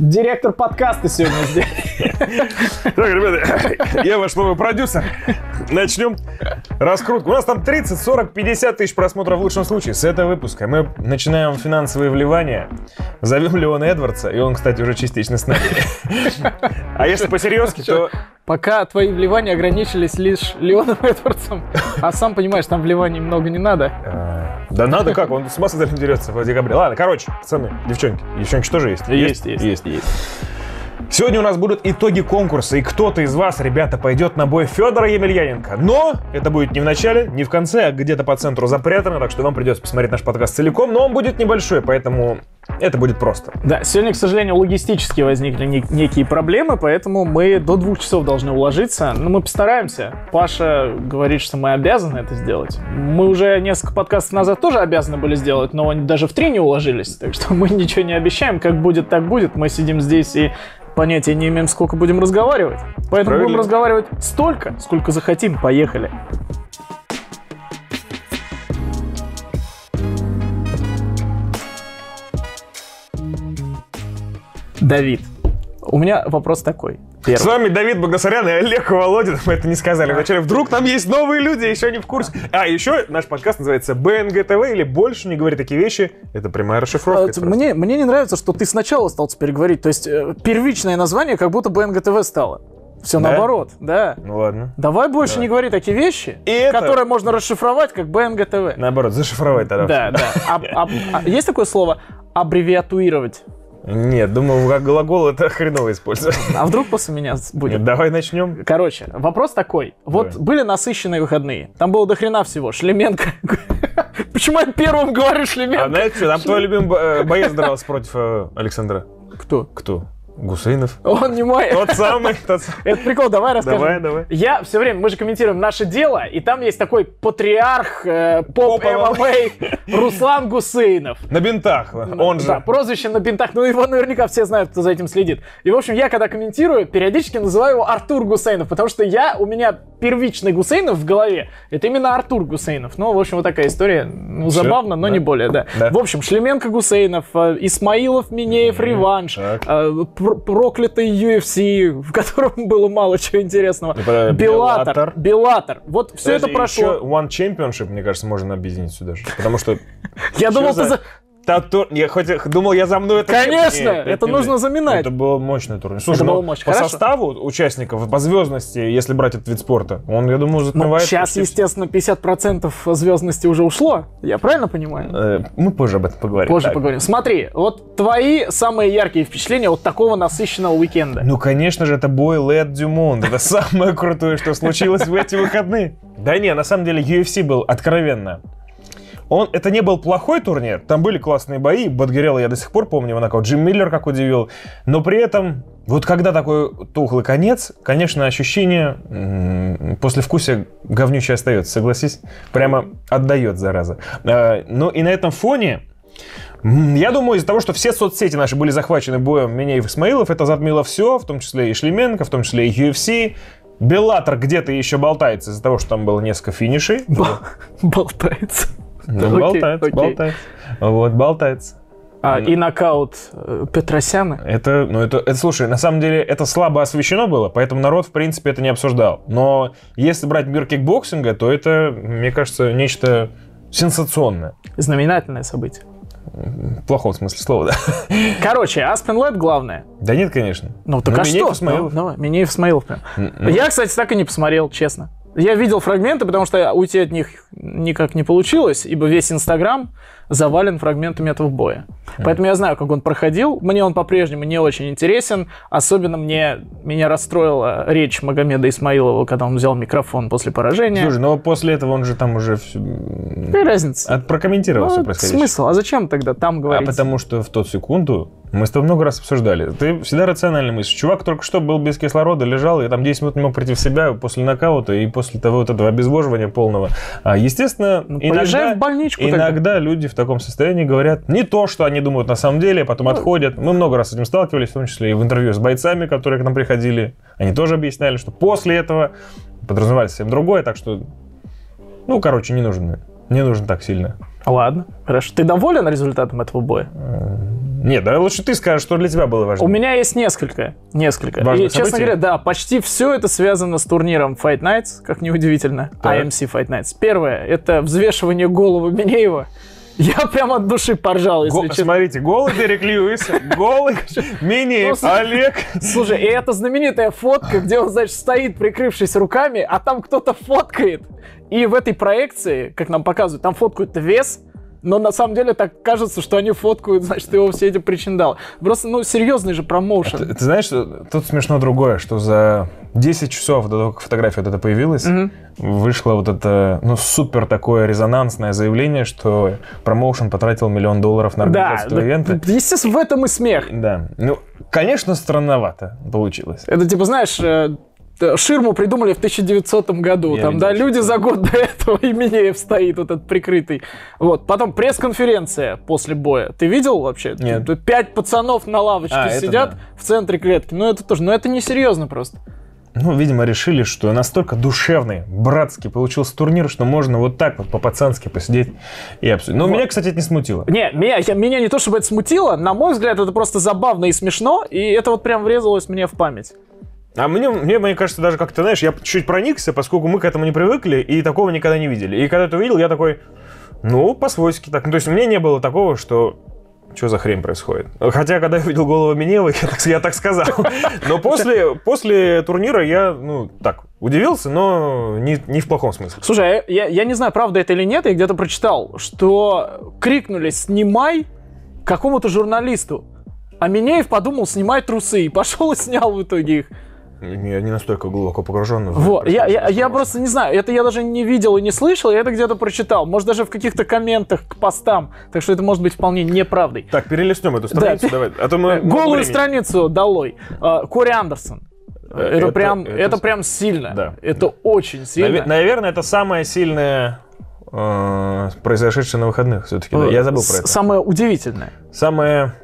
Директор подкаста сегодня здесь. Так, ребята, я ваш новый продюсер. Начнем раскрутку. У нас там 30, 40, 50 тысяч просмотров в лучшем случае с этого выпуска. Мы начинаем финансовые вливания. Зовем Леона Эдвардса, и он, кстати, уже частично с нами. А если по-серьезки, то Пока твои вливания ограничились лишь Леоном Эдвардсом, а сам понимаешь, там вливаний много не надо. Да надо как, он с создали дерется в декабре. Ладно, короче, пацаны, девчонки. Девчонки тоже есть? есть, есть. Сегодня у нас будут итоги конкурса, и кто-то из вас, ребята, пойдет на бой Федора Емельяненко. Но это будет не в начале, не в конце, а где-то по центру запрятано, так что вам придется посмотреть наш подкаст целиком, но он будет небольшой, поэтому это будет просто. Да, сегодня, к сожалению, логистически возникли не- некие проблемы, поэтому мы до двух часов должны уложиться. Но мы постараемся. Паша говорит, что мы обязаны это сделать. Мы уже несколько подкастов назад тоже обязаны были сделать, но они даже в три не уложились. Так что мы ничего не обещаем. Как будет, так будет. Мы сидим здесь и понятия не имеем, сколько будем разговаривать. Поэтому будем Справедливо. разговаривать столько, сколько захотим. Поехали. Давид, у меня вопрос такой. С Первый. вами Давид Богдасарян и Олег Володин. Мы это не сказали вначале. Вдруг там есть новые люди, еще не в курсе. А, еще наш подкаст называется БНГТВ или «Больше не говори такие вещи». Это прямая расшифровка. А, Мне, мне не нравится, что ты сначала стал теперь говорить. То есть э, первичное название как будто бы НГТВ стало. Все Да? наоборот, да. Ну ладно. Давай больше не говори такие вещи, И это- которые можно расшифровать как БНГТВ. Наоборот, зашифровать тогда. Да, да. Аб- аб- а есть такое слово аббревиатуировать? Нет, думаю, как глагол это хреново использовать. А вдруг после меня будет? Нет, давай начнем. Короче, вопрос такой. Вот Давай. были насыщенные выходные. Там было до хрена всего. Шлеменко. Почему я первым говорю А Шлеменко? знаете что, там твой любимый э, боец дрался против э, Александра. Кто? Кто? Гусейнов. Он не мой. Тот самый. тот. Это прикол, давай расскажем. Давай, давай. Я все время, мы же комментируем наше дело, и там есть такой патриарх э, поп ММА Руслан Гусейнов. На бинтах. Он Да, же. прозвище на бинтах, ну его наверняка все знают, кто за этим следит. И, в общем, я когда комментирую, периодически называю его Артур Гусейнов, потому что я, у меня первичный Гусейнов в голове, это именно Артур Гусейнов. Ну, в общем, вот такая история. Ну, забавно, но да. не более, да. Да. В общем, Шлеменко Гусейнов, э, Исмаилов, Минеев, реванш, так. Пр- проклятый UFC, в котором было мало чего интересного. Про Беллатор, Беллатор. Вот все это Подожди, прошло. еще One Championship, мне кажется, можно объединить сюда же. Потому что... Я думал, ты. Тату- Я хоть думал, я замну это. Конечно, Нет, это не нужно влез. заминать. Это был мощный турнир. Слушай, было ну, мощно. по Хорошо. составу участников, по звездности, если брать этот вид спорта, он, я думаю, Ну, затмевает... сейчас, почти естественно, 50% звездности уже ушло. Я правильно понимаю? Э, Мы позже об этом поговорим. Позже Так. поговорим. Смотри, вот твои самые яркие впечатления от такого насыщенного уикенда. Ну, конечно же, это бой Лед Дюмон. Это самое крутое, что случилось в эти выходные. Да не, на самом деле UFC был откровенно. Он, это не был плохой турнир, там были классные бои, Бадгерелла я до сих пор помню, его нокаут, Джим Миллер как удивил, но при этом, вот когда такой тухлый конец, конечно, ощущение после вкуса говнючее остается, согласись? Прямо отдает, зараза. А, ну и на этом фоне Я думаю, из-за того, что все соцсети наши были захвачены боем Минеев и Исмаилов, это затмило все, в том числе и Шлеменко, в том числе и UFC. Беллатор где-то еще болтается из-за того, что там было несколько финишей. Болтается. Ну, болтается, окей. болтается. Вот, болтается. А, и нокаут э, Петросяна. Это, ну это, это, слушай, на самом деле это слабо освещено было, поэтому народ, в принципе, это не обсуждал. Но если брать мир кикбоксинга, то это, мне кажется, нечто сенсационное. Знаменательное событие. В плохом смысле слова, да? Короче, Аспен Лэд главное. Да нет, конечно. Ну, так Ну, а Минеев, что? Исмаилов. Ну, давай, Минеев Исмаилов. прям. Ну, Я, кстати, так и не посмотрел, честно. Я видел фрагменты, потому что уйти от них никак не получилось, ибо весь Инстаграм завален фрагментами этого боя. Поэтому я знаю, как он проходил. Мне он по-прежнему не очень интересен. Особенно мне, меня расстроила речь Магомеда Исмаилова, когда он взял микрофон после поражения. Слушай, но после этого он же там уже Какая разница? от- прокомментировал Ну, все происходящее. смысл? А зачем тогда там А говорить? потому что в тот секунду мы с тобой много раз обсуждали. Ты всегда рационально мыслишь. Чувак только что был без кислорода, лежал, и там 10 минут не мог прийти в себя после нокаута и после того вот этого обезвоживания полного. А, естественно, Ну, иногда, в больничку тогда. иногда люди в таком состоянии говорят не то, что они думают на самом деле, а потом Ну, отходят. Мы много раз с этим сталкивались, в том числе и в интервью с бойцами, которые к нам приходили. Они тоже объясняли, что после этого подразумевали совсем другое, так что, ну, короче, не нужно. Не нужно так сильно. Ладно, хорошо. Ты доволен результатом этого боя? Нет, да лучше ты скажешь, что для тебя было важно. У меня есть несколько. Несколько. Важных И, честно говоря, да, почти все это связано с турниром Fight Nights, как неудивительно. Так. AMC Fight Nights. Первое, это взвешивание головы Минеева. Я прям от души поржал, если Го- честно. Смотрите, голый Дерек Льюис, голый Минеев, Ну, Олег. Слушай, и это знаменитая фотка, где он, значит, стоит, прикрывшись руками, а там кто-то фоткает. И в этой проекции, как нам показывают, там фоткают вес, но на самом деле так кажется, что они фоткают, значит, его все эти причиндалы. Просто, ну, серьезный же промоушен. Ты, ты знаешь, тут смешно другое, что за 10 часов до того, как фотография вот эта появилась, Мгм. вышло вот это, ну, супер такое резонансное заявление, что промоушен потратил миллион долларов на Да, организацию этого ивента. да, естественно, в этом и смех. Да. Ну, конечно, странновато получилось. Это типа, знаешь, э, ширму придумали в 1900 году. Я там, видел, да, люди за год до этого и Минеев стоит, вот этот прикрытый. Вот. Потом пресс-конференция после боя. Ты видел вообще? Нет. Тут Пять пацанов на лавочке А, сидят да. в центре клетки. Ну, это тоже, ну, это несерьезно просто. Ну, видимо, решили, что настолько душевный, братский получился турнир, что можно вот так вот по-пацански посидеть и обсудить. Но Вот. меня, кстати, это не смутило. Не, меня, я- меня не то чтобы это смутило, на мой взгляд, это просто забавно и смешно, и это вот прям врезалось мне в память. А мне, мне, мне кажется, даже как-то, знаешь, я чуть проникся, поскольку мы к этому не привыкли и такого никогда не видели. И когда это увидел, я такой, ну, по-свойски так. Ну, то есть у меня не было такого, что что за хрень происходит? Хотя, когда я увидел голову Минева, я так, я так сказал. Но после, после турнира я, ну, так, удивился, но не, не в плохом смысле. Слушай, а я, я не знаю, правда это или нет, я где-то прочитал, что крикнули «снимай» какому-то журналисту. А Минеев подумал, снимай трусы, и пошел и снял в итоге их. Я не настолько глубоко погружен. в Вот, я, я, я просто не знаю, это я даже не видел и не слышал, я это где-то прочитал. Может, даже в каких-то комментах к постам. Так что это может быть вполне неправдой. Так, перелистнем эту страницу, Да. давай. А то мы... Голую времени. страницу долой. А, Кори Андерсон. Это, это- прям, это это, прям сильно. Да. Это очень сильно. Наве- Наверное, это самое сильное э, произошедшее на выходных все-таки. да. Я забыл про это. Самое удивительное. Самое...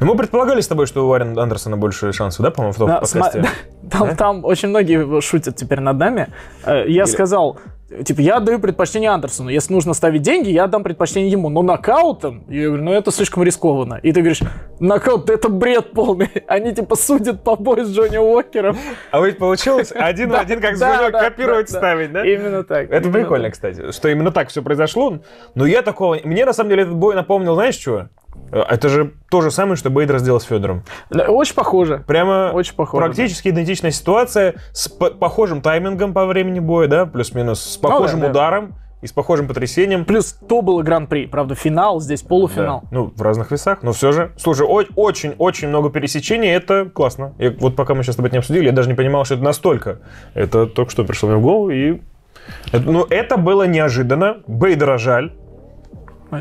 Ну, мы предполагали с тобой, что у Уарен Андерсона больше шансов, да, по-моему, в том Да, подкасте? сма- Там, там очень многие шутят теперь над нами. Э, Я сказал, типа, я отдаю предпочтение Андерсону. Если нужно ставить деньги, я отдам предпочтение ему. Но нокаутом, я говорю, ну это слишком рискованно. И ты говоришь, нокаут, это бред полный. Они типа судят по бою с Джонни Уокером. А ведь получилось один в Да, один, как да, да, копировать, да, да. ставить, да? Именно так. Это прикольно, кстати, что именно так все произошло. Но я такого... Мне, на самом деле, этот бой напомнил, знаешь, чего? Э, Это же то же самое, что Бейдер сделал с Федором. Да, Очень похоже. Прямо Очень похоже. практически идентичная ситуация с п- похожим таймингом по времени боя, да, плюс-минус, с Ну да, похожим да. ударом и с похожим потрясением. Плюс то было гран-при. Правда, финал, здесь полуфинал. Да. Ну, в разных весах, но все же. Слушай, очень-очень много пересечений, это классно. Я, вот пока мы сейчас с тобой это не обсудили, я даже не понимал, что это настолько. Это только что пришло мне в голову, и... это- ну, это было неожиданно. Бейдера жаль.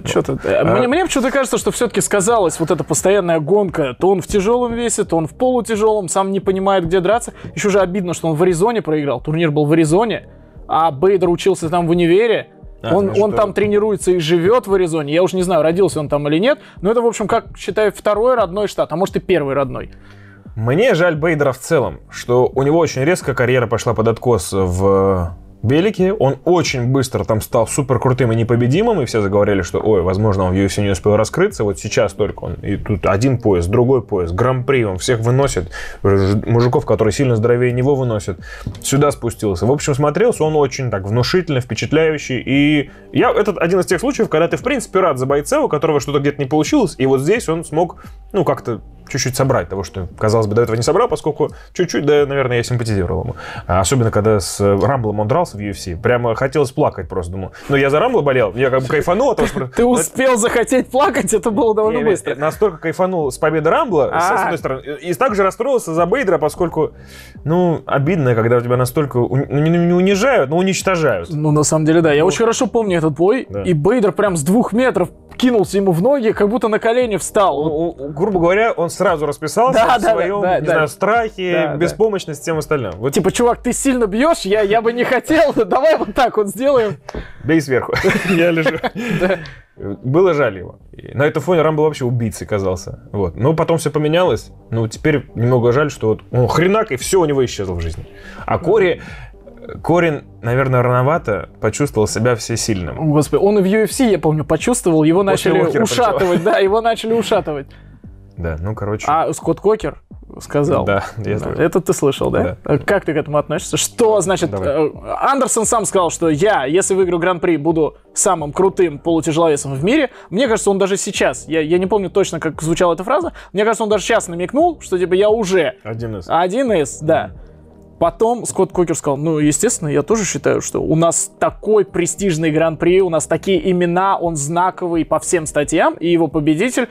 А ты- э, Мне, мне почему-то кажется, что все-таки сказалась вот эта постоянная гонка. То он в тяжелом весе, то он в полутяжелом, сам не понимает, где драться. Еще же обидно, что он в Аризоне проиграл. Турнир был в Аризоне, а Бейдер учился там в универе. А, он, он там тренируется и живет в Аризоне. Я уж не знаю, родился он там или нет. Но это, в общем, как считаю, второй родной штат, а может и первый родной. Мне жаль Бейдера в целом, что у него очень резко карьера пошла под откос в Белике. Он очень быстро там стал супер крутым и непобедимым, и все заговорили, что, ой, возможно, он в UFC не успел раскрыться, вот сейчас только он. И тут один пояс, другой пояс, гран-при, он всех выносит, мужиков, которые сильно здоровее него выносят, сюда спустился. В общем, смотрелся он очень так внушительно, впечатляющий, и я, это один из тех случаев, когда ты, в принципе, рад за бойца, у которого что-то где-то не получилось, и вот здесь он смог, ну, как-то чуть-чуть собрать того, что, казалось бы, до этого не собрал, поскольку чуть-чуть, да, наверное, я симпатизировал ему. А особенно, когда с э, Рамблом он дрался в UFC, прямо хотелось плакать просто, думаю. Ну, я за Рамбла болел, я как бы кайфанул от того, что... Ты успел захотеть плакать, это было довольно быстро. настолько кайфанул с победы Рамбла, с- А. одной стороны, и также расстроился за Бейдера, поскольку, ну, обидно, когда у тебя настолько, ну, не, унижают, но уничтожают. Ну, на самом деле, да. Я очень хорошо помню этот бой. И Бейдер прям с двух метров кинулся ему в ноги, как будто на колени встал. Вот У- у- грубо говоря, он сразу расписался Да, в да, своем, да, не да. знаю, страхе, Да, да. беспомощности, всем остальным. Вот Типа, чувак, ты сильно бьешь, я, я бы не хотел, давай вот так вот сделаем. бей сверху. Я лежу. Было жаль его. На этом фоне Рамбл вообще убийцей казался. Вот. Но потом все поменялось. Ну, теперь немного жаль, что вот, ну, хренак, и все у него исчезло в жизни. А Кори, Корин, наверное, рановато почувствовал себя всесильным. Господи, он и в UFC, я помню, почувствовал, его После начали Уокера ушатывать, да, его начали ушатывать. Да, ну, короче. А Скотт Кокер сказал. Да, я слышал. Это ты слышал, да? Да. Как ты к этому относишься? Что значит... Давай. э, Андерсон сам сказал, что я, если выиграю Гран-при, буду самым крутым полутяжеловесом в мире. Мне кажется, он даже сейчас, я, я не помню точно, как звучала эта фраза, мне кажется, он даже сейчас намекнул, что типа я уже Один из. один из, да. Потом Скотт Кокер сказал, ну, естественно, я тоже считаю, что у нас такой престижный гран-при, у нас такие имена, он знаковый по всем статьям, и его победитель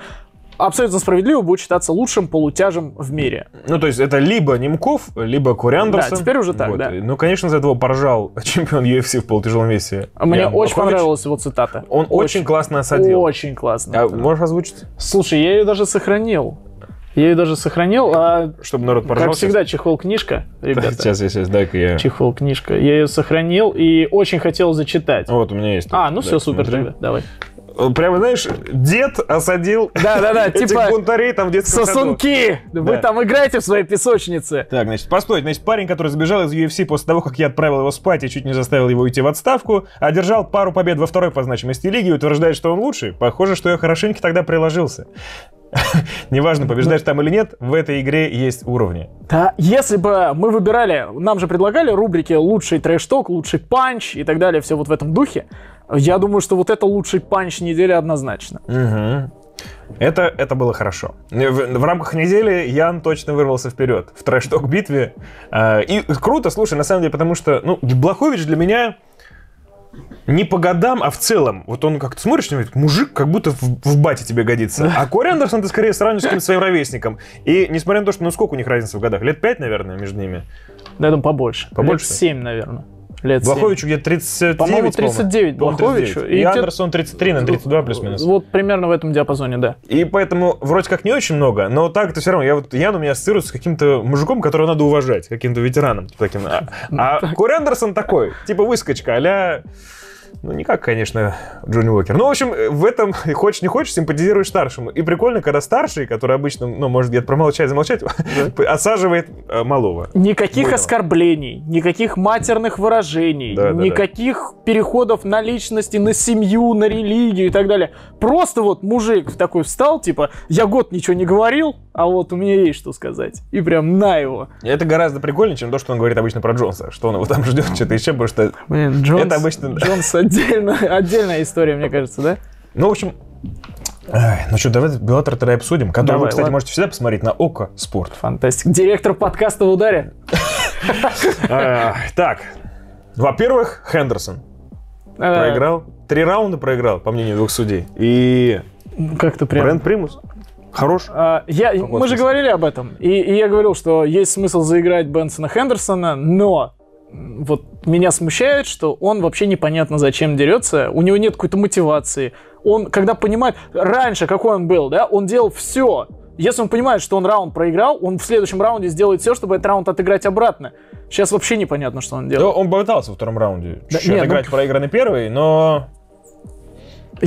абсолютно справедливо будет считаться лучшим полутяжем в мире. Ну, то есть это либо Немков, либо Кори Андерсон. Да, теперь уже так, да. Ну, конечно, за этого поржал чемпион UFC в полутяжелом весе. Мне Ян очень Блахович. понравилась его цитата. Он очень, классно осадил. Очень классно. А можешь озвучить, Слушай, я ее даже сохранил. Я ее даже сохранил, а чтобы народ поржал? как всегда, чехол-книжка, ребята. Сейчас, сейчас, сейчас, дай-ка я... Чехол-книжка. Я ее сохранил и очень хотел зачитать. Вот, у меня есть. А, ну Да, все, супер смотри. тогда, давай. Прямо, знаешь, дед осадил Да-да-да, этих типа бунтарей там в детском саду. сосунки! Вы Да. там играете в своей песочнице. Так, значит, постой, значит, парень, который сбежал из UFC после того, как я отправил его спать и чуть не заставил его уйти в отставку, одержал пару побед во второй по значимости лиги и утверждает, что он лучший. Похоже, что я хорошенько тогда приложился. Неважно, побеждаешь там или нет, в этой игре есть уровни. Да, если бы мы выбирали, нам же предлагали рубрики «Лучший трэш-ток», «Лучший панч» и так далее, все вот в этом духе, я думаю, что вот это лучший панч недели однозначно. Мгм. Это, это было хорошо. В, в рамках недели Ян точно вырвался вперед в трэш-ток битве. А, И круто, слушай, на самом деле, потому что, ну, Блахович для меня не по годам, а в целом. Вот он как-то смотришь него, мужик как будто в, в бате тебе годится. А Кори Андерсон ты скорее сравниваешь с каким-то своим ровесником. И несмотря на то, что, ну сколько у них разница в годах? Лет пять, наверное, между ними. Да, я думаю, побольше. Побольше? Лет 7, наверное. Лет. Блаховичу где-то 39, По-моему, 39 По-моему, Блаховичу. 39. И И, Андерсон 33, на 32 плюс-минус. Вот примерно в этом диапазоне, да. И поэтому вроде как не очень много, но так это все равно. Я вот Ян у меня ассоциируется с каким-то мужиком, которого надо уважать, каким-то ветераном. типа таким. А, а Кори Андерсон такой, типа выскочка, а ну, не как, конечно, Джонни Уокер. Ну, в общем, в этом, хочешь не хочешь, симпатизируешь старшему. И прикольно, когда старший, который обычно, ну, может где-то промолчать, замолчать, осаживает э, малого. Никаких Понял. оскорблений, никаких матерных выражений, Да, да, да. никаких переходов на личности, на семью, на религию и так далее. Просто вот мужик такой встал, типа, я год ничего не говорил, а вот у меня есть что сказать. И прям на его. Это гораздо прикольнее, чем то, что он говорит обычно про Джонса, что он его там ждет что-то еще, потому что... Блин, Джонс, Это обычно- Джонс отдельно, отдельная история, мне кажется, да? Ну, в общем... ай, ну что, давай Беллатор тогда обсудим, который Давай, вы, кстати, ладно. можете всегда посмотреть на ОКО Спорт. Фантастика. Директор подкаста в ударе. Э, Так, во-первых, Хендерсон Э, проиграл. Три раунда проиграл, по мнению двух судей. И Как-то прям... Брэнд Примус хорош. А, я, мы же говорили об этом, и, и я говорил, что есть смысл заиграть Бенсона Хендерсона, но вот меня смущает, что он вообще непонятно зачем дерется, у него нет какой-то мотивации. Он, когда понимает, раньше какой он был, да, он делал все. Если он понимает, что он раунд проиграл, он в следующем раунде сделает все, чтобы этот раунд отыграть обратно. Сейчас вообще непонятно, что он Да, делает. он пытался во втором раунде Да, чуть-чуть не, ну- отыграть проигранный первый, но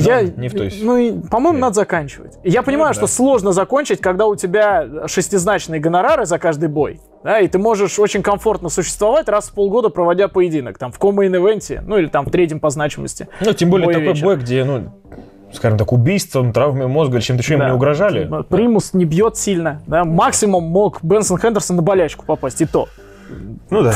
Я, не в той ну, и, по-моему, надо заканчивать. Я понимаю, да. что сложно закончить, когда у тебя шестизначные гонорары за каждый бой. Да, и ты можешь очень комфортно существовать раз в полгода, проводя поединок. Там в кома-ивенте, ну или там в третьем по значимости. ну, тем более такой вечер. бой, где, ну, скажем так, убийством, травмой мозга или чем-то еще ему Да. не угрожали. Примус не бьет сильно. Да? Максимум мог Бенсон Хендерсон на болячку попасть, и то. Ну да.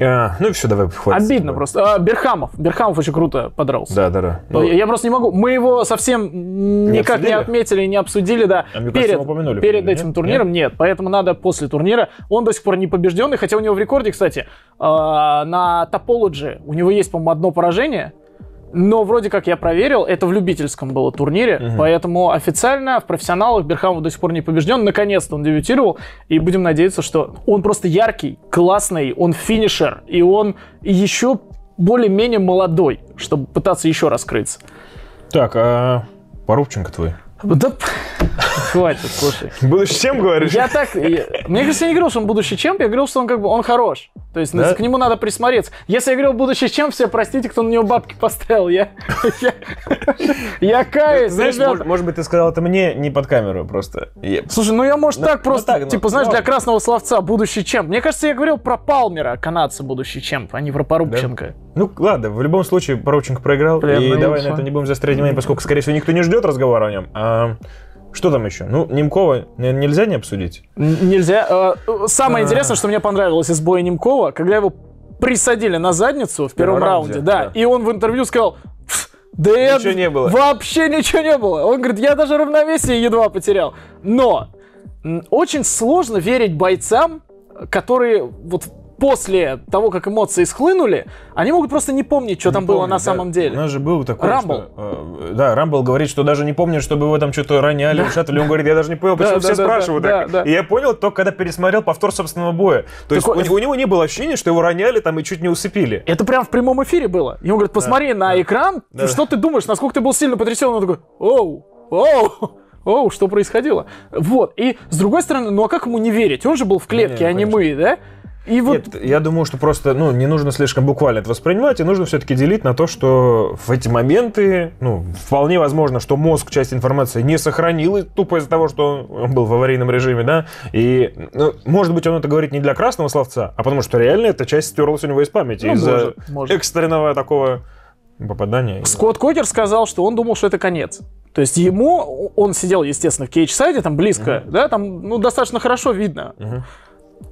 А, ну и все, давай, хватит. Обидно просто. А, Берхамов. Берхамов очень круто подрался. Да, да, да. Я- Я просто не могу. Мы его совсем никак не обсудили? отметили, не обсудили, да. А мне кажется, перед перед этим нет? турниром нет? Поэтому надо после турнира. Он до сих пор не побежденный, хотя у него в рекорде, кстати, э, на Topology у него есть, по-моему, одно поражение. Но вроде как я проверил, это в любительском было турнире, поэтому официально в профессионалах Берхамов до сих пор не побежден. Наконец-то он дебютировал, и будем надеяться, что он просто яркий, классный, он финишер, и он еще более-менее молодой, чтобы пытаться еще раскрыться. Так, а Порубченко твой. Да хватит, слушай. Будешь чем говоришь? Я так... я- Мне кажется, я не говорил, что он будущий чемп, я говорил, что он как бы он хорош. То есть Да? к нему надо присмотреться. Если я говорил будущий чем, все простите, кто на него бабки поставил. Я, я, я каюсь, Знаешь, ребята. может, может быть, ты сказал это мне не под камеру просто. Слушай, ну я, может, Ну, так ну просто, ну, типа, знаешь, ну для красного словца будущий чемп. Мне кажется, я говорил про Палмера, канадца будущий чемп, а не про Порубченко. Ну, ладно, в любом случае, Порученко проиграл. И ну давай на это не будем заострять внимание, поскольку, скорее всего, никто не ждет разговора о нем. Что там еще? Ну, Немкова нельзя не обсудить. Нельзя. Э, Самое А. интересное, что мне понравилось из боя Немкова, когда его присадили на задницу в первом первом раунде, раунде, да, да. и он в интервью сказал, «Пф, да я- Ничего не было». Вообще ничего не было. Он говорит, я даже равновесие едва потерял. Но очень сложно верить бойцам, которые вот после того, как эмоции схлынули, они могут просто не помнить, что там Не было помню, на да. самом У деле. нас же был такой, Рамбл. что, э, да, Рамбл говорит, что даже не помнит, чтобы его там что-то роняли, ушатывали. Он говорит, я даже не понял, Да, почему да, все да, спрашивают. да, так. да. И я понял только, когда пересмотрел повтор собственного боя. То есть Такой- у, у него не было ощущения, что его роняли там и чуть не усыпили. Это прям в прямом эфире было. Ему говорят, посмотри на экран, Да. что ты думаешь, насколько ты был сильно потрясен. Он такой, оу, оу, оу, что происходило? Вот. И с другой стороны, ну а как ему не верить? Он же был в клетке, Не, а не мы, да? И вот Нет, я думаю, что просто, ну, не нужно слишком буквально это воспринимать, и нужно все-таки делить на то, что в эти моменты, ну, вполне возможно, что мозг часть информации не сохранил, и тупо из-за того, что он был в аварийном режиме, да, и, ну, может быть, он это говорит не для красного словца, а потому что реально эта часть стерлась у него из памяти Ну, из-за экстренного такого попадания. Скотт Кокер сказал, что он думал, что это конец. То есть ему, он сидел, естественно, в cage-side е, там близко, да, там, ну, достаточно хорошо видно. Мгм.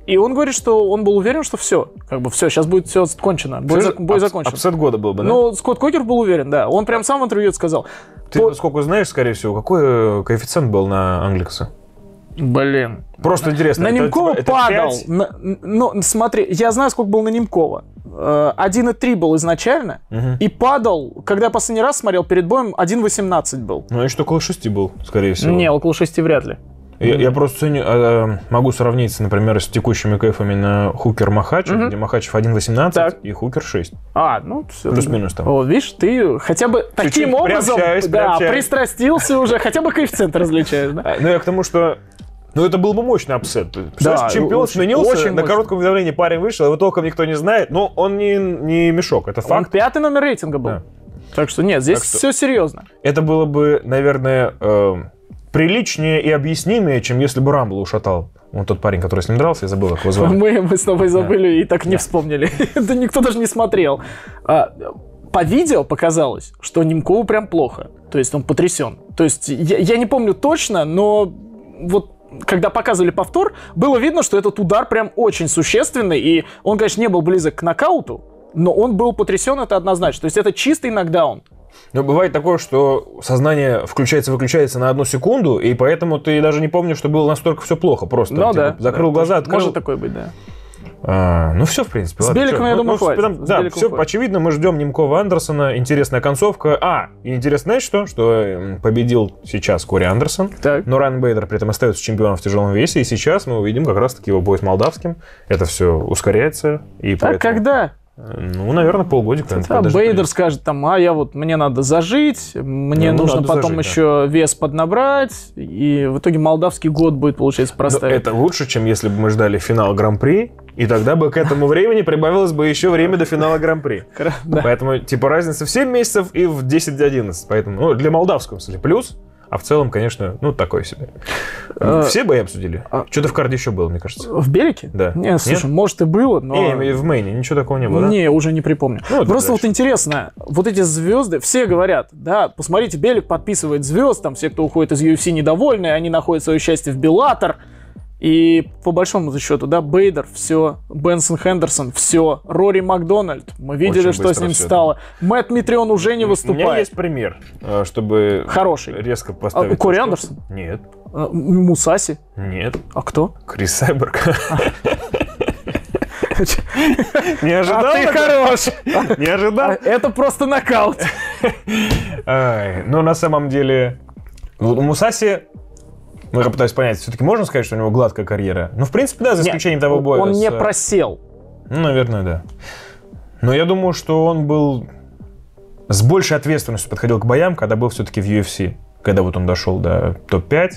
И он говорит, что он был уверен, что все, как бы все, сейчас будет все кончено, бой, зак- бой Ups- закончен. Upset года был бы, да? Ну, Скотт Кокер был уверен, да. Он прям сам в интервью это сказал. Ты, то- насколько знаешь, скорее всего, какой э, коэффициент был на Англикаса? Блин. Просто интересно. На это, Немкова типа, это падал. 5? На- ну, смотри, я знаю, сколько был на Немкова. Э, 1,3 был изначально. Мгм. И падал, когда я последний раз смотрел перед боем, 1,18 был. Ну, что около 6 был, скорее всего. Не, около 6 вряд ли. Я, я просто ценю, э, могу сравнить, например, с текущими кайфами на Хукер Махачев, Мгм. где Махачев 1.18 Так. и Хукер 6. А, ну, все. Плюс-минус там. Вот, видишь, ты хотя бы таким образом приобщаюсь, да, приобщаюсь. пристрастился уже, хотя бы коэффициент различаешь, да? А, Ну, я к тому, что... Ну, это был бы мощный upset. Да, чемпион очень- сменился, очень на мощный. коротком уведомлении парень вышел, его толком никто не знает, но он не, не мешок, это Он факт. пятый номер рейтинга был. Да. Так что нет, здесь Так что- все серьезно. Это было бы, наверное, э, приличнее и объяснимее, чем если бы Рамбл ушатал. Вот тот парень, который с ним дрался, я забыл, как его звали. Мы, мы с тобой забыли и так не Да. вспомнили. Это никто даже не смотрел. А, по видео показалось, что Немкову прям плохо. То есть он потрясен. То есть я, я не помню точно, но вот когда показывали повтор, было видно, что этот удар прям очень существенный. И он, конечно, не был близок к нокауту, но он был потрясен, это однозначно. То есть это чистый нокдаун. Но бывает такое, что сознание включается-выключается на одну секунду, и поэтому ты даже не помнишь, что было настолько все плохо. Просто Ну типа, да. закрыл да, глаза, открыл. Может такое быть, да. А, ну все, в принципе. С ладно, Беликом, я Ну, думаю, ну, хватит. там, да, все хватит. очевидно. Мы ждем Немкова Андерсона. Интересная концовка. А, и интересно, знаешь что? Что победил сейчас Кори Андерсон. Так. Но Райан Бейдер при этом остается чемпионом в тяжелом весе. И сейчас мы увидим как раз-таки его бой с молдавским. Это все ускоряется. И А поэтому, когда? Ну, наверное, полгодика. наверное, Да, Бейдер скажет там, а я вот, мне надо зажить, мне Ну, нужно потом зажить, еще вес поднабрать, и в итоге молдавский год будет, получается, Но проставить. это лучше, чем если бы мы ждали финал Гран-при, и тогда бы к этому времени прибавилось бы еще время до финала Гран-при. Да. Поэтому, типа, разница в 7 месяцев и в 10-11. Поэтому, ну, для молдавского, кстати, плюс. А в целом, конечно, ну, такое себе. Э, Все бои обсудили? а- Что-то в карде еще было, мне кажется. В Белике? Да. Не, слушай, может и было, но... Не, в мейне, ничего такого не было, да? Не, уже не припомню. Ну, Просто вот интересно, вот эти звезды, все говорят, да, посмотрите, Белик подписывает звезд, там все, кто уходит из UFC, недовольны, они находят свое счастье в Беллатор. И по большому счету, да, Бейдер, все, Бенсон Хендерсон, все, Рори Макдональд, мы видели, Очень что с ним стало. Мэтт Митрион уже не У меня выступает. есть пример, э, чтобы Хороший. резко А, поставить... Кори точку. Андерсон? Нет, А, Мусаси? нет. А кто? Крис Сайберг. Не ожидал? А ты хорош! Не ожидал? Это просто нокаут. Ну, на самом деле, Мусаси, ну, я пытаюсь понять, все-таки можно сказать, что у него гладкая карьера? Ну, в принципе, да, за Нет, исключением того боя. Он с- не просел. Ну, наверное, да. Но я думаю, что он был с большей ответственностью подходил к боям, когда был все-таки в UFC. Когда вот он дошел до топ-5.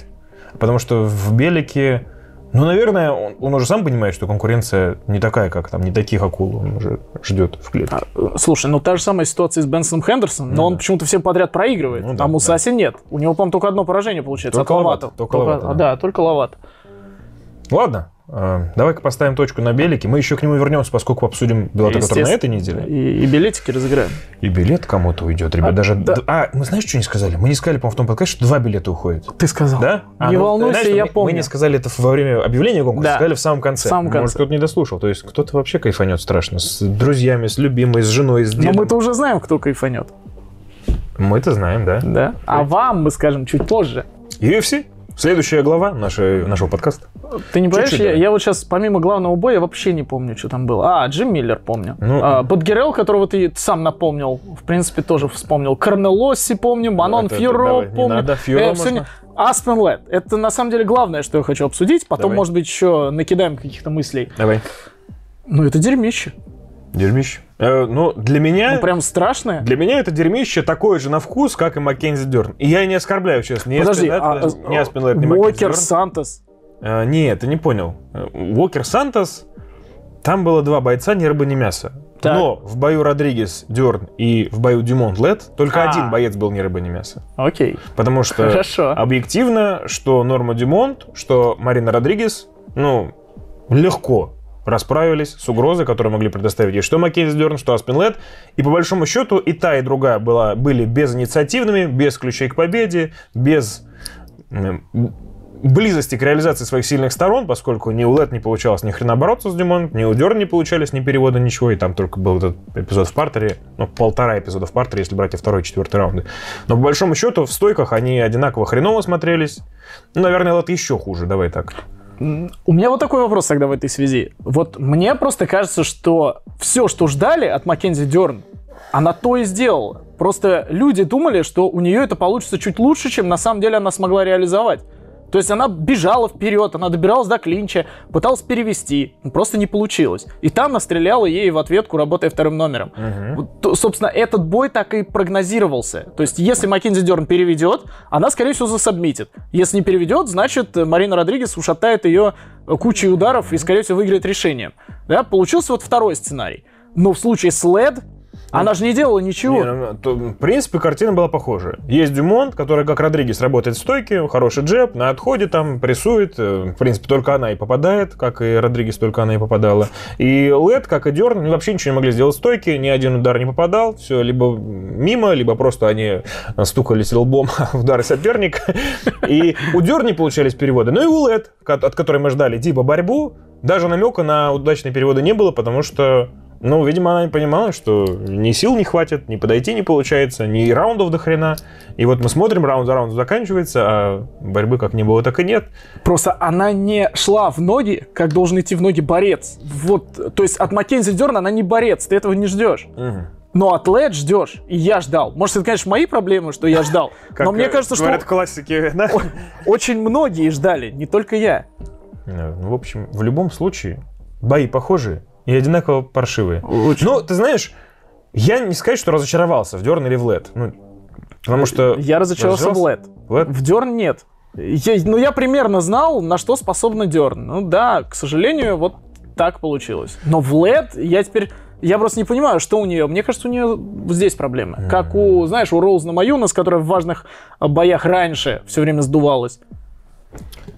Потому что в Белике, Ну, наверное, он, он уже сам понимает, что конкуренция не такая, как там, не таких акул он уже ждет в клетке. А, Слушай, ну та же самая ситуация с Бенсоном Хендерсоном, но Ну он да. почему-то всем подряд проигрывает, Ну да, а Мусаси нет. У него, по-моему, только одно поражение получается. Только от Ловато, Ловато. только Ловато, а, да. да, только Ловато. Ладно, давай-ка поставим точку на белике. Мы еще к нему вернемся, поскольку обсудим Беллатор, который на этой неделе. И, и билетики разыграем. И билет кому-то уйдет, ребят. А, даже... да. А, мы знаешь, что не сказали? Мы не сказали, по-моему, в том подкасте, что два билета уходят. Ты сказал. Да? А, Не ну, волнуйся, знаешь, я мы, помню. Мы не сказали это во время объявления конкурса, Да. сказали в самом конце. В самом Может, конце. кто-то не дослушал. То есть кто-то вообще кайфанет страшно. С друзьями, с любимой, с женой, с Но дедом. мы-то уже знаем, кто кайфанет. Мы это знаем, да. Да? А вам мы скажем чуть позже. UFC. Следующая глава нашей, нашего подкаста. Ты не понимаешь, я, да. я вот сейчас помимо главного боя вообще не помню, что там было. А, Джим Миллер помню. Ну. а, Бадгерел, которого ты сам напомнил, в принципе, тоже вспомнил. Карнелосси помню, Манон Это- Фьюро давай, не помню. надо, Фьюро Э, можно. не- Аспен Лед. Это на самом деле главное, что я хочу обсудить. Потом, Давай. может быть, еще накидаем каких-то мыслей. Давай. Ну, это дерьмище. Дерьмище. Э, ну, для меня... Ну, прям страшное. Для меня это дерьмище такое же на вкус, как и Маккензи Дерн. И я не оскорбляю, честно. Ни Подожди, Аспен а, ни Аспен Лед, ни Маккензи Уокер. Сантос. Э, не, ты не понял. Э, Уокер Сантос, там было два бойца, ни рыба, ни мясо. Так. Но в бою Родригес, Дерн и в бою Димон Лед только А. один боец был ни рыба, ни мясо. Окей. Потому что Хорошо. объективно, что Норма Димонт, что Марина Родригес, ну, легко расправились с угрозой, которую могли предоставить ей что Маккензи Дерн, что Аспен Лед. И по большому счету и та, и другая была, были безинициативными, без ключей к победе, без близости к реализации своих сильных сторон, поскольку ни у Лед не получалось ни хрена бороться с Дюмон, ни у Дерн не получались ни перевода, ничего, и там только был этот эпизод в партере, ну, полтора эпизода в партере, если брать и второй, и четвертый раунды. Но по большому счету в стойках они одинаково хреново смотрелись. Ну, наверное, Лед еще хуже, давай так. У меня вот такой вопрос тогда в этой связи. Вот мне просто кажется, что все, что ждали от Маккензи Дерн, она то и сделала. Просто люди думали, что у нее это получится чуть лучше, чем на самом деле она смогла реализовать. То есть она бежала вперед, она добиралась до клинча, пыталась перевести, просто не получилось. И там настреляла ей в ответку, работая вторым номером. Вот, то, собственно, этот бой так и прогнозировался. То есть, если Маккензи Дерн переведет, она, скорее всего, засабмитит. Если не переведет, значит, Марина Родригес ушатает ее кучей ударов и, скорее всего, выиграет решением. Да? Получился вот второй сценарий. Но в случае с Лед, она же не делала ничего. Не, ну, то, в принципе, картина была похожая. Есть Дюмонт, который, как Родригес, работает в стойке, хороший джеб, на отходе там прессует. э, В принципе, только она и попадает, как и Родригес, только она и попадала. И Лед, как и Дерн, вообще ничего не могли сделать в стойке, ни один удар не попадал. Все либо мимо, либо просто они стукались лбом в удары соперника. И у Дерн не получались переводы. Ну и у Лед, от которой мы ждали типа борьбу, даже намека на удачные переводы не было, потому что ну, видимо, она не понимала, что ни сил не хватит, ни подойти не получается, ни раундов до хрена. И вот мы смотрим, раунд за раундом заканчивается, а борьбы как не было, так и нет. Просто она не шла в ноги, как должен идти в ноги борец. Вот, то есть от Маккензи Дерн она не борец, ты этого не ждешь. Но от Лед ждешь, и я ждал. Может, это, конечно, мои проблемы, что я ждал. Но мне кажется, что классики, да? очень многие ждали, не только я. Ну, в общем, в любом случае, бои похожие и одинаково паршивые. Ну, ты знаешь, я не сказать, что разочаровался в Дерн или в Лед. Ну, потому что... Я разочаровался в Лед. В Дерн нет. Я, ну, я примерно знал, на что способна Дерн. Ну да, к сожалению, вот так получилось. Но в Лед я теперь... Я просто не понимаю, что у нее. Мне кажется, у нее здесь проблемы. Как у, знаешь, у Роуз Намаюнас, которая в важных э, боях раньше все время сдувалась.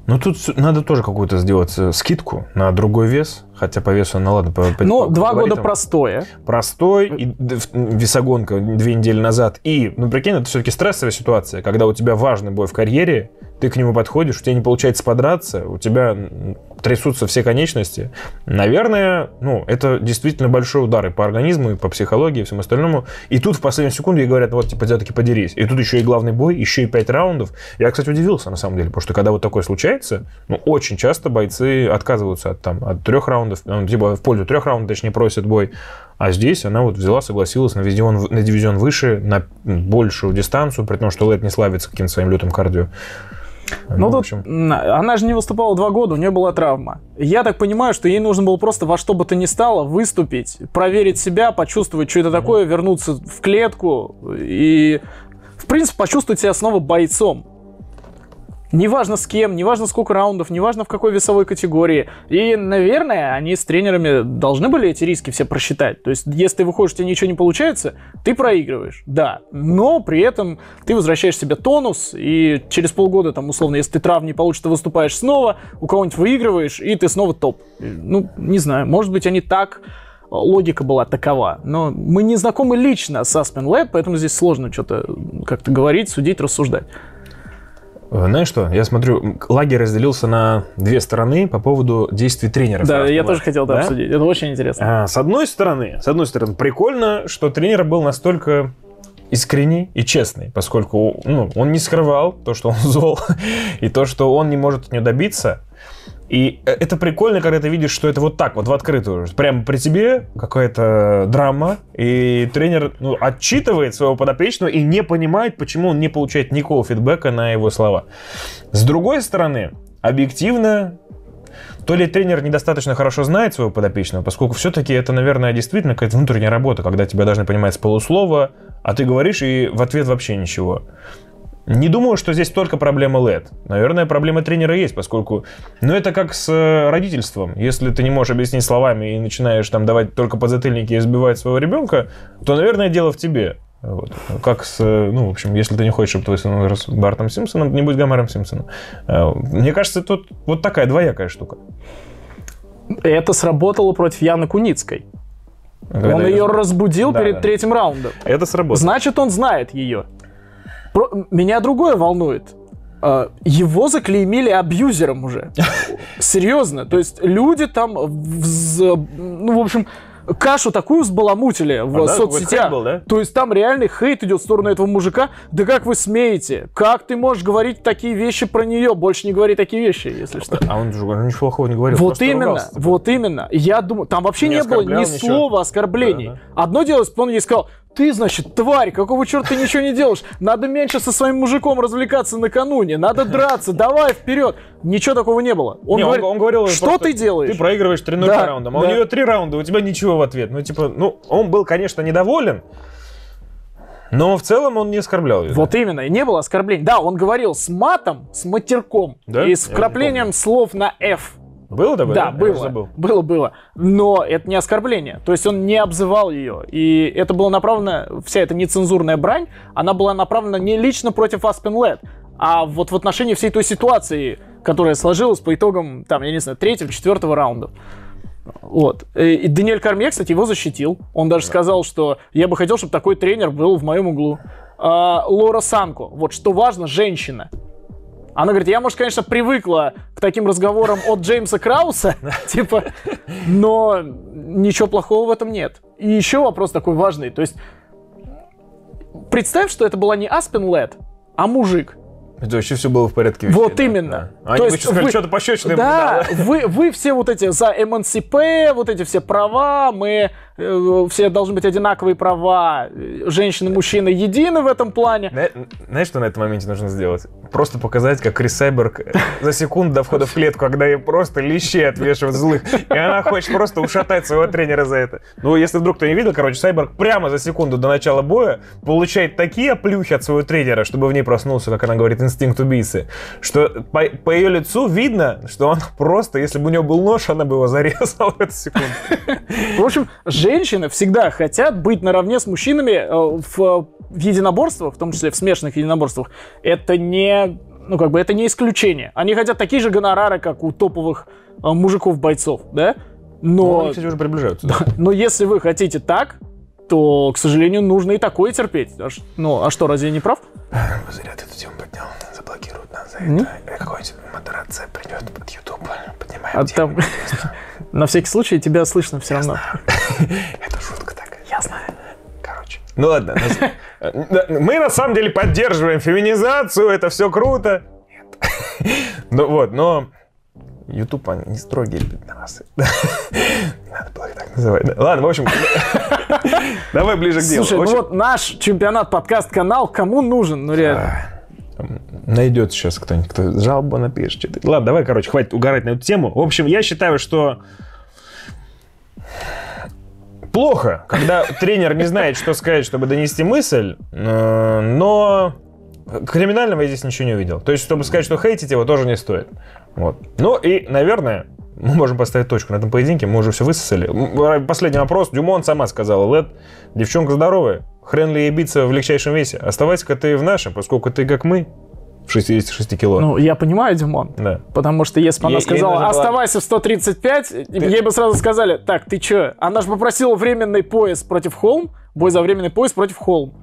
Ну, тут надо тоже какую-то сделать э, скидку на другой вес. Хотя по весу, ну ладно, по, по- Но по два года габаритам. простое. простой, и весогонка две недели назад. И, ну, прикинь, это все-таки стрессовая ситуация, когда у тебя важный бой в карьере, ты к нему подходишь, у тебя не получается подраться, у тебя трясутся все конечности. Наверное, ну, это действительно большой удар и по организму, и по психологии, и всему остальному. И тут в последнюю секунду ей говорят, вот, типа, все-таки подерись. И тут еще и главный бой, еще и пять раундов. Я, кстати, удивился, на самом деле, потому что когда вот такое случается, ну, очень часто бойцы отказываются от, там, от трех раундов, ну, типа, в пользу трех раундов, точнее, просят бой. А здесь она вот взяла, согласилась на дивизион, на дивизион выше, на большую дистанцию, при том, что Лед не славится каким-то своим лютым кардио. Ну, в тут, общем, она же не выступала два года, у нее была травма. Я так понимаю, что ей нужно было просто во что бы то ни стало выступить, проверить себя, почувствовать, что это такое, вернуться в клетку и, в принципе, почувствовать себя снова бойцом. Неважно с кем, неважно сколько раундов, неважно в какой весовой категории. И, наверное, они с тренерами должны были эти риски все просчитать. То есть, если ты выходишь, у тебя ничего не получается, ты проигрываешь, да. Но при этом ты возвращаешь себе тонус, и через полгода, там, условно, если ты трав не получишь, ты выступаешь снова, у кого-нибудь выигрываешь, и ты снова топ. Ну, не знаю, может быть, они так логика была такова. Но мы не знакомы лично с Aspen Lab, поэтому здесь сложно что-то как-то говорить, судить, рассуждать. Э, знаешь что, я смотрю, лагерь разделился на две стороны по поводу действий тренера. Да, я тоже хотел это да? обсудить. Это очень интересно. А, с одной стороны, с одной стороны, прикольно, что тренер был настолько искренний и честный, поскольку ну, он не скрывал то, что он зол, и то, что он не может от нее добиться. И э, это прикольно, когда ты видишь, что это вот так, вот в открытую. Прямо при тебе какая-то драма, и тренер ну, отчитывает своего подопечного и не понимает, почему он не получает никакого фидбэка на его слова. С другой стороны, объективно, то ли тренер недостаточно хорошо знает своего подопечного, поскольку все-таки это, наверное, действительно какая-то внутренняя работа, когда тебя должны понимать с полуслова, а ты говоришь и в ответ вообще ничего. Не думаю, что здесь только проблема LED. Наверное, проблема тренера есть, поскольку... Ну, это как с э, родительством. Если ты не можешь объяснить словами и начинаешь там давать только подзатыльники и избивать своего ребенка, то, наверное, дело в тебе. Вот. Как с, э, ну, в общем, если ты не хочешь, чтобы твой сын рос Бартом Симпсоном, не будь Гомером Симпсоном. Э, мне кажется, тут вот такая двоякая штука. Это сработало против Яны Куницкой. Когда он ее разбудил да, перед да. третьим раундом. Это сработало. Значит, он знает ее. Про... Меня другое волнует. А, его заклеймили абьюзером уже. Серьезно. То есть люди там, вз... ну, в общем, кашу такую взбаламутили в а, соцсетях. Был, да? То есть там реальный хейт идет в сторону этого мужика. Да как вы смеете? Как ты можешь говорить такие вещи про нее? Больше не говори такие вещи, если что. А он же ничего плохого не говорил. Вот именно, ругался, вот именно. Я думаю, там вообще не, не было ни ничего. слова оскорблений. Да, да. Одно дело, если бы он ей сказал, ты, значит, тварь, какого черта ты ничего не делаешь? Надо меньше со своим мужиком развлекаться накануне, надо драться, давай вперед. Ничего такого не было. Он, не, говорит, он, он говорил, что ты делаешь? Ты проигрываешь 3 да, раундом, а да. у нее три раунда, у тебя ничего в ответ. Ну, типа, ну, он был, конечно, недоволен, но в целом он не оскорблял ее. Вот да? именно, и не было оскорблений. Да, он говорил с матом, с матерком да? и с вкраплением слов на F. Было такое? Да, было. Было, было. Но это не оскорбление. То есть он не обзывал ее. И это было направлено, вся эта нецензурная брань, она была направлена не лично против Аспен Лед, а вот в отношении всей той ситуации, которая сложилась по итогам, там, я не знаю, третьего, четвертого раунда. Вот. И Даниэль Кармье, кстати, его защитил. Он даже да. сказал, что я бы хотел, чтобы такой тренер был в моем углу. А, Лора Санко. Вот что важно, женщина. Она говорит, я, может, конечно, привыкла к таким разговорам от Джеймса Крауса, типа, но ничего плохого в этом нет. И еще вопрос такой важный, то есть представь, что это была не Аспен Лед, а мужик. Это вообще все было в порядке вещей. Вот да? именно. Да. Они То есть вы, что-то пощечины. Да, вы, вы все вот эти за МНСП, вот эти все права, мы все должны быть одинаковые права, женщины мужчины едины в этом плане. Знаешь, что на этом моменте нужно сделать? Просто показать, как Крис Сайберг за секунду до входа в клетку, когда ей просто лещи отвешивают злых, и она хочет просто ушатать своего тренера за это. Ну, если вдруг кто не видел, короче, Сайберг прямо за секунду до начала боя получает такие оплюхи от своего тренера, чтобы в ней проснулся, как она говорит, инстинкт убийцы, что по, по ее лицу видно, что он просто, если бы у него был нож, она бы его зарезала в эту секунду. В общем, женщины всегда хотят быть наравне с мужчинами э, в, в единоборствах, в том числе в смешанных единоборствах. Это не, ну как бы это не исключение. Они хотят такие же гонорары, как у топовых э, мужиков-бойцов, да? Но, ну, они, кстати, уже приближаются. Да. Но если вы хотите так, то, к сожалению, нужно и такое терпеть. Ну, а что, разве я не прав? Зря ты эту тему поднял. Заблокируют нас за это. Какой-нибудь модерация придет под YouTube. Поднимаем а там... На всякий случай тебя слышно все равно. Это шутка такая. Я знаю. Короче. Ну ладно. Мы на самом деле поддерживаем феминизацию, это все круто. Нет. Ну вот, но YouTube, они не строгие пидорасы. Не надо было их так называть. Да. Ладно, в общем, давай ближе к делу. Слушай, ну вот наш чемпионат подкаст-канал кому нужен? Ну реально. Найдет сейчас кто-нибудь, кто жалобу напишет. Ладно, давай, короче, хватит угорать на эту тему. В общем, я считаю, что плохо, когда тренер не знает, что сказать, чтобы донести мысль, э, но криминального я здесь ничего не увидел. То есть, чтобы сказать, что хейтить его, тоже не стоит. Вот. Ну и, наверное, мы можем поставить точку на этом поединке, мы уже все высосали. Последний вопрос. Дюмон сама сказала, Лед, девчонка здоровая, хрен ли ей биться в легчайшем весе? Оставайся-ка ты в нашем, поскольку ты как мы, в 66 кило. Ну, я понимаю, Димон. да. Потому что если бы она Ей- ей сказала, было- оставайся в 135, ей бы сразу сказали, так, ты чё? Она же попросила временный пояс против Холм, бой за временный пояс против Холм.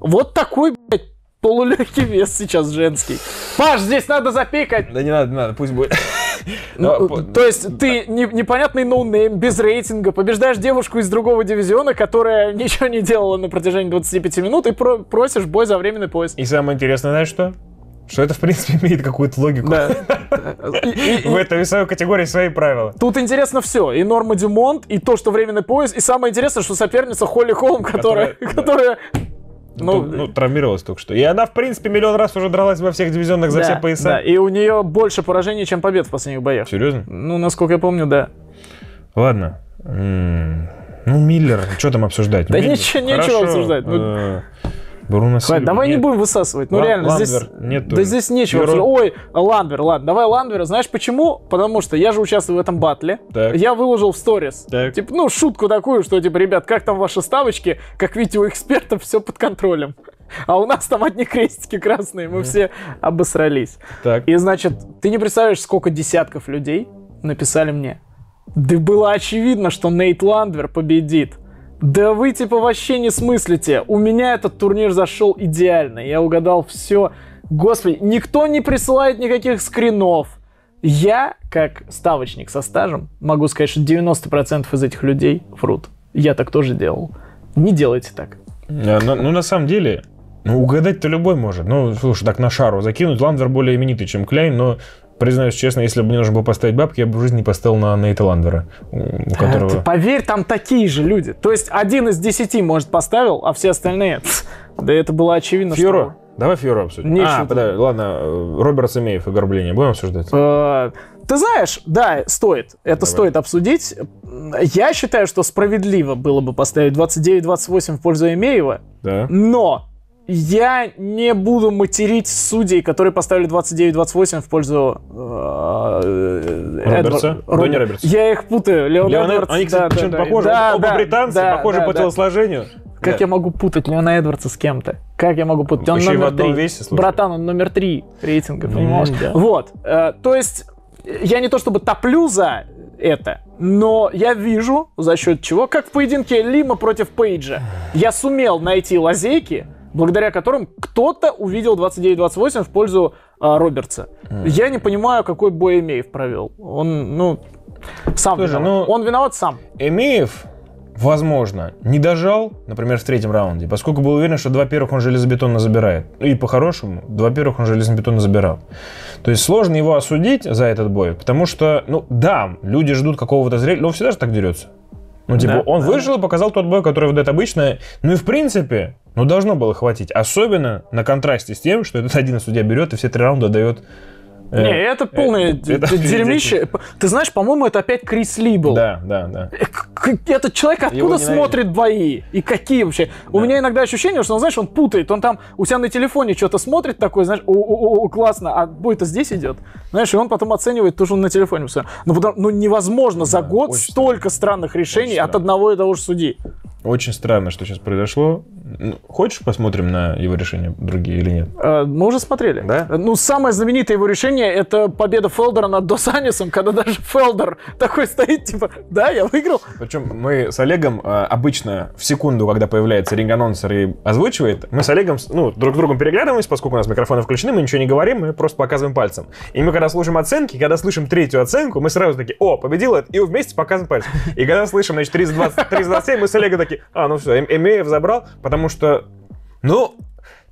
Вот такой, блядь, полулегкий вес сейчас женский. Паш, здесь надо запикать. Да не надо, не надо, пусть будет. Ну, Да, по- то есть ты не- непонятный no name, без рейтинга, побеждаешь девушку из другого дивизиона, которая ничего не делала на протяжении 25 минут, и про- просишь бой за временный пояс. И самое интересное, знаешь что? Что это, в принципе, имеет какую-то логику. Да. В этой весовой категории свои правила. Тут интересно все. И Норма Дюмонт, и то, что временный пояс. И самое интересное, что соперница Холли Холм, которая... Ну, ну, ну, травмировалась только что. И она, в принципе, миллион раз уже дралась во всех дивизионах за да, все пояса. да, и у нее больше поражений, чем побед в последних боях. Серьезно? Ну, насколько я помню, да. Ладно. М, Ну, Миллер, что там обсуждать? Да ничего- нечего хорошо. обсуждать, ну. Э, Бруно Хватит, давай не нет. будем высасывать. Ну, Лан- реально, здесь... Ландвер, нет да тоже. здесь нечего обсуждать. Ой, Ландвер, ладно, давай Ландвера. Знаешь почему? Потому что я же участвую в этом батле. Так. Я выложил в сторис. Так. Типа, ну, шутку такую, что, типа, ребят, как там ваши ставочки? Как видите, у экспертов все под контролем. А у нас там одни крестики красные, мы все обосрались. Так. И, значит, ты не представляешь, сколько десятков людей написали мне. Да было очевидно, что Нейт Ландвер победит. Да вы типа вообще не смыслите. У меня этот турнир зашел идеально. Я угадал все. Господи, никто не присылает никаких скринов. Я, как ставочник со стажем, могу сказать, что 90% из этих людей врут. Я так тоже делал. Не делайте так. А, Ну, ну, на самом деле, ну, угадать-то любой может. Ну, слушай, так на шару закинуть. Ландвер более именитый, чем Кляйн, но признаюсь честно, если бы мне нужно было поставить бабки, я бы в жизни не поставил на Нейта Ландвера, у у Ты которого... поверь, там такие же люди. То есть один из десяти, может, поставил, а все остальные... Да это было очевидно, что- Фьюро. Давай Фьюро обсудим. Нечего а, подожди, ладно, э, Роберт Семеев оскорбление будем обсуждать? Э, Ты знаешь, да, стоит. Это Давай. стоит обсудить. Я считаю, что справедливо было бы поставить 29-28 в пользу Эмеева, Да. но я не буду материть судей, которые поставили 29-28 в пользу э, Робертса? Эдвар- Донни Робер- Робертса. Я их путаю. Леон Леон Эдвардс, Они, кстати, да, чем-то да, похожи. да, Оба да, британцы, да, похожи да, по да. телосложению. Как Да. я могу путать Леона Эдвардса с кем-то? Как я могу путать? Он Еще номер три. весе, слушай. Братан, он номер три рейтинга, понимаешь? да. Вот. э, то есть, я не то чтобы топлю за это, но я вижу, за счет чего, как в поединке Лима против Пейджа, я сумел найти лазейки, благодаря которым кто-то увидел 29-28 в пользу а, Робертса. Я не понимаю, какой бой Эмеев провел. Он, ну, сам Слушай, виноват. ну- Он виноват сам. Эмеев, возможно, не дожал, например, в третьем раунде, поскольку был уверен, что два первых он железобетонно забирает. И по-хорошему, два первых он железобетонно забирал. То есть сложно его осудить за этот бой, потому что, ну да, люди ждут какого-то зрелища, но он всегда же так дерется. Ну, типа, Да, он да. вышел и показал тот бой, который выдает обычно. Ну и в принципе, ну должно было хватить. Особенно на контрасте с тем, что этот один судья берет и все три раунда дает. Э, Не, это полное э, д- дерьмище. Ты знаешь, по-моему, это опять Крис Ли был. Да, да, да. Э, Этот человек откуда смотрит бои? И какие вообще? У меня иногда ощущение, что, он, знаешь, он путает. Он там у себя на телефоне что-то смотрит такой, знаешь, о, классно, а бой-то здесь идет. Знаешь, и он потом оценивает то, что он на телефоне посмотрел. Ну, ну невозможно за год столько странных решений от одного и того же судьи. Очень странно, что сейчас произошло. Ну, Хочешь посмотрим на его решения другие или нет? Э, Мы уже смотрели. Да? Э, Ну, самое знаменитое его решение это победа Фелдера над Досанисом, когда даже Фелдер такой стоит, типа, да, я выиграл. Причем мы с Олегом э, обычно в секунду, когда появляется ринг-анонсер и озвучивает, мы с Олегом ну, друг с другом переглядываемся, поскольку у нас микрофоны включены, мы ничего не говорим, мы просто показываем пальцем. И мы когда слушаем оценки, когда слышим третью оценку, мы сразу такие, о, победил этот, и вместе показываем пальцем. И когда слышим, значит, 320, 327, мы с Олегом такие, а, ну все, Эмеев забрал, потому что, ну,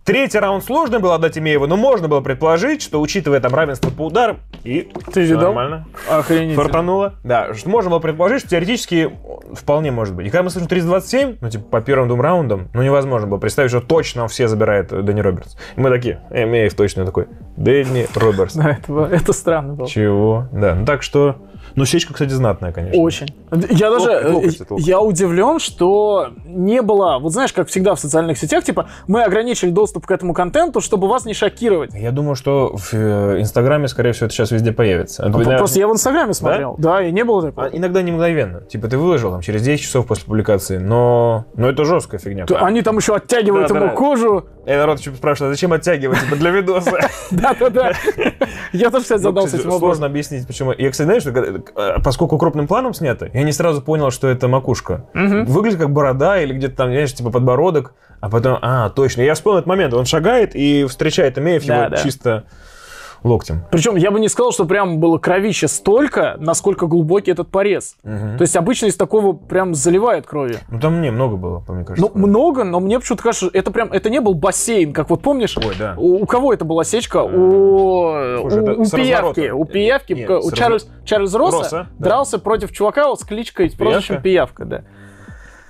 Третий раунд сложно было отдать Имееву, но можно было предположить, что, учитывая там равенство по ударам, и Ты видал? нормально. Охренеть. Фартануло. Да, что можно было предположить, что теоретически вполне может быть. И когда мы слышим 327, ну, типа, по первым двум раундам, ну, невозможно было представить, что точно все забирает э, Дэнни Робертс. И мы такие, Эмеев точно такой, Дэнни Робертс. Да, это странно было. Чего? Да, ну так что Ну, сечка, кстати, знатная, конечно. Очень. Я даже, Лопать, лопать это лопать. я удивлен, что не было, вот знаешь, как всегда в социальных сетях, типа, мы ограничили доступ к этому контенту, чтобы вас не шокировать. Я думаю, что в э, Инстаграме, скорее всего, это сейчас везде появится. Наверное, Просто я в Инстаграме смотрел. Да, и не было такого. а Иногда не мгновенно. Типа ты выложил там через 10 часов после публикации, но, но это жесткая фигня. Они там еще оттягивают Да, ему да. кожу. И народ еще спрашивает, а зачем оттягивать, типа для видоса? Да-да-да. Я тоже, кстати, задался этим вопросом. Сложно объяснить, почему. Я, кстати, знаешь, когда- э, поскольку крупным планом снято, я не сразу понял, что это макушка. Выглядит как борода или где-то там, знаешь, типа подбородок, а потом, а, точно. Я вспомнил этот момент. Он шагает и встречает Эмеев его чисто локтем. Причем я бы не сказал, что прям было кровище столько, насколько глубокий этот порез. То есть обычно из такого прям заливает кровью. Ну там не много было, по мне кажется. Ну, много, но мне почему-то кажется, это прям, это не был бассейн, как вот помнишь, Ой, да. у, у кого это была сечка? У, Слушай, у, у пиявки. У пиявки, Нет, у Чарльз, Чарльз Росса, Росса, да. дрался против чувака вот с кличкой, прозвищем Пиявка, да.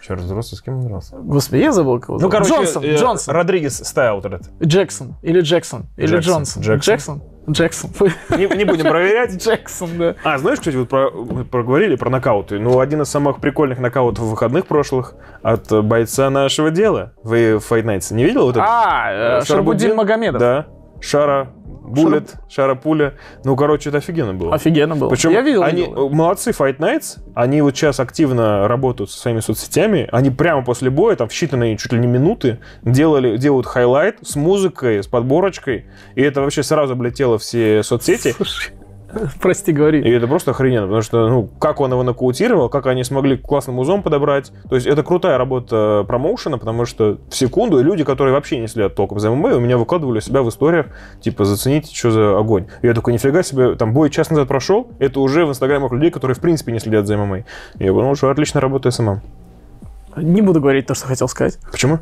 Черт, взрослый, с кем он дрался? Господи, я забыл кого. Ну, короче, Джонсон, э, Джонсон, Родригес style вот этот. Джексон или Джексон или Джексон, Джонсон, Джексон. Джексон, Джексон, Не, не будем проверять. Джексон, да. А, знаешь, кстати, вот про, мы проговорили про нокауты. Ну, один из самых прикольных нокаутов выходных прошлых от э, бойца нашего дела. Вы в Fight Nights не видел вот это? А, э, Шарабутдин Магомедов. Да. Шара Bullet, Шара Пуля. Ну, короче, это офигенно было. Офигенно было. Причем я видел. они видел. молодцы, Fight Nights. Они вот сейчас активно работают со своими соцсетями. Они прямо после боя, там в считанные чуть ли не минуты, делали, делают highlight с музыкой, с подборочкой. И это вообще сразу облетело все соцсети. Слушай, Прости, говори. И это просто охрененно, потому что, ну, как он его нокаутировал, как они смогли классным узом подобрать. То есть это крутая работа промоушена, потому что в секунду люди, которые вообще не следят толком за ММА, у меня выкладывали себя в историях, типа, зацените, что за огонь. И я такой, нифига себе, там бой час назад прошел, это уже в инстаграмах людей, которые в принципе не следят за ММА. И я подумал, что отлично работаю сама. Не буду говорить то, что хотел сказать. Почему?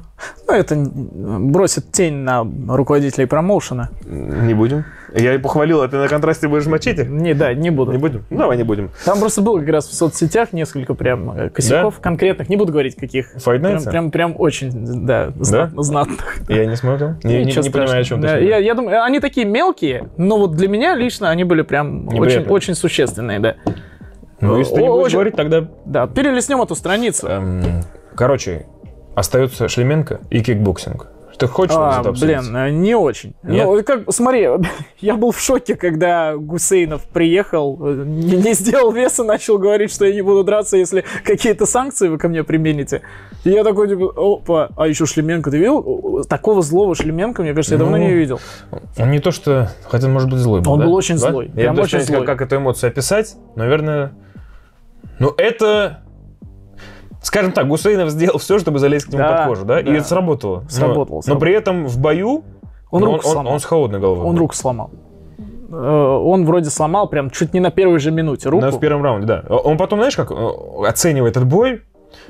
Ну, это бросит тень на руководителей промоушена. Не будем. Я и похвалил, а ты на контрасте будешь мочить? Не, да, не буду. Не будем? Ну, давай не будем. Там просто было как раз в соцсетях несколько прям э, косяков конкретных, не буду говорить каких. Fight Прям, прям, прям очень, да, зна- знатных. Я не смотрел. Не, не- не понимаю, о чем ты. Да, я, я думаю, они такие мелкие, но вот для меня лично они были прям очень, Неприятные. очень существенные, да. Ну, если ты не будешь очень- говорить, тогда Да, перелистнем эту страницу. Эм, короче, остается Шлеменко и кикбоксинг. Ты хочешь А, это обсудить? блин, э, не очень. Нет? Ну, как, смотри, я был в шоке, когда Гусейнов приехал, э, не, сделал веса, начал говорить, что я не буду драться, если какие-то санкции вы ко мне примените. И я такой, типа, опа, а еще Шлеменко, ты видел? Такого злого Шлеменко, мне кажется, я давно Ну, не видел. Он не то что... Хотя, может быть, злой был, Он да? был очень Да? злой, Я прям очень не знаю, злой. Как, как эту эмоцию описать. Наверное... Ну, это... Скажем так, Гусейнов сделал все, чтобы залезть к нему Да, под кожу, да? И да. это сработало. Но- Сработало, Но, сработало. при этом в бою Он ну, руку он, сломал. он с холодной головой. Он был. руку сломал. Э, Он вроде сломал прям чуть не на первой же минуте руку. Да, в первом раунде, да. Он потом, знаешь, как оценивает этот бой?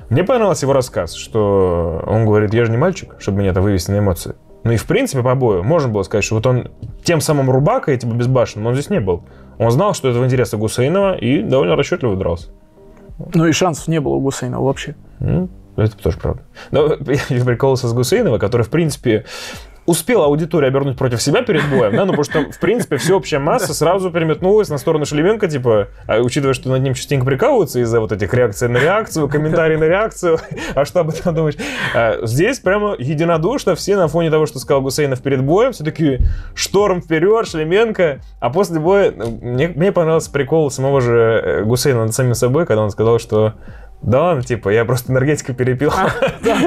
Мне понравился его рассказ, что он говорит, я же не мальчик, чтобы меня там вывести на эмоции. Ну и в принципе по бою можно было сказать, что вот он тем самым Рубакой, типа безбашенным, он здесь не был. Он знал, что это в интересах Гусейнова и довольно расчетливо дрался. Ну и шансов не было у Гусейнова вообще. Ну, это тоже правда. Но я прикололся с Гусейнова, который, в принципе, успел аудиторию обернуть против себя перед боем, да, ну, потому что, в принципе, всеобщая масса сразу переметнулась на сторону Шлеменко, типа, а учитывая, что над ним частенько прикалываются из-за вот этих реакций на реакцию, комментарий на реакцию, а что об этом думаешь? А здесь прямо единодушно все на фоне того, что сказал Гусейнов перед боем, все таки шторм вперед, Шлеменко, а после боя ну, мне, мне понравился прикол самого же э, Гусейна над самим собой, когда он сказал, что да ладно, типа, я просто энергетику перепил. Да.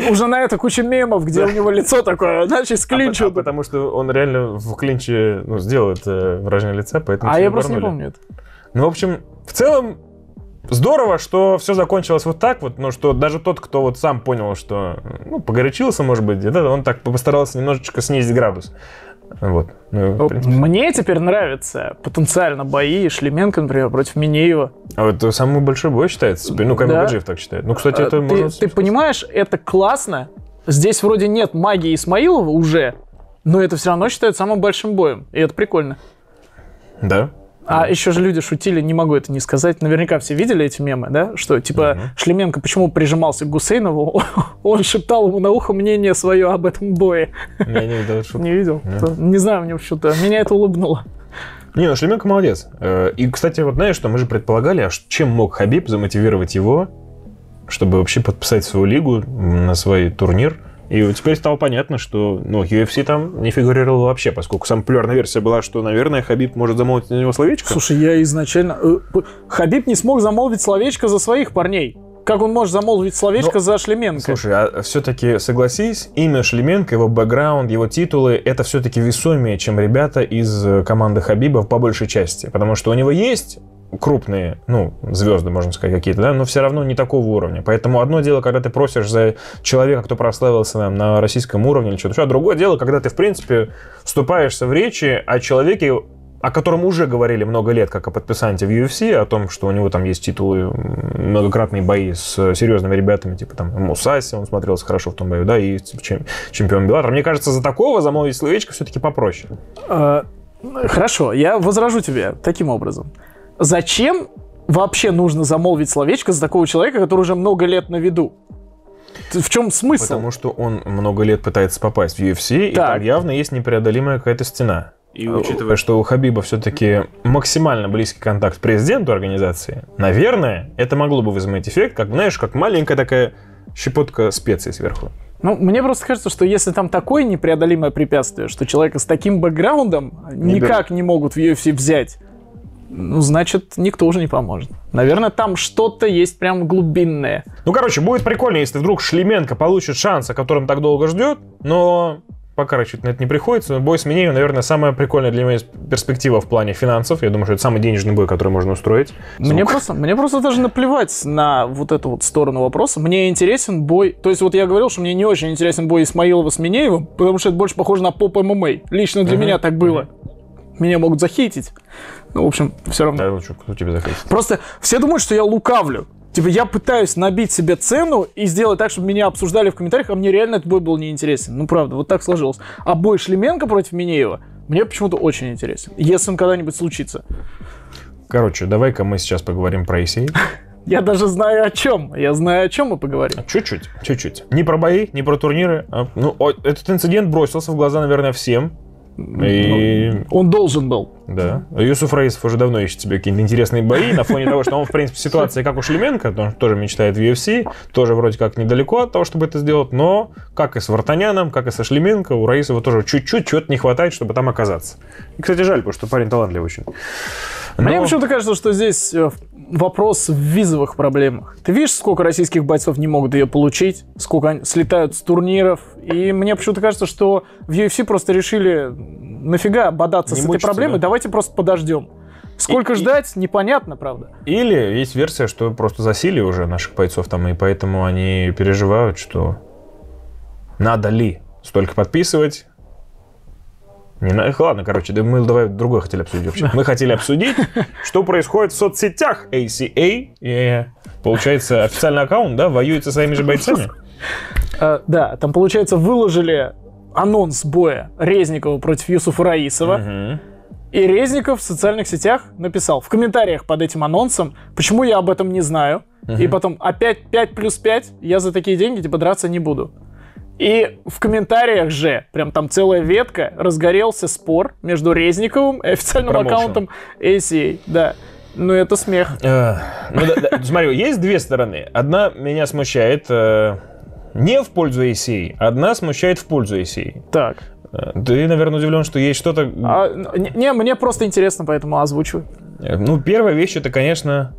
Уже на это куча мемов, где у него лицо такое, значит, с А по- клинчу. а потому что он реально в клинче ну, сделает э, выражение лица, поэтому... А я просто не помню это. Ну, в общем, в целом, здорово, что все закончилось вот так вот, но что даже тот, кто вот сам понял, что, ну, погорячился, может быть, где-то, он так постарался немножечко снизить градус. Вот. Ну. Мне теперь нравятся потенциально бои Шлеменко, например, против Минеева. А вот самый большой бой считается теперь. Ну, Камил Да. Так считает. Ну, кстати, это Э, можно... ты, ты понимаешь, это классно. Здесь вроде нет магии Исмаилова уже, но это все равно считают самым большим боем. И это прикольно. Да. А еще же люди шутили, не могу это не сказать. Наверняка все видели эти мемы, да? Что, типа, Шлеменко почему прижимался к Гусейнову? Он шептал ему на ухо мнение свое об этом бое. Я не видел шутку. Не видел? Не знаю, мне что-то... Меня это улыбнуло. Не, ну Шлеменко молодец. Э, И, кстати, вот знаешь, что мы же предполагали, а чем мог Хабиб замотивировать его, чтобы вообще подписать свою лигу на свой турнир. И вот теперь стало понятно, что ну, UFC там не фигурировал вообще, поскольку самая популярная версия была, что, наверное, Хабиб может замолвить на него словечко. Слушай, я изначально... э, Хабиб не смог замолвить словечко за своих парней. Как он может замолвить словечко Ну, за Шлеменко? Слушай, а все-таки согласись, имя Шлеменко, его бэкграунд, его титулы, это все-таки весомее, чем ребята из э, команды Хабиба по большей части. Потому что у него есть крупные, ну, звезды, можно сказать, какие-то, да, но все равно не такого уровня. Поэтому одно дело, когда ты просишь за человека, кто прославился там, на российском уровне или что-то а другое дело, когда ты, в принципе, вступаешься в речи о человеке, о котором уже говорили много лет, как о подписанте в UFC, о том, что у него там есть титулы, многократные бои с серьезными ребятами, типа там Мусаси, он смотрелся хорошо в том бою, да, и чем- чемпион Беллатора. Мне кажется, за такого замолвить словечко все-таки попроще. Э, Хорошо, я возражу тебе таким образом. Зачем вообще нужно замолвить словечко за такого человека, который уже много лет на виду? В чем смысл? Потому что он много лет пытается попасть в UFC, и Так. там явно есть непреодолимая какая-то стена. И учитывая, что у Хабиба все-таки максимально близкий контакт к президенту организации, наверное, это могло бы вызвать эффект, как, знаешь, как маленькая такая щепотка специй сверху. Ну, мне просто кажется, что если там такое непреодолимое препятствие, что человека с таким бэкграундом никак не могут в UFC взять, ну, значит, никто уже не поможет. Наверное, там что-то есть прям глубинное. Ну, короче, будет прикольно, если вдруг Шлеменко получит шанс, о котором так долго ждет, но пока рассчитывать на это не приходится. Но бой с Минеевым, наверное, самая прикольная для меня перспектива в плане финансов. Я думаю, что это самый денежный бой, который можно устроить. Мне Звук. просто, мне просто даже наплевать на вот эту вот сторону вопроса. Мне интересен бой... То есть вот я говорил, что мне не очень интересен бой Исмаилова с Минеевым, потому что это больше похоже на поп ММА. Лично для меня так было. Меня могут захейтить. Ну, в общем, все равно. Да, ну что, кто тебе захотел? Просто все думают, что я лукавлю. Типа я пытаюсь набить себе цену и сделать так, чтобы меня обсуждали в комментариях, а мне реально этот бой был неинтересен. Ну правда, вот так сложилось. А бой Шлеменко против Минеева мне почему-то очень интересен. Если он когда-нибудь случится. Короче, давай-ка мы сейчас поговорим про ACA. Я даже знаю о чем. Я знаю, о чем мы поговорим. Чуть-чуть, чуть-чуть. Не про бои, не про турниры. а, ну, этот инцидент бросился в глаза, наверное, всем. И Он должен был. Да. Юсуф Раисов уже давно ищет себе какие-то интересные бои на фоне того, что он, в принципе, ситуация как у Шлеменко, он тоже мечтает в UFC, тоже вроде как недалеко от того, чтобы это сделать, но как и с Вартаняном, как и со Шлеменко, у Раисова тоже чуть-чуть чего-то не хватает, чтобы там оказаться. И, кстати, жаль, потому что парень талантливый очень. Мне Но- почему-то кажется, что здесь э, вопрос в визовых проблемах. Ты видишь, сколько российских бойцов не могут ее получить, сколько они слетают с турниров, и мне почему-то кажется, что в UFC просто решили нафига бодаться Не с этой проблемой, да. давайте просто подождем. Сколько И- и- ждать, непонятно, правда. Или есть версия, что просто засили уже наших бойцов там, и поэтому они переживают, что надо ли столько подписывать. Не Ладно, короче, да мы давай другое хотели обсудить вообще. Мы хотели обсудить, что происходит в соцсетях ACA. И, получается, официальный аккаунт, да, воюет со своими же бойцами. Э, да, там, получается, выложили анонс боя Резникова против Юсуфа Раисова. И Резников в социальных сетях написал в комментариях под этим анонсом, почему я об этом не знаю. И потом опять 5 плюс 5, я за такие деньги типа драться не буду. И в комментариях же, прям там целая ветка, разгорелся спор между Резниковым и официальным Промоушен. аккаунтом ACA. Да. Ну это смех. Э, Ну, да, да, смотри, есть две стороны. Одна меня смущает э, не в пользу ACA, одна смущает в пользу ACA. Так. Э, Ты, наверное, удивлен, что есть что-то... А, не, не, мне просто интересно, поэтому озвучиваю. Э, Ну, первая вещь, это, конечно,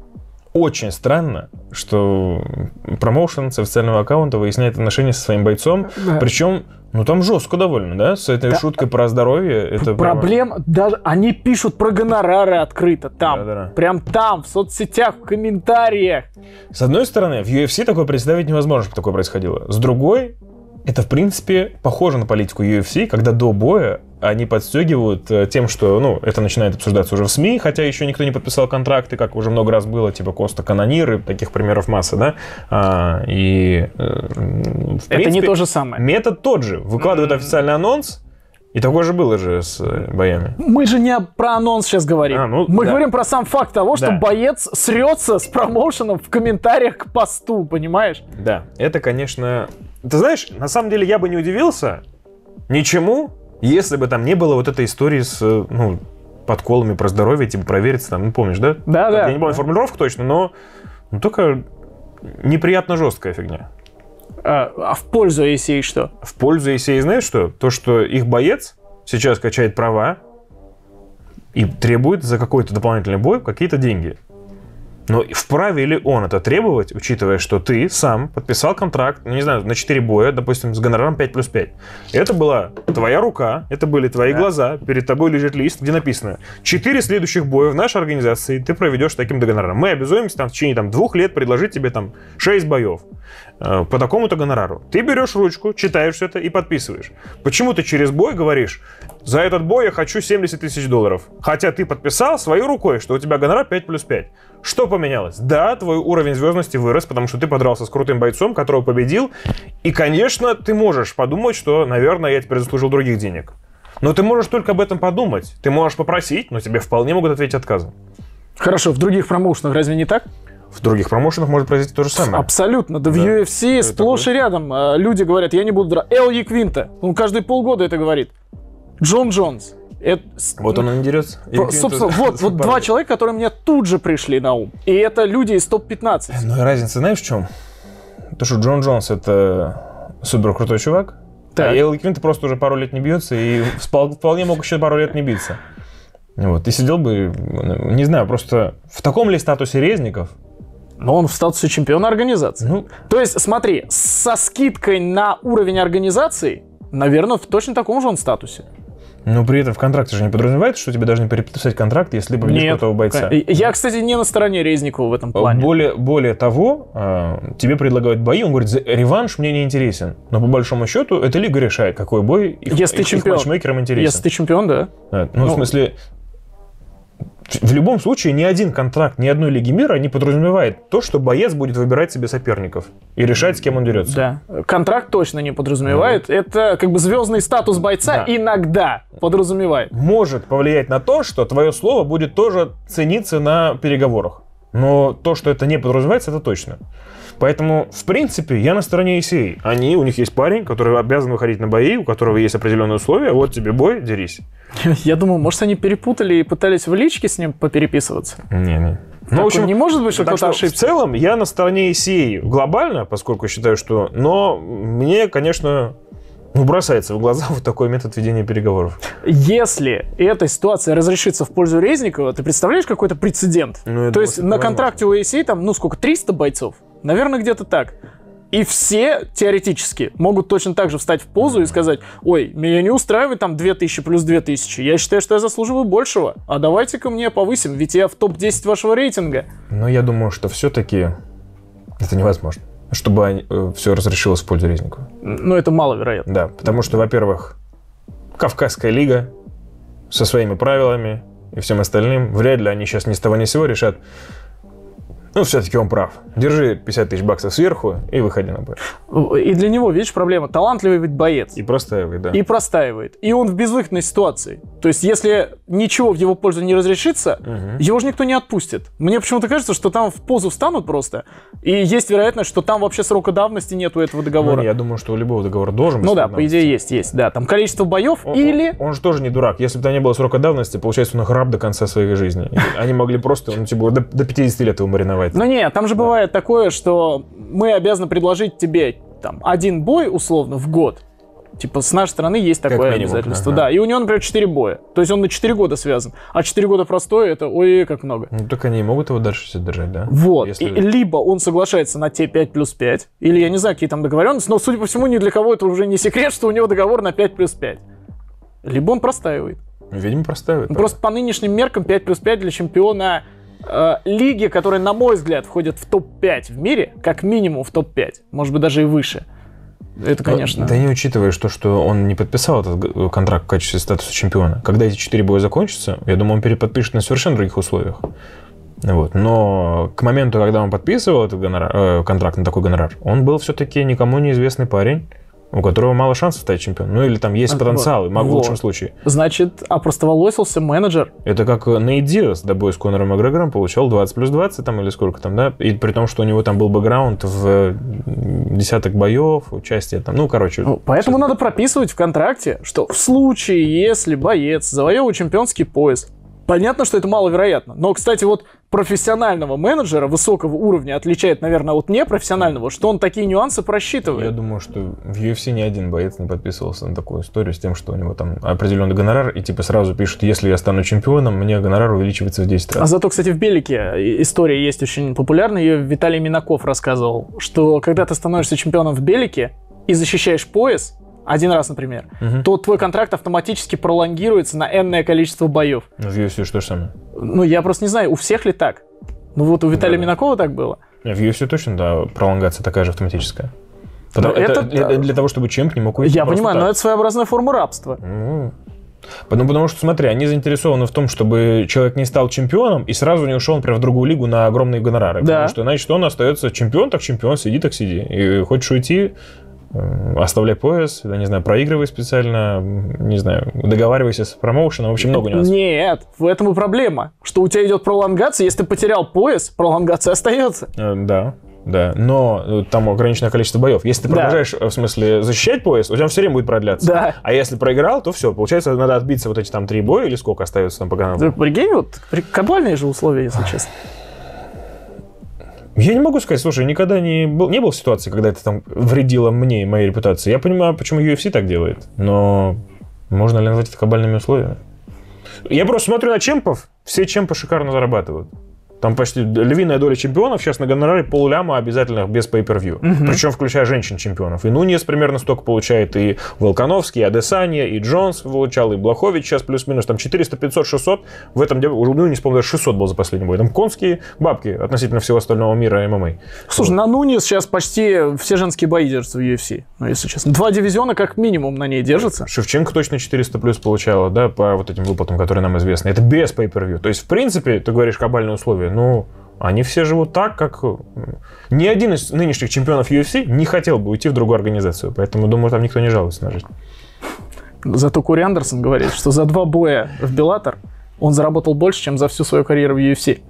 очень странно, что промоушен с официального аккаунта выясняет отношения со своим бойцом. Да. Причем, ну, там жестко довольно, да? С этой Да. шуткой про здоровье. Это прямо- Проблем, даже они пишут про гонорары открыто там. Да-да-да. Прям там, в соцсетях, в комментариях. С одной стороны, в UFC такое представить невозможно, чтобы такое происходило. С другой, это, в принципе, похоже на политику UFC, когда до боя они подстегивают э, тем, что, ну, это начинает обсуждаться уже в СМИ, хотя еще никто не подписал контракты, как уже много раз было, типа Коста Канониры, таких примеров масса, да? А, и, э, в Это не принципе, то же самое. Метод тот же. Выкладывают официальный анонс, и такое же было же с э, боями. Мы же не про анонс сейчас говорим. А, ну, Мы да. говорим про сам факт того, что Да. боец срется с промоушеном в комментариях к посту, понимаешь? Да, это, конечно... Ты знаешь, на самом деле я бы не удивился ничему, если бы там не было вот этой истории с, э, ну, подколами про здоровье, типа провериться там, ну помнишь, да? Да, да. Я не помню формулировку точно, но ну, только неприятно жесткая фигня. А, а в пользу ACA что? В пользу ACA знаешь что? То, что их боец сейчас качает права и требует за какой-то дополнительный бой какие-то деньги. Но вправе ли он это требовать, учитывая, что ты сам подписал контракт, ну, не знаю, на 4 боя, допустим, с гонораром 5 плюс 5. Это была твоя рука, это были твои да. глаза, перед тобой лежит лист, где написано 4 следующих боя в нашей организации ты проведешь таким-то гонораром. Мы обязуемся там в течение там, двух лет предложить тебе там 6 боев э, по такому-то гонорару. Ты берешь ручку, читаешь все это и подписываешь. Почему ты через бой говоришь, за этот бой я хочу 70 тысяч долларов. Хотя ты подписал своей рукой, что у тебя гонорар 5 плюс 5. Что поменялось? Да, твой уровень звездности вырос, потому что ты подрался с крутым бойцом, которого победил. И, конечно, ты можешь подумать, что, наверное, я теперь заслужил других денег. Но ты можешь только об этом подумать. Ты можешь попросить, но тебе вполне могут ответить отказом. Хорошо, в других промоушенах разве не так? В других промоушенах может произойти то же самое. Абсолютно. Да, да. в UFC сплошь такое? и рядом а, люди говорят, я не буду драться. Эл Квинта, он каждые полгода это говорит. Джон Джонс. Это, вот он и не дерется. Собственно, вот, вот два человека, которые мне тут же пришли на ум. И это люди из топ-15. Ну и разница, знаешь, в чем? То, что Джон Джонс это супер крутой чувак, так. а Эл Квинт просто уже пару лет не бьется и вполне мог еще пару лет не биться. Вот, и сидел бы, не знаю, просто в таком ли статусе резников, но он в статусе чемпиона организации. Ну, То есть, смотри, со скидкой на уровень организации, наверное, в точно таком же он статусе. Но при этом в контракте же не подразумевается, что тебе должны переподписать контракт, если победишь Нет. крутого бойца. Я, кстати, не на стороне Резникова в этом плане. Более, более того, а, тебе предлагают бои, он говорит, реванш мне не интересен. Но по большому счету, эта лига решает, какой бой их, если их, ты чемпион. матчмейкерам интересен. Если ты чемпион, да. Ну, ну, в смысле, в любом случае ни один контракт ни одной Лиги Мира не подразумевает то, что боец будет выбирать себе соперников и решать, с кем он дерется. Да. Контракт точно не подразумевает. Ну. Это как бы звездный статус бойца да. иногда подразумевает. Может повлиять на то, что твое слово будет тоже цениться на переговорах. Но то, что это не подразумевается, это точно. Поэтому, в принципе, я на стороне ECA. Они, у них есть парень, который обязан выходить на бои, у которого есть определенные условия. Вот тебе бой, дерись. Я думаю, может, они перепутали и пытались в личке с ним попереписываться? Не-не. Ну, в общем, не может быть, что кто-то ошибся. В целом, я на стороне ECA глобально, поскольку считаю, что... Но мне, конечно, ну, бросается в глаза вот такой метод ведения переговоров. Если эта ситуация разрешится в пользу Резникова, ты представляешь какой-то прецедент? Ну, То думаю, есть на контракте у ACA там, ну сколько, 300 бойцов? Наверное, где-то так. И все теоретически могут точно так же встать в позу и сказать, ой, меня не устраивает там 2000 плюс 2000, я считаю, что я заслуживаю большего, а давайте-ка мне повысим, ведь я в топ-10 вашего рейтинга. Но я думаю, что все-таки это невозможно, чтобы э, все разрешилось в пользу Резникова. Ну, это маловероятно. Да, потому что, во-первых, Кавказская лига со своими правилами и всем остальным, вряд ли они сейчас ни с того ни с сего решат, ну, все-таки он прав. Держи 50 тысяч баксов сверху и выходи на бой. И для него, видишь, проблема. Талантливый ведь боец. И простаивает, да. И простаивает. И он в безвыходной ситуации. То есть, если ничего в его пользу не разрешится, угу. его же никто не отпустит. Мне почему-то кажется, что там в позу встанут просто. И есть вероятность, что там вообще срока давности нет у этого договора. Ну, я думаю, что у любого договора должен быть. Ну да, по идее есть, есть. Да, там количество боев он, или... Он, он же тоже не дурак. Если бы там не было срока давности, получается, он их раб до конца своей жизни. Они могли просто, ну, типа, до, до 50 лет его мариновать. Ну нет, там же да. бывает такое, что мы обязаны предложить тебе там один бой условно в год. Типа, с нашей стороны есть такое минимум, обязательство. Ага. Да. И у него, например, 4 боя. То есть он на 4 года связан. А 4 года простое, это ой, как много. Ну, так они могут его дальше содержать, да? Вот. Если... И, либо он соглашается на те 5 плюс 5, или я не знаю, какие там договоренности, но, судя по всему, ни для кого это уже не секрет, что у него договор на 5 плюс 5. Либо он простаивает. Видимо, простаивает. Ну, просто по нынешним меркам 5 плюс 5 для чемпиона лиги, которая, на мой взгляд, входит в топ-5 в мире, как минимум в топ-5, может быть, даже и выше. Это, конечно. Да не учитывая то, что он не подписал этот контракт в качестве статуса чемпиона. Когда эти четыре боя закончатся, я думаю, он переподпишет на совершенно других условиях. Вот. Но к моменту, когда он подписывал этот гонорар, э, контракт на такой гонорар, он был все-таки никому неизвестный парень у которого мало шансов стать чемпионом. Ну или там есть а, потенциал, вот. в лучшем случае. Значит, опростоволосился менеджер. Это как Нейт Диас до боя с Конором Макгрегором получал 20 плюс 20 там или сколько там, да? И при том, что у него там был бэкграунд в десяток боев, участие там, ну короче. Ну, поэтому надо прописывать в контракте, что в случае, если боец завоевывает чемпионский пояс, Понятно, что это маловероятно. Но, кстати, вот профессионального менеджера высокого уровня отличает, наверное, от непрофессионального, что он такие нюансы просчитывает. Я думаю, что в UFC ни один боец не подписывался на такую историю с тем, что у него там определенный гонорар, и типа сразу пишут, если я стану чемпионом, мне гонорар увеличивается в 10 раз. А зато, кстати, в Белике история есть очень популярная, ее Виталий Минаков рассказывал, что когда ты становишься чемпионом в Белике и защищаешь пояс, один раз, например, Мгм. то твой контракт автоматически пролонгируется на энное количество боев. В UFC что же самое? Ну, я просто не знаю, у всех ли так? Ну вот у Виталия Да-да. Минакова так было. В UFC точно, да, пролонгация такая же автоматическая. Потому- Ну, это, это- для, для того, чтобы чемп не мог уйти Я понимаю, так. но это своеобразная форма рабства. Ну, потому, потому что, смотри, они заинтересованы в том, чтобы человек не стал чемпионом и сразу не ушел, например, в другую лигу на огромные гонорары. Да. Потому что, значит, он остается чемпион, так чемпион, сиди, так сиди. И хочешь уйти, оставляй пояс, я не знаю, проигрывай специально, не знаю, договаривайся с промоушеном, в общем, много нюансов. Нет, в этом и проблема. Что у тебя идет пролонгация, если ты потерял пояс, пролонгация остается. Э, Да, да, но э, там ограниченное количество боев. Если ты Да. продолжаешь, э, в смысле, защищать пояс, у тебя все время будет продляться. Да. А если проиграл, то все, получается, надо отбиться вот эти там три боя или сколько остается там по каналу? Ты прикинь, вот кабальные же условия, если честно. Я не могу сказать, слушай, никогда не был, не был в ситуации, когда это там вредило мне и моей репутации. Я понимаю, почему UFC так делает, но можно ли назвать это кабальными условиями? Я просто смотрю на чемпов, все чемпы шикарно зарабатывают. Там почти львиная доля чемпионов сейчас на гонораре полляма обязательных без pay-per-view. Причем включая женщин-чемпионов. И Нунес примерно столько получает, и Волконовский, и Адесанья, и Джонс получал, и Блахович сейчас плюс-минус там 400, 500, 600. В этом деле, ну, не вспомню, даже 600 был за последний бой. Там конские бабки относительно всего остального мира ММА. Слушай, на Нунис сейчас почти все женские бои держатся в UFC, ну, если честно. Два дивизиона как минимум на ней держатся. Шевченко точно 400 плюс получала, да, по вот этим выплатам, которые нам известны. Это без pay-per-view. То есть, в принципе, ты говоришь кабальные условия, ну, они все живут так, как... Ни один из нынешних чемпионов UFC не хотел бы уйти в другую организацию. Поэтому, думаю, там никто не жалуется на жизнь. Зато Кури Андерсон говорит, что за два боя в Беллатор он заработал больше, чем за всю свою карьеру в UFC.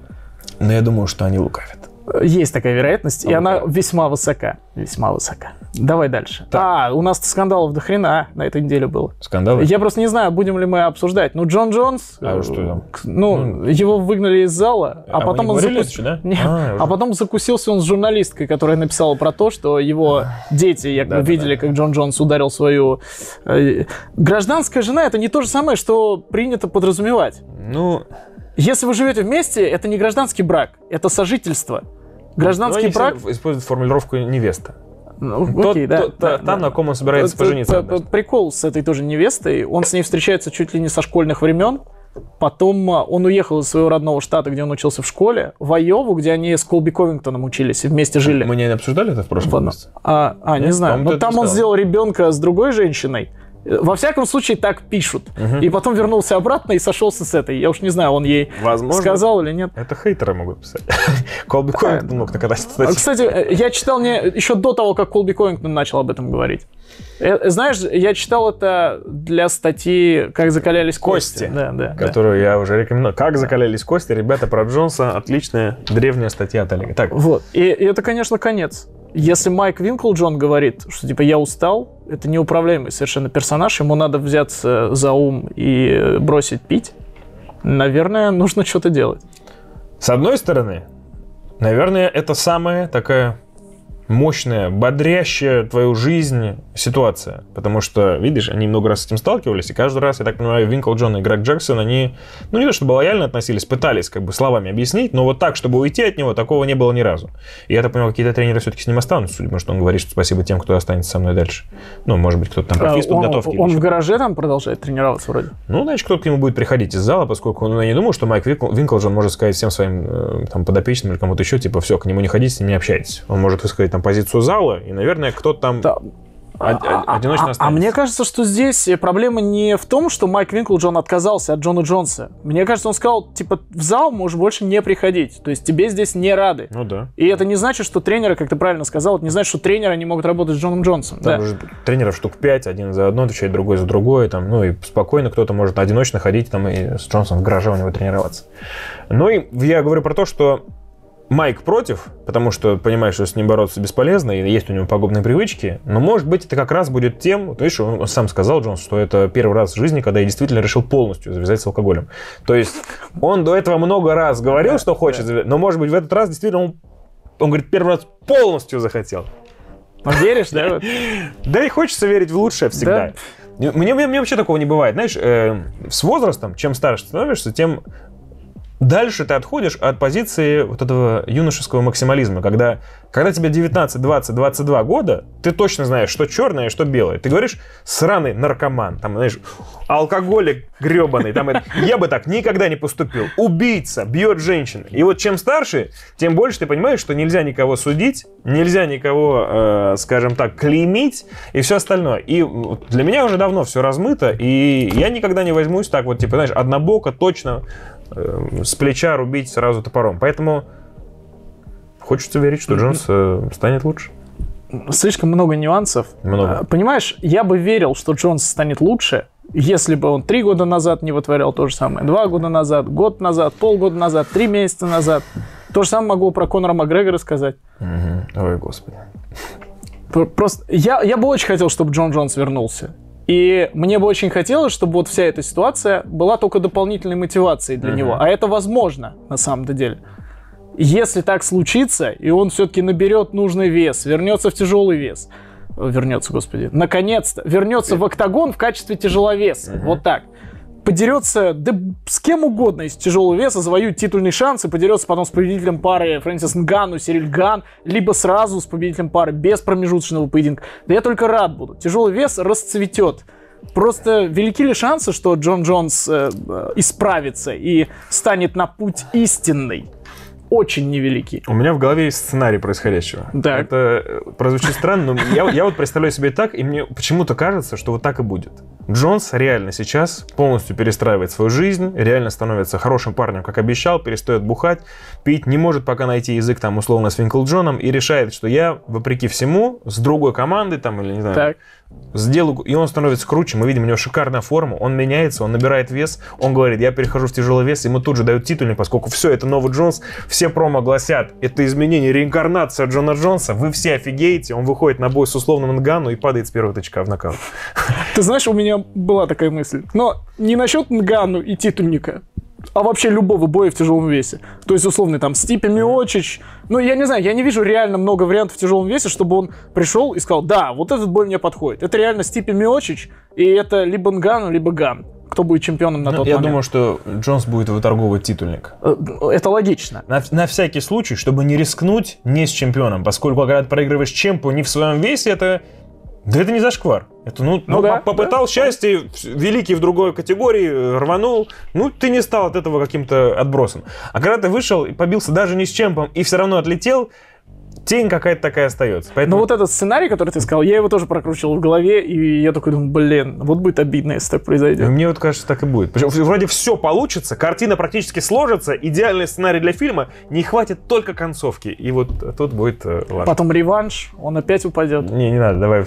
Но я думаю, что они лукавят. Есть такая вероятность, и А она весьма высока. Весьма высока. Давай дальше. Так. А, у нас скандалов до хрена на этой неделе было. Скандалы? Я просто не знаю, будем ли мы обсуждать. Ну, Джон Джонс... А э, что там? к- Ну, его выгнали из зала, а, А потом он закус- еще, да? Нет. А, А, уже- потом закусился он с журналисткой, которая написала про то, что его дети якобы Да-да-да. видели, как Джон Джонс ударил свою... э, Гражданская жена — это не то же самое, что принято подразумевать. Ну, Если вы живете вместе, это не гражданский брак, это сожительство. Гражданский ну, брак... всегда используют формулировку невеста. Ну, Тот- окей, да, тот- да, там, да. на ком он собирается п- пожениться. п- однажды. Прикол с этой тоже невестой. Он с ней встречается чуть ли не со школьных времен. Потом а, он уехал из своего родного штата, где он учился в школе, в Айову, где они с Колби Ковингтоном учились и вместе жили. Мы не обсуждали это в прошлом Ладно. месяце? А, а, не знаю. Но ты там он сказал. сделал ребенка с другой женщиной. Во всяком случае, так пишут. И потом вернулся обратно и сошелся с этой. Я уж не знаю, он ей Возможно. сказал или нет. Это хейтеры могут писать. Колби Ковингтон мог А, кстати. Э, я читал не, еще до того, как Колби Ковингтон начал об этом говорить. Э, Знаешь, я читал это для статьи «Как закалялись кости». Кости. Да, да, да. которую я уже рекомендую. Как закалялись кости, ребята, про Джонса. Отличная древняя статья от Олега. Так, Вот. И, и это, конечно, конец. Если Майк Винклджон говорит, что типа я устал, это неуправляемый совершенно персонаж, ему надо взяться за ум и э, бросить пить, наверное, нужно что-то делать. с одной стороны, наверное, это самая такая мощная, бодрящая твою жизнь ситуация. Потому что, видишь, они много раз с этим сталкивались, и каждый раз, я так понимаю, Винкл Джон и Грег Джексон, они, ну, не то чтобы лояльно относились, пытались как бы словами объяснить, но вот так, чтобы уйти от него, такого не было ни разу. И я так понимаю, какие-то тренеры все-таки с ним останутся, судя по тому, что он говорит, что спасибо тем, кто останется со мной дальше. Ну, может быть, кто-то там А, по физподготовке. он, он в гараже там продолжает тренироваться вроде. Ну, значит, кто-то к нему будет приходить из зала, поскольку ну, я не думаю, что Майк Винкл- Винклджон может сказать всем своим э, там, подопечным или кому-то еще, типа, все, к нему не ходите, с ним не общайтесь. Он может высказать там позицию зала, и, наверное, кто-то там Да. одиночно а, а останется. мне кажется, что здесь проблема не в том, что Майк Винклджон отказался от Джона Джонса. Мне кажется, он сказал, типа, в зал можешь больше не приходить. То есть тебе здесь не рады. Ну да. И это не значит, что тренеры, как ты правильно сказал, это не значит, что тренеры не могут работать с Джоном Джонсом. Там Да. же тренеров штук 5, один за одно отвечает, другой за другое. Там, ну и спокойно кто-то может одиночно ходить там, и с Джонсом в гараже у него тренироваться. Ну и я говорю про то, что Майк против, потому что понимает, что с ним бороться бесполезно, и есть у него пагубные привычки. Но, может быть, это как раз будет тем, то есть он сам сказал, Джонс, что это первый раз в жизни, когда я действительно решил полностью завязать с алкоголем. То есть он до этого много раз говорил, что хочет, но, может быть, в этот раз действительно он, он говорит, первый раз полностью захотел. Веришь, да? Да и хочется верить в лучшее всегда. Мне, мне, мне вообще такого не бывает. Знаешь, э, с возрастом, чем старше становишься, тем Дальше ты отходишь от позиции вот этого юношеского максимализма, когда, когда тебе 19, 20, 22 года, ты точно знаешь, что черное что белое. Ты говоришь, сраный наркоман, там, знаешь, алкоголик гребаный, там, я бы так никогда не поступил. Убийца, бьет женщин. И вот чем старше, тем больше ты понимаешь, что нельзя никого судить, нельзя никого, э, скажем так, клеймить и все остальное. И для меня уже давно все размыто, и я никогда не возьмусь так вот, типа, знаешь, однобоко, точно Э, с плеча рубить сразу топором. Поэтому хочется верить, что Джонс э, станет лучше. Слишком много нюансов. Много. А, понимаешь, я бы верил, что Джонс станет лучше, если бы он три года назад не вытворял то же самое, два года назад, год назад, полгода назад, три месяца назад. То же самое могу про Конора Макгрегора сказать. Угу. Ой, господи. Просто я, я бы очень хотел, чтобы Джон Джонс вернулся. И мне бы очень хотелось, чтобы вот вся эта ситуация была только дополнительной мотивацией для uh-huh. него. А это возможно на самом-то деле. Если так случится, и он все-таки наберет нужный вес, вернется в тяжелый вес, вернется, господи, наконец-то, вернется в октагон в качестве тяжеловеса, uh-huh. вот так, подерется да, с кем угодно из тяжелого веса, завоюет титульный шанс и подерется потом с победителем пары Фрэнсис Нгану, Сириль Ган, либо сразу с победителем пары без промежуточного поединка. Да я только рад буду. Тяжелый вес расцветет. Просто велики ли шансы, что Джон Джонс э, э, исправится и станет на путь истинный? очень невелики. У меня в голове есть сценарий происходящего. Так. Это э, прозвучит странно, но я, я вот представляю себе так, и мне почему-то кажется, что вот так и будет. Джонс реально сейчас полностью перестраивает свою жизнь, реально становится хорошим парнем, как обещал, перестает бухать, пить, не может пока найти язык там условно с Винкл Джоном и решает, что я, вопреки всему, с другой командой там или не знаю, так сделаю, и он становится круче, мы видим, у него шикарная форма, он меняется, он набирает вес, он говорит, я перехожу в тяжелый вес, ему тут же дают титульник, поскольку все, это новый Джонс, все промо гласят, это изменение, реинкарнация Джона Джонса, вы все офигеете, он выходит на бой с условным Нгану и падает с первого тычка в нокаут. Ты знаешь, у меня была такая мысль, но не насчет Нгану и титульника, а вообще любого боя в тяжелом весе. То есть, условно, там, Стипе Миочич. Ну, я не знаю, я не вижу реально много вариантов в тяжелом весе, чтобы он пришел и сказал, да, вот этот бой мне подходит. Это реально Стипе Миочич, и это либо Нгану, либо Ган. Кто будет чемпионом на ну, тот я момент? Я думаю, что Джонс будет выторговывать титульник. Э, это логично. На, на всякий случай, чтобы не рискнуть не с чемпионом, поскольку когда ты проигрываешь чемпу не в своем весе, это да это не зашквар. Это, ну, ну, ну да, попытал да. счастье, великий в другой категории, рванул. Ну, ты не стал от этого каким-то отбросом. А когда ты вышел и побился даже не с чемпом и все равно отлетел, тень какая-то такая остается. Поэтому... Но вот этот сценарий, который ты сказал, я его тоже прокручивал в голове, и я такой думаю, блин, вот будет обидно, если так произойдет. Мне вот кажется, так и будет. Причем вроде все получится, картина практически сложится, идеальный сценарий для фильма, не хватит только концовки. И вот тут будет э, ладно. Потом реванш, он опять упадет. Не, не надо, давай.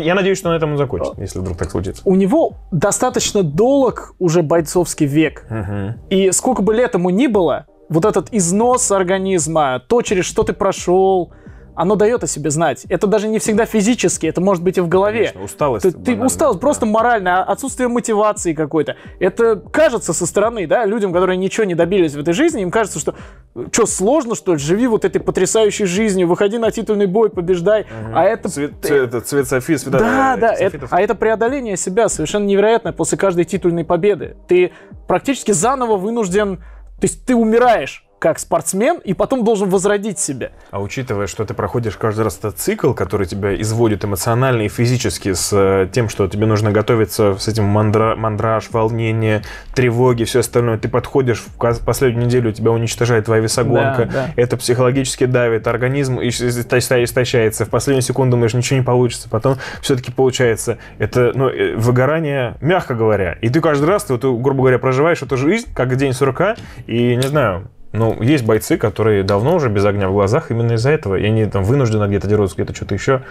Я надеюсь, что на этом он закончит, если вдруг так случится. У него достаточно долг уже бойцовский век. Угу. И сколько бы лет ему ни было, вот этот износ организма, то, через что ты прошел, оно дает о себе знать. Это даже не всегда физически, это может быть и в голове. Конечно, усталость. Ты, ты усталость, да. просто морально, отсутствие мотивации какой-то. Это кажется со стороны, да, людям, которые ничего не добились в этой жизни, им кажется, что что, сложно, что ли, живи вот этой потрясающей жизнью, выходи на титульный бой, побеждай. Угу. А это... Цвет, это цвет Софи, цвета, Да, да, это, а это преодоление себя совершенно невероятное после каждой титульной победы. Ты практически заново вынужден... То есть ты умираешь как спортсмен и потом должен возродить себя. А учитывая, что ты проходишь каждый раз этот цикл, который тебя изводит эмоционально и физически с э, тем, что тебе нужно готовиться с этим мандра, мандраж, волнение, тревоги, все остальное, ты подходишь в последнюю неделю, тебя уничтожает твоя весогонка, да, да. это психологически давит, организм истощается, в последнюю секунду думаешь, ничего не получится, потом все-таки получается. Это ну, э, выгорание, мягко говоря. И ты каждый раз, ты, вот, грубо говоря, проживаешь эту жизнь, как день сурка, и, не знаю, ну, есть бойцы, которые давно уже без огня в глазах именно из-за этого. И они там вынуждены где-то дерутся, где-то что-то еще.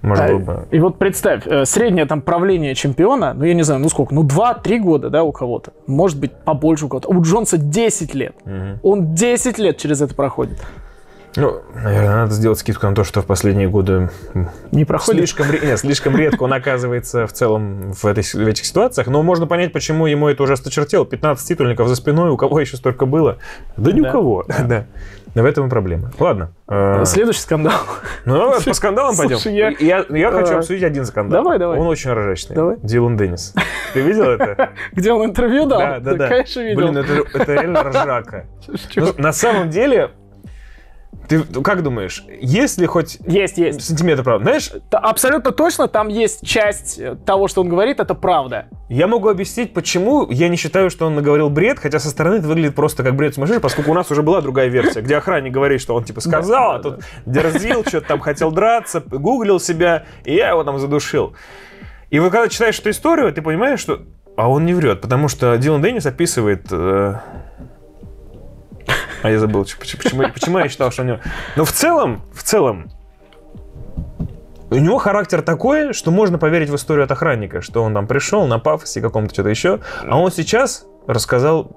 Можно А, было бы... И вот представь, э, среднее там правление чемпиона, ну я не знаю, ну сколько, ну 2-3 года, да, у кого-то. Может быть, побольше у кого-то. У Джонса 10 лет. Мгм. Он 10 лет через это проходит. Ну, наверное, надо сделать скидку на то, что в последние годы Не проходит. слишком, нет, слишком редко он оказывается в целом в, этой, в этих ситуациях. Но можно понять, почему ему это уже осточертело. 15 титульников за спиной, у кого еще столько было? Да ни Да. у кого. Да. Но в этом и проблема. Ладно. э, Следующий скандал. Ну, по скандалам пойдем. Слушай, я- Я, я хочу А. обсудить один скандал. Давай, давай. Он очень ржачный. Давай. Дилан Деннис. Ты видел это? Где он интервью дал? Да, да, да. конечно, видел. Блин, это, это реально ржака. Ну, на самом деле, ты как думаешь, есть ли хоть Есть, есть. сантиметр правды? Знаешь, Т- Абсолютно точно там есть часть э, того, что он говорит, это правда. я могу объяснить, почему я не считаю, что он наговорил бред, хотя со стороны это выглядит просто как бред сумасшедший, поскольку у нас уже была другая версия, где охранник говорит, что он типа сказал, а тут дерзил, что-то там хотел драться, гуглил себя, и я его там задушил. И вот когда читаешь эту историю, ты понимаешь, что... А он не врет, потому что Дилан Деннис описывает... э, А я забыл, почему, почему я считал, что у него... Но в целом, в целом, у него характер такой, что можно поверить в историю от охранника, что он там пришел на пафосе каком-то что-то еще, а он сейчас рассказал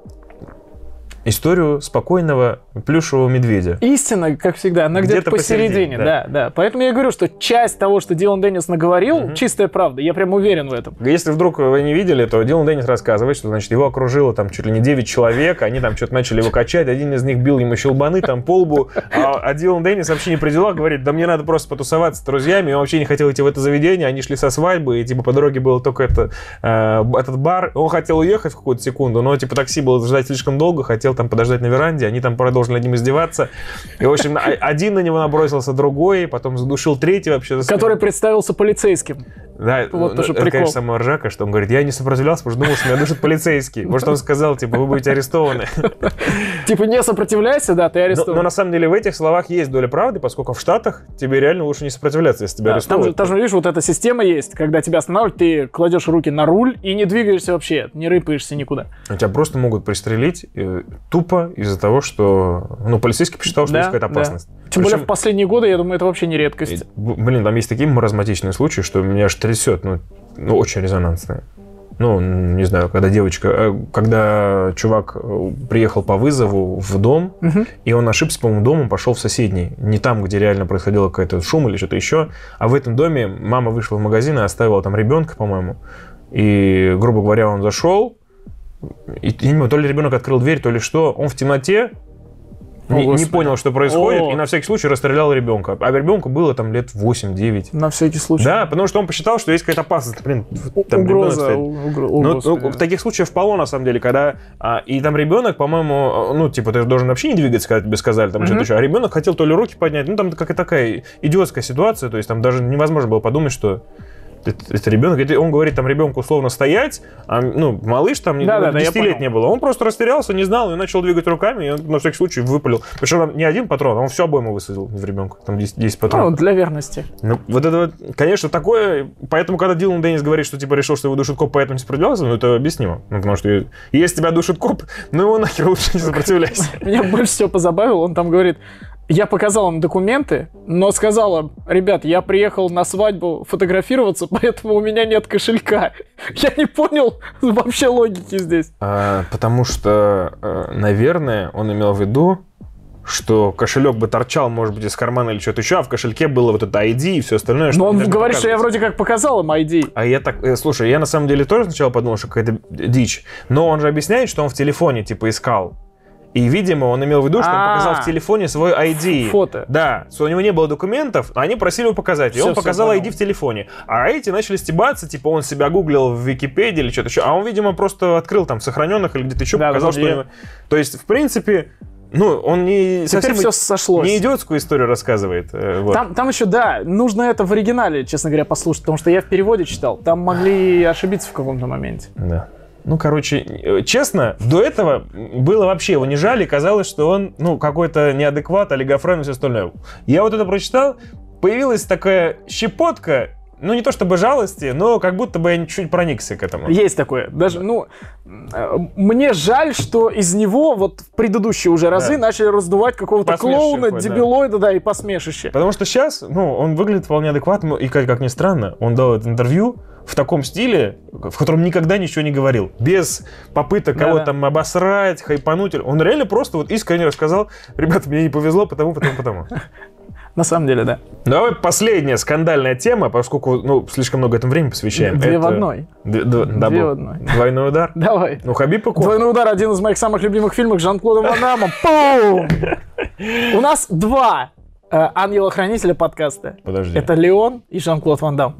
историю спокойного плюшевого медведя. Истина, как всегда, она где-то, Где-то посередине. посередине, да. да, Поэтому я говорю, что часть того, что Дилан Деннис наговорил, Мгм. чистая правда. Я прям уверен в этом. Если вдруг вы не видели, то Дилан Деннис рассказывает, что значит, его окружило там чуть ли не 9 человек, они там что-то начали его качать, один из них бил ему щелбаны там по лбу, а, а Дилан Деннис вообще не при делах говорит, да мне надо просто потусоваться с друзьями, он вообще не хотел идти в это заведение, они шли со свадьбы, и типа по дороге был только это, э, этот бар, он хотел уехать в какую-то секунду, но типа такси было ждать слишком долго, хотел там подождать на веранде, они там продолжили над ним издеваться, и в общем, а- один на него набросился, другой, потом задушил третий вообще. Который представился полицейским. Да, Вот ну, тоже это, прикол. конечно, самая ржака, что он говорит, я не сопротивлялся, потому что думал, что меня душит полицейский. Может, он сказал, типа, вы будете арестованы. Типа не сопротивляйся, да, ты арестован. но на самом деле в этих словах есть доля правды, поскольку в Штатах тебе реально лучше не сопротивляться, если тебя Да, там, же, арестовывают. там же, видишь, вот эта система есть, когда тебя останавливают, ты кладешь руки на руль и не двигаешься вообще, не рыпаешься никуда. Тебя просто могут пристрелить э, тупо из-за того, что ну, полицейский посчитал, что есть какая-то опасность. Тем более Причем- в последние годы, я думаю, это вообще не редкость. Блин, там есть такие маразматичные случаи, что меня аж трясет, ну, ну, очень резонансные. Ну, не знаю, когда девочка, э, когда чувак э, приехал по вызову в дом, Мгм. и он ошибся, по-моему, домом, пошел в соседний. Не там, где реально происходило какой-то шум или что-то еще, а в этом доме мама вышла в магазин и оставила там ребенка, по-моему. И, грубо говоря, он зашел, и, не знаю, то ли ребенок открыл дверь, то ли что, он в темноте, не, не понял, что происходит, О. и на всякий случай расстрелял ребенка. А ребенку было там лет 8-9. На всякий случай. Да, потому что он посчитал, что есть какая-то опасность. Блин, там ребенок Угроза. угро- о, Ну, ну, таких случаев полно, на самом деле, когда а, и там ребенок, по-моему, ну, типа, ты должен вообще не двигаться, когда тебе сказали, там, Мгм. что-то еще. А ребенок хотел то ли руки поднять, ну, там какая-то такая идиотская ситуация, то есть там даже невозможно было подумать, что это, это ребенок, он говорит там ребенку условно стоять, а, ну, малыш там не Да-да-да, я 10 лет понял. не было. Он просто растерялся, не знал и начал двигать руками, и он на всякий случай выпалил. Причем там не один патрон, а он все обойму высадил в ребенка. Там 10, 10 патронов. Ну, для верности. Ну, вот это вот, конечно, такое... Поэтому, когда Дилан Деннис говорит, что, типа, решил, что его душит коп, поэтому не сопротивлялся, ну, это объяснимо. Ну, потому что если тебя душит коп, ну, его нахер лучше не сопротивляйся. Меня больше всего позабавил, он там говорит, я показал им документы, но сказал им, ребят, я приехал на свадьбу фотографироваться, поэтому у меня нет кошелька. Я не понял вообще логики здесь. А, потому что, э, наверное, он имел в виду, что кошелек бы торчал, может быть, из кармана или что-то еще, а в кошельке было вот это ID и все остальное. Но он говорит, что я показывать. вроде как показал им ID. А я так, э, слушай, я на самом деле тоже сначала подумал, что какая-то дичь. Но он же объясняет, что он в телефоне типа искал. И, видимо, он имел в виду, что он А. показал в телефоне свой ID. Фото. Да, что у него не было документов, а они просили его показать. И он показал. ID в телефоне. А эти начали стебаться, типа он себя гуглил в Википедии или что-то еще. А он, видимо, просто открыл там сохраненных или где-то еще, показал, что. То есть, в принципе, ну, он не Теперь совсем все сошлось. не идиотскую историю рассказывает. э, вот. Там, там еще, да, нужно это в оригинале, честно говоря, послушать, потому что я в переводе читал. Там могли ошибиться в каком-то моменте. Да. Ну, короче, честно, до этого было вообще его не жаль, и казалось, что он, ну, какой-то неадекват, олигофрен и все остальное. Я вот это прочитал, появилась такая щепотка ну не то чтобы жалости, но как будто бы я чуть проникся к этому. Есть такое. Даже, ну, э, мне жаль, что из него вот в предыдущие уже разы Да. начали раздувать какого-то клоуна, да. дебилоида, да, и посмешище. Потому что сейчас, ну, он выглядит вполне адекватно, и как, как ни странно, он дал это интервью в таком стиле, в котором никогда ничего не говорил. Без попыток кого-то там обосрать, хайпануть. Он реально просто вот искренне рассказал, ребята, мне не повезло, потому, потому, потому. На самом деле, да. Давай последняя скандальная тема, поскольку ну, слишком много этому времени посвящаем. Две в Это- одной. Д- д- Две double. в одной. Двойной удар. Давай. Ну, Хабиб и. Двойной удар, один из моих самых любимых фильмов с Жан-Клодом Ван Даммом. Пум! У нас два э, ангела-хранителя подкаста. Подожди, Это Леон и Жан-Клод Ван Дам.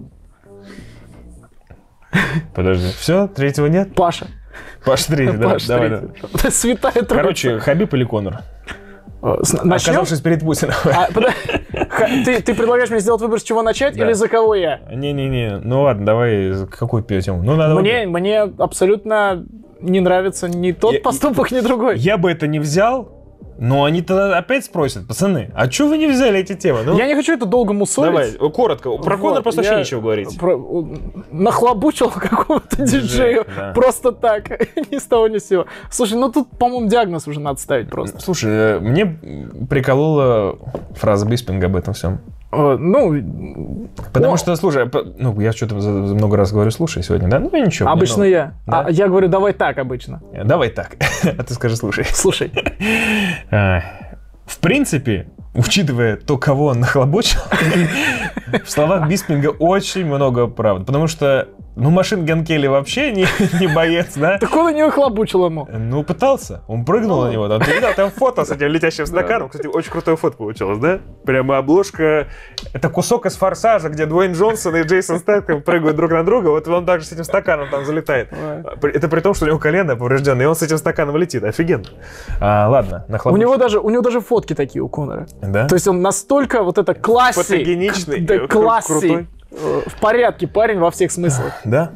подожди. Все, третьего нет? Паша. Паш, третий, да? Паша Давай, третий. давай. Это святая троица. Короче, Хабиб или Конор? Э, начнем? Оказавшись перед Путиным. А, Ха, ты, ты предлагаешь мне сделать выбор, с чего начать, Да. или за кого я? Не-не-не, ну ладно, давай, какую тему? Ну, надо Мне, мне абсолютно не нравится ни тот Я- поступок, ни другой. Я бы это не взял, но они тогда опять спросят, пацаны, а что вы не взяли эти темы? Ну, Я не хочу это долго муссолить. давай, коротко. Про Вот, Конора просто вообще ничего говорить. про- нахлобучил какого-то диджею да. просто так, ни с того ни с сего. Слушай, ну тут, по-моему, диагноз уже надо ставить просто. Слушай, э, мне приколола фраза Биспинга об этом всем. Э, Ну, Потому О. что, слушай, ну, я что-то много раз говорю, слушай, сегодня, да? Ну, и ничего. мне обычно много. я. Да? А я говорю, давай так обычно. Э, Давай так, а ты скажи, слушай. Слушай, А, В принципе, учитывая то, кого он нахлобучил, в словах Биспинга очень много правды. Потому что, ну, Машин Ган Келли вообще не, не боец, да? так он и не охлобучил ему. Ну, пытался. Он прыгнул на него. Там, ты видел, там фото с этим летящим стаканом. Кстати, очень крутое фото получилось, да? Прямо обложка. Это кусок из «Форсажа», где Дуэйн Джонсон и Джейсон Стэтхэм прыгают друг на друга. Вот он также с этим стаканом там залетает. Это при том, что у него колено поврежденное, и он с этим стаканом летит. Офигенно. А, ладно, У нахлобучил. него даже, у него даже фотки такие у Конора. Да? То есть он настолько вот это класси. Фотогеничный, да, кру- класси. крутой. Э, В порядке парень во всех смыслах. Да.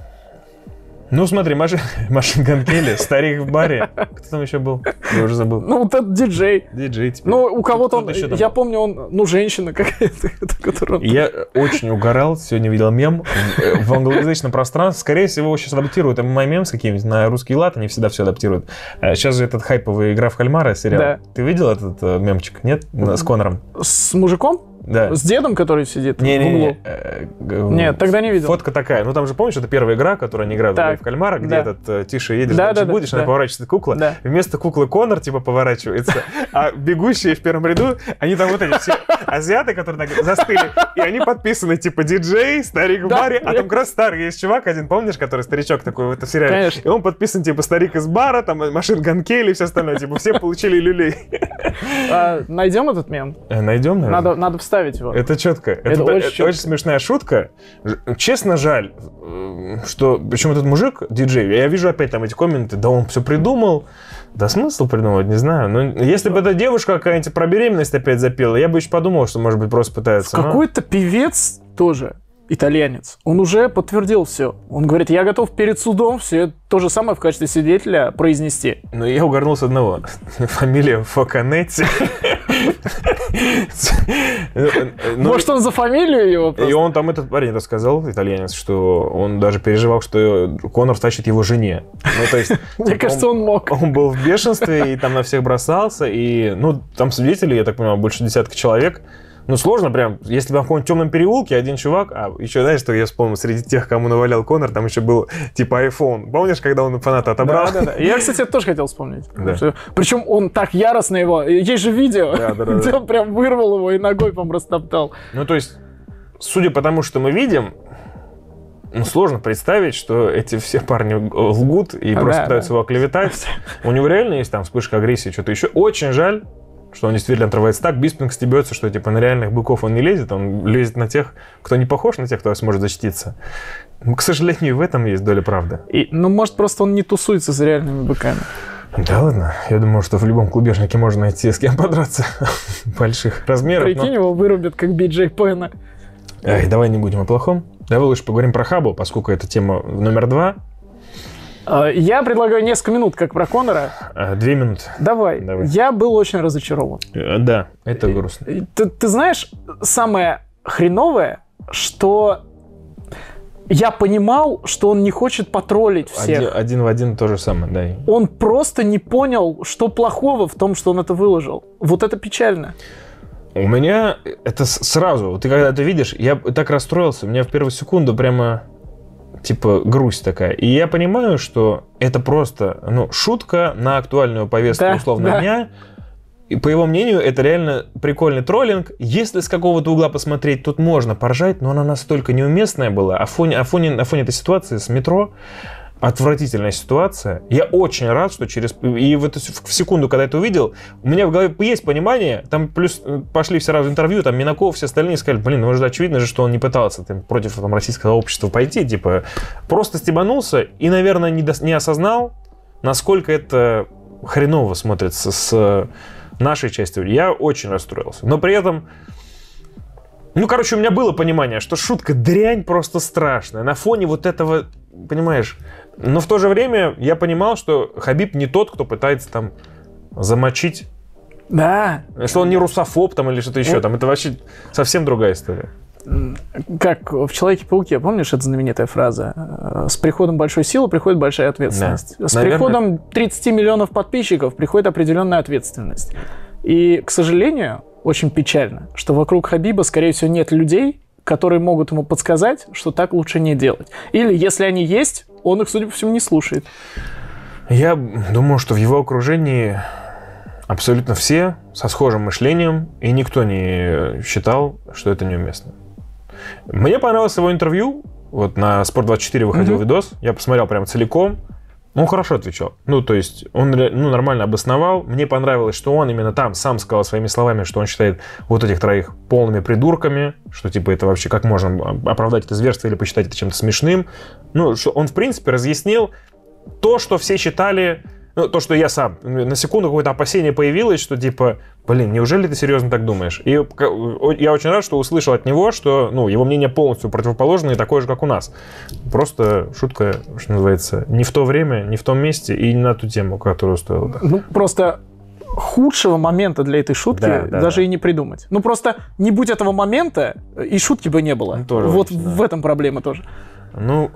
Ну, смотри, Машин, Машин Ган Келли, старик в баре. Кто там еще был? Я уже забыл. Ну, вот этот диджей. Диджей теперь. Ну, у кого-то он, еще там я был. помню, он, ну, женщина какая-то, которую он... Я очень угорал, сегодня видел мем э, в англоязычном пространстве. Скорее всего, сейчас адаптируют мем с какими-нибудь на русский лад, они всегда все адаптируют. Э, Сейчас же этот хайповый игра в кальмара сериал. Да. Ты видел этот э, мемчик, нет? С Конором? С мужиком? Да. С дедом, который сидит в углу? Не-не-не. э, г- Нет, тогда не видел. Фотка такая. Ну, там же, помнишь, это первая игра, которую они играют Так. в кальмара, где Да. этот э, тише едешь, Да, дальше да, да, будешь, она да. поворачивается кукла. Да. Вместо куклы Конор, типа, поворачивается, а бегущие в первом ряду, они там вот эти все азиаты, которые застыли, и они подписаны, типа, диджей, старик в Да, баре, а там как раз старый есть чувак один, помнишь, который старичок такой в этом сериале? И он подписан, типа, старик из бара, там, машин Ганкели и все остальное, типа, все получили люлей. А, найдем этот мем? Э, Найдем, наверное? Надо, надо вставить его. Это четко. Это, Это это очень очень, смешная шутка. Честно жаль, что... Причем этот мужик, диджей, я вижу опять там эти комменты, да он все придумал. Да смысл придумывать, не знаю. Но если бы эта девушка какая-нибудь про беременность опять запела, я бы еще подумал, что, может быть, просто пытается. но- Какой-то певец тоже, итальянец, он уже подтвердил все. Он говорит, я готов перед судом все то же самое в качестве свидетеля произнести. Но я угорнул с одного. Фамилия Фоканетти. Ну, Может, он за фамилию его И он там, этот парень рассказал, итальянец, что он даже переживал, что Конор тащит его жене. Ну, то есть... Мне кажется, он мог. Он был в бешенстве и там на всех бросался. И, ну, там свидетелей, я так понимаю, больше десятка человек. Ну, сложно прям, если там в каком-нибудь темном переулке один чувак, а еще, знаешь, что я вспомнил, среди тех, кому навалял Конор, там еще был типа iPhone. Помнишь, когда он фаната отобрал? Да, да, да. Я, кстати, это тоже хотел вспомнить. Да. Что- Причем он так яростно его... Есть же видео, Да, да, да, где да. он прям вырвал его и ногой, по-моему, растоптал. Ну, то есть, судя по тому, что мы видим, ну, сложно представить, что эти все парни лгут и Да, просто да. пытаются его оклеветать. У него реально есть там вспышка агрессии, что-то еще. Очень жаль, что он действительно отрывается так. Биспинг стебется, что типа на реальных быков он не лезет, он лезет на тех, кто не похож на тех, кто сможет защититься. Ну, к сожалению, в этом есть доля правды. И, ну, может, просто он не тусуется с реальными быками. Да ладно, я думаю, что в любом клубешнике можно найти с кем подраться больших размеров. но- Прикинь, его вырубят, как Биджей Пэна. Эй, давай не будем о плохом. Давай лучше поговорим про Хаббл, поскольку это тема номер два. А, Я предлагаю несколько минут, как про Конора. А, Две минуты. Давай. Давай. Я был очень разочарован. Э, Да, это грустно. И Ты, ты знаешь, самое хреновое, что я понимал, что он не хочет потроллить всех. Один, один в один то же самое, да. Он просто не понял, что плохого в том, что он это выложил. Вот это печально. У меня это сразу, ты когда это видишь, я так расстроился, у меня в первую секунду прямо типа грусть такая. И я понимаю, что это просто ну, шутка на актуальную повестку да, условно да. дня. И по его мнению, это реально прикольный троллинг. Если с какого-то угла посмотреть, тут можно поржать, но она настолько неуместная была. А фоне, а фоне, на фоне этой ситуации с метро отвратительная ситуация. Я очень рад, что через... И в эту в секунду, когда это увидел, у меня в голове есть понимание, там плюс э, пошли все сразу интервью, там Минаков, все остальные сказали, блин, ну же очевидно же, что он не пытался там, против там, российского общества пойти, типа, просто стебанулся и, наверное, не, до... не осознал, насколько это хреново смотрится с нашей части. Я очень расстроился. Но при этом ну, короче, у меня было понимание, что шутка дрянь просто страшная. На фоне вот этого, понимаешь, но в то же время я понимал, что Хабиб не тот, кто пытается там замочить. Да. Что он не русофоб там или что-то еще. Там это вообще совсем другая история. Как в Человеке-пауке, помнишь, это знаменитая фраза? С приходом большой силы приходит большая ответственность. Да. С Наверное... приходом 30 миллионов подписчиков приходит определенная ответственность. И, к сожалению, очень печально, что вокруг Хабиба, скорее всего, нет людей, которые могут ему подсказать, что так лучше не делать. Или, если они есть, он их, судя по всему, не слушает. Я думаю, что в его окружении абсолютно все со схожим мышлением, и никто не считал, что это неуместно. Мне понравилось его интервью. Вот на Спорт24 выходил mm-hmm. видос. Я посмотрел прямо целиком. Ну, он хорошо отвечал. Ну, то есть, он ну, нормально обосновал. Мне понравилось, что он именно там сам сказал своими словами, что он считает вот этих троих полными придурками, что, типа, это вообще как можно оправдать это зверство или посчитать это чем-то смешным. Ну, что он, в принципе, разъяснил то, что все считали ну, то, что я сам. На секунду какое-то опасение появилось, что типа, блин, неужели ты серьезно так думаешь? И я очень рад, что услышал от него, что ну, его мнение полностью противоположное и такое же, как у нас. Просто шутка, что называется, не в то время, не в том месте и не на ту тему, которую стоило. Ну, просто худшего момента для этой шутки да, да, даже да. и не придумать. Ну просто не будь этого момента, и шутки бы не было. Ну, тоже вот логично, в да. этом проблема тоже. Ну,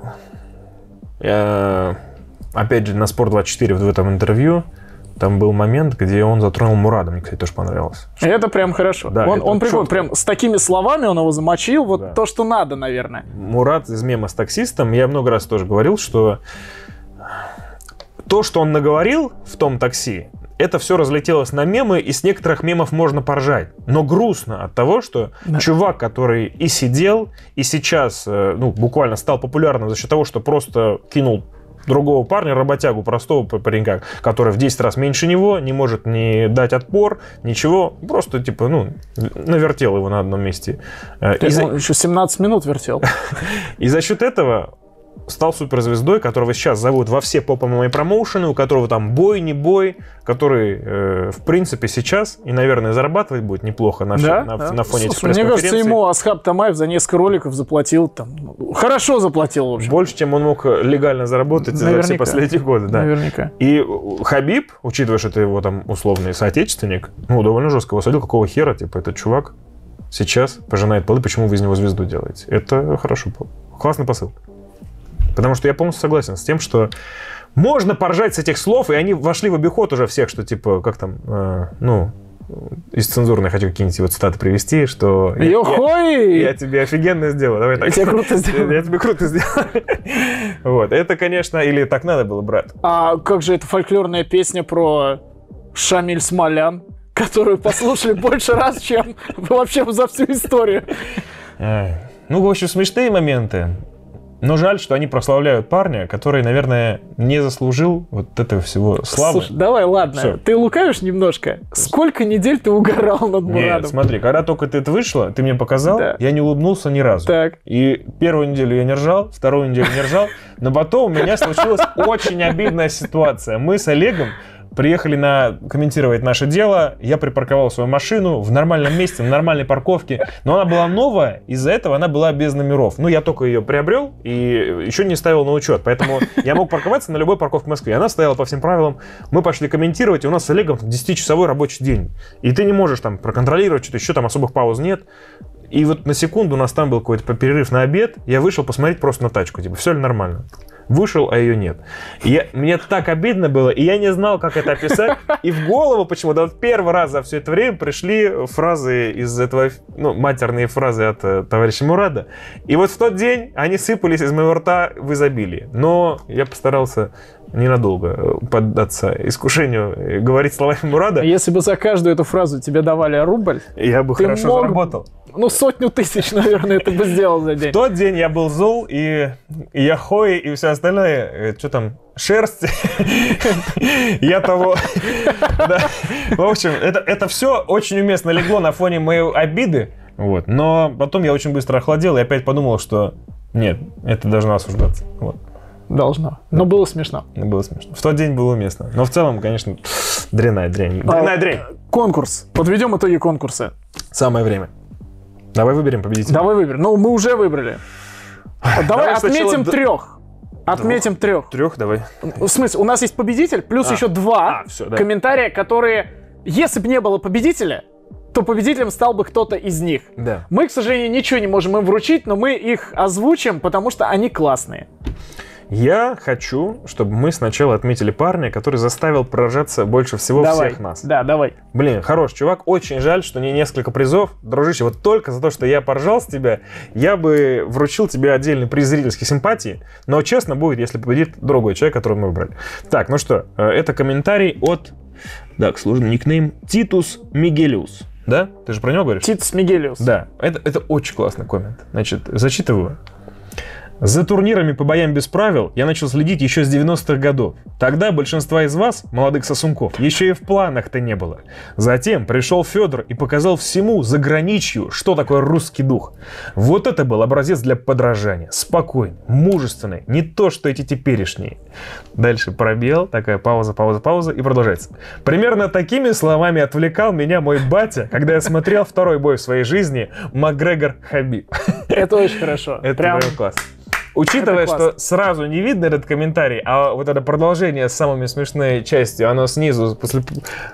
я опять же, на Спорт24 в этом интервью там был момент, где он затронул Мурада. Мне, кстати, тоже понравилось. Это прям хорошо. Да, он он приходит прям с такими словами, он его замочил. Вот да. то, что надо, наверное. Мурат из мема с таксистом. Я много раз тоже говорил, что то, что он наговорил в том такси, это все разлетелось на мемы, и с некоторых мемов можно поржать. Но грустно от того, что да. чувак, который и сидел, и сейчас э, ну, буквально стал популярным за счет того, что просто кинул другого парня, работягу, простого паренька, который в 10 раз меньше него, не может не дать отпор, ничего, просто, типа, ну, навертел его на одном месте. Э, Ты и за... еще 17 минут вертел. И за счет этого стал суперзвездой, которого сейчас зовут во все поп мои промоушены, у которого там бой, не бой, который, э, в принципе, сейчас и, наверное, зарабатывать будет неплохо на, да, на, да. на фоне этих Мне кажется, ему Асхаб Тамаев за несколько роликов заплатил там, ну, хорошо заплатил, в общем. Больше, чем он мог легально заработать Наверняка. за все последние годы, да. Наверняка. И Хабиб, учитывая, что это его там условный соотечественник, ну, довольно жестко его судил, какого хера, типа, этот чувак сейчас пожинает полы, почему вы из него звезду делаете. Это хорошо. Классный посыл. Потому что я полностью согласен с тем, что можно поржать с этих слов, и они вошли в обиход уже всех, что типа, как там, э, ну, из цензурной хочу какие-нибудь вот цитаты привести, что... Я, я, я тебе офигенно сделал. Давай так. Я тебе круто сделал. Я тебе круто сделал. Вот. Это, конечно, или так надо было, брат. А как же эта фольклорная песня про Шамиль Смолян, которую послушали больше раз, чем вообще за всю историю? Ну, в общем, смешные моменты. Но жаль, что они прославляют парня, который, наверное, не заслужил вот этого всего славы. Слушай, давай, ладно, Все. ты лукавишь немножко. Сколько недель ты угорал над Мурадом? Нет, смотри, когда только ты это вышло, ты мне показал, да. я не улыбнулся ни разу. Так. И первую неделю я не ржал, вторую неделю не ржал, но потом у меня случилась очень обидная ситуация. Мы с Олегом приехали на комментировать наше дело. Я припарковал свою машину в нормальном месте, на нормальной парковке. Но она была новая, из-за этого она была без номеров. Ну, я только ее приобрел и еще не ставил на учет. Поэтому я мог парковаться на любой парковке в Москве. Она стояла по всем правилам. Мы пошли комментировать, и у нас с Олегом 10-часовой рабочий день. И ты не можешь там проконтролировать, что-то еще там особых пауз нет. И вот на секунду у нас там был какой-то перерыв на обед. Я вышел посмотреть просто на тачку. Типа, все ли нормально? Вышел, а ее нет. И я, мне так обидно было, и я не знал, как это описать. И в голову почему-то вот первый раз за все это время пришли фразы из этого, ну, матерные фразы от э, товарища Мурада. И вот в тот день они сыпались из моего рта в изобилии. Но я постарался ненадолго э, поддаться искушению э, говорить словами Мурада. Если бы за каждую эту фразу тебе давали рубль, Я бы хорошо мог- заработал. Ну, сотню тысяч, наверное, ты бы сделал за день. В тот день я был зол, и, и я хой, и все остальное, что там, шерсть, я того. В общем, это, это все очень уместно легло на фоне моей обиды, вот. но потом я очень быстро охладел и опять подумал, что нет, это должно осуждаться. Вот. Должно. Но было смешно. Было смешно. В тот день было уместно. Но в целом, конечно, дрянная дрянь. Дрянная дрянь. Конкурс. Подведем итоги конкурса. Самое время. Давай выберем победителя. Давай выберем. Ну, мы уже выбрали. Давай, Давай сначала отметим д- трех. Отметим трех. Трех давай. В смысле, у нас есть победитель, плюс А. еще два А, всё, да. комментария, которые, если бы не было победителя, то победителем стал бы кто-то из них. Да. Мы, к сожалению, ничего не можем им вручить, но мы их озвучим, потому что они классные. Я хочу, чтобы мы сначала отметили парня, который заставил поражаться больше всего давай. всех нас. Да, давай. Блин, хороший чувак, очень жаль, что не несколько призов. Дружище, вот только за то, что я поржал с тебя, я бы вручил тебе отдельный приз зрительской симпатии, но честно будет, если победит другой человек, которого мы выбрали. Так, ну что, э, это комментарий от, так, сложный никнейм, Титус Мигелиус. Да? Ты же про него говоришь? Титс Мигелиус. Да, это, это очень классный коммент. Значит, зачитываю. За турнирами по боям без правил я начал следить еще с 90-х годов. Тогда большинства из вас, молодых сосунков, еще и в планах-то не было. Затем пришел Федор и показал всему заграничью, что такое русский дух. Вот это был образец для подражания. Спокойный, мужественный, не то, что эти теперешние. Дальше пробел, такая пауза, пауза, пауза и продолжается. Примерно такими словами отвлекал меня мой батя, когда я смотрел второй бой в своей жизни Макгрегор Хабиб. Это очень хорошо. Это Прям класс. Учитывая, что сразу не видно этот комментарий, а вот это продолжение с самыми смешной частью, оно снизу после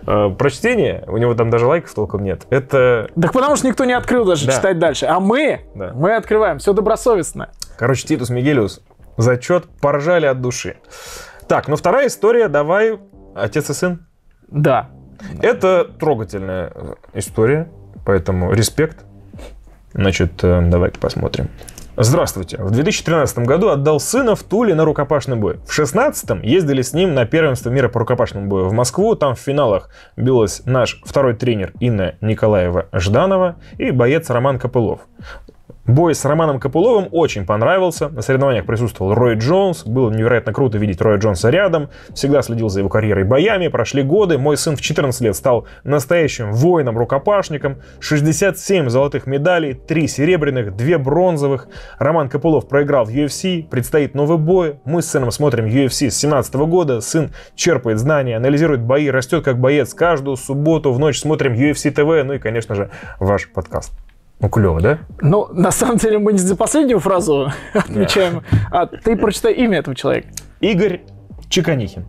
э, прочтения, у него там даже лайков толком нет. Это, Так потому что никто не открыл даже Да. читать дальше. А мы, Да. мы открываем. Все добросовестно. короче, Титус Мигелиус, зачет, поржали от души. Так, ну вторая история, давай, отец и сын. Да. Это трогательная э, история, поэтому респект. Значит, э, давайте посмотрим. Здравствуйте. В 2013 году отдал сына в Туле на рукопашный бой. В 2016 ездили с ним на первенство мира по рукопашному бою в Москву. Там в финалах билась наш второй тренер Инна Николаева Жданова и боец Роман Копылов. Бой с Романом Копыловым очень понравился. На соревнованиях присутствовал Рой Джонс. Было невероятно круто видеть Роя Джонса рядом. Всегда следил за его карьерой боями. Прошли годы. Мой сын в 14 лет стал настоящим воином-рукопашником. 67 золотых медалей, 3 серебряных, 2 бронзовых. Роман Копылов проиграл в UFC. Предстоит новый бой. Мы с сыном смотрим UFC с 17 года. Сын черпает знания, анализирует бои, растет как боец. Каждую субботу в ночь смотрим UFC TV. Ну и, конечно же, ваш подкаст. Ну, клево, да? Ну, на самом деле, мы не за последнюю фразу отмечаем, а ты прочитай имя этого человека. Игорь Чеканихин.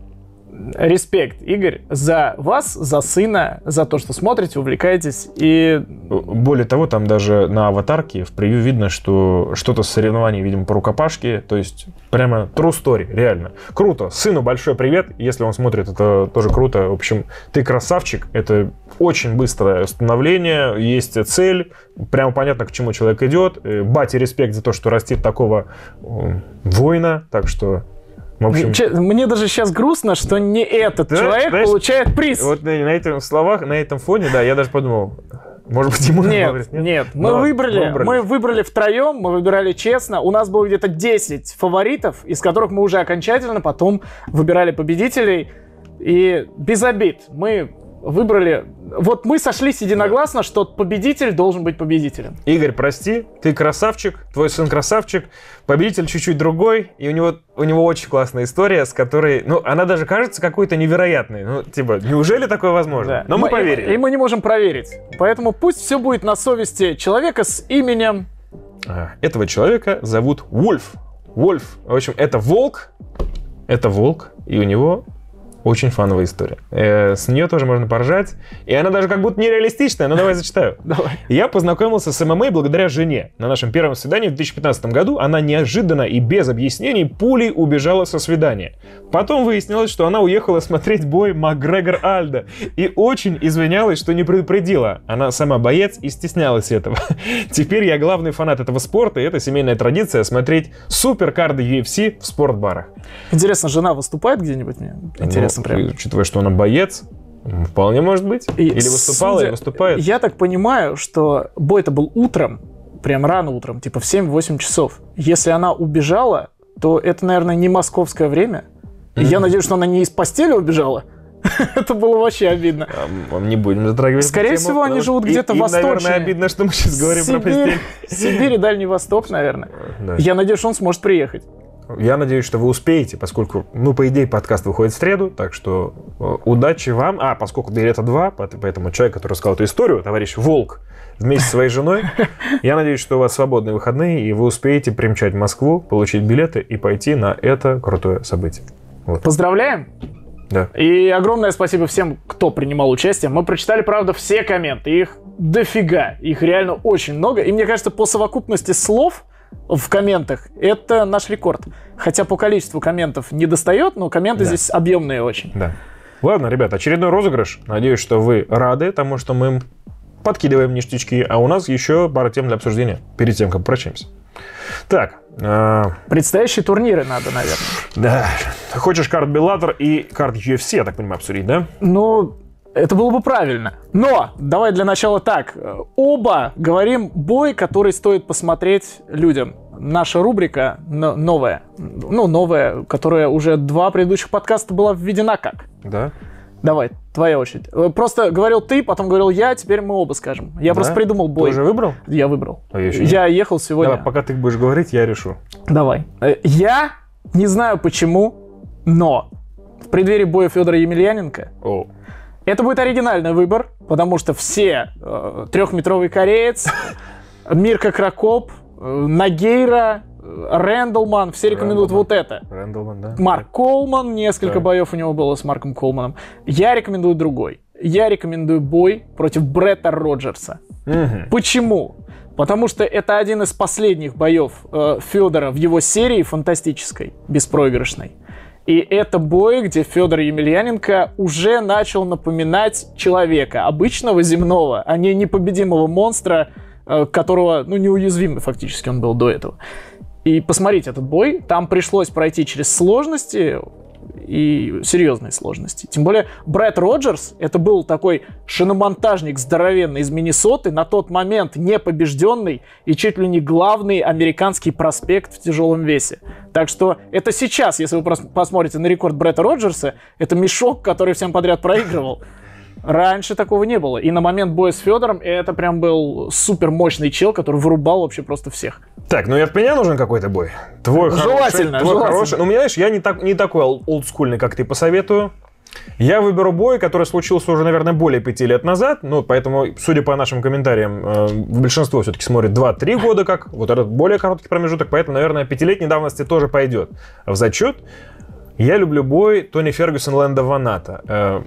Респект, Игорь, за вас, за сына, за то, что смотрите, увлекаетесь. И Более того, там даже на аватарке в превью видно, что что-то с соревнований, видимо, по рукопашке. То есть прямо true story, реально. Круто. Сыну большой привет. Если он смотрит, это тоже круто. В общем, ты красавчик. Это очень быстрое становление. Есть цель. Прямо понятно, к чему человек идет. Э, Бате респект за то, что растит такого э, воина. Так что, в общем... че- мне даже сейчас грустно, что не этот Да, человек знаешь, получает приз. Вот на, на этих словах, на этом фоне, да, я даже подумал, может быть, ему Нет, говорить, нет, мы Ну, выбрали, выбрали. мы выбрали втроем, мы выбирали честно. У нас было где-то 10 фаворитов, из которых мы уже окончательно потом выбирали победителей. И без обид мы выбрали... Вот мы сошлись единогласно, что победитель должен быть победителем. Игорь, прости, ты красавчик, твой сын красавчик, победитель чуть-чуть другой, и у него, у него очень классная история, с которой, ну, она даже кажется какой-то невероятной. Ну, типа, неужели такое возможно? Да. Но мы и- поверили. И, мы не можем проверить. Поэтому пусть все будет на совести человека с именем... А, Этого человека зовут Вольф. Вольф. В общем, это волк, это волк, и у него очень фановая история. Э, с нее тоже можно поржать. И она даже как будто нереалистичная, но давай зачитаю. Давай. Я познакомился с ММА благодаря жене. На нашем первом свидании в 2015 году она неожиданно и без объяснений пулей убежала со свидания. Потом выяснилось, что она уехала смотреть бой Макгрегор-Альда и очень извинялась, что не предупредила. Она сама боец и стеснялась этого. Теперь я главный фанат этого спорта, и это семейная традиция смотреть суперкарды UFC в спортбарах. Интересно, жена выступает где-нибудь? Мне интересно Ну, прям. Учитывая, что она боец, вполне может быть. И Или выступала, судя- и выступает. Я так понимаю, что бой-то был утром, прям рано утром, типа в 7-8 часов. Если она убежала, то это, наверное, не московское время. И Я надеюсь, что она не из постели убежала. Это было вообще обидно. А, не будем затрагивать Скорее всего, они живут где-то им, наверное, восточнее. обидно, что мы сейчас говорим про постель. Сибирь, и Дальний Восток, наверное. Я надеюсь, что он сможет приехать. Я надеюсь, что вы успеете, поскольку, ну, по идее, подкаст выходит в среду, так что э, удачи вам. А, поскольку билета два, поэтому человек, который рассказал эту историю, товарищ Волк, вместе со своей женой, я надеюсь, что у вас свободные выходные, и вы успеете примчать в Москву, получить билеты и пойти на это крутое событие. Поздравляем! Да. И огромное спасибо всем, кто принимал участие. Мы прочитали, правда, все комменты. Их дофига. Их реально очень много. И мне кажется, по совокупности слов в комментах это наш рекорд. Хотя по количеству комментов не достает, но комменты Да. здесь объемные очень. Да. Ладно, ребят, очередной розыгрыш. Надеюсь, что вы рады тому, что мы подкидываем ништячки, а у нас еще пара тем для обсуждения перед тем, как прощаемся. Так, э, Предстоящие турниры надо, наверное. да. Хочешь карт Беллатор и карт UFC, я так понимаю, обсудить, да? Ну, это было бы правильно. Но, давай для начала так. Оба говорим бой, который стоит посмотреть людям. Наша рубрика но- новая. Ну, новая, которая уже два предыдущих подкаста была введена как? Да. Давай, твоя очередь. Э, Просто говорил ты, потом говорил я, теперь мы оба скажем. Я просто Да? придумал Ты бой. уже выбрал? Я выбрал. А я еще. Я ехал сегодня. Давай, пока ты будешь говорить, я решу. Давай. Э, Я не знаю почему, но в преддверии боя Федора Емельяненко О, это будет оригинальный выбор, потому что все э, трехметровый кореец, Мирка Кракоп, э, Нагейра, э, Рэндалман, все рекомендуют Рэндалман. вот это. Рэндалман, да? Марк Колман, несколько Да. боев у него было с Марком Колманом. Я рекомендую другой. Я рекомендую бой против Бретта Роджерса. Мгм. Почему? Потому что это один из последних боев э, Федора в его серии фантастической, беспроигрышной. И это бой, где Федор Емельяненко уже начал напоминать человека, обычного земного, а не непобедимого монстра, э, которого, ну, неуязвимый фактически он был до этого. И посмотрите этот бой, там пришлось пройти через сложности, и серьезные сложности. Тем более Брэд Роджерс, это был такой шиномонтажник здоровенный из Миннесоты, на тот момент непобежденный и чуть ли не главный американский проспект в тяжелом весе. Так что это сейчас, если вы посмотрите на рекорд Бретта Роджерса, это мешок, который всем подряд проигрывал. Раньше такого не было. И на момент боя с Федором это прям был супер мощный чел, который вырубал вообще просто всех. Так, ну и от меня нужен какой-то бой. Твой Желательно, хороший. Твой желательно. хороший. Ну, у меня, знаешь, я не, так, не такой ол- олдскульный, как ты посоветую. Я выберу бой, который случился уже, наверное, более пяти лет назад. Ну, поэтому, судя по нашим комментариям, э, большинство все-таки смотрит 2-3 года как. Вот этот более короткий промежуток. Поэтому, наверное, пятилетней давности тоже пойдет в зачет. Я люблю бой Тони Фергюсон Лэнда Ваната.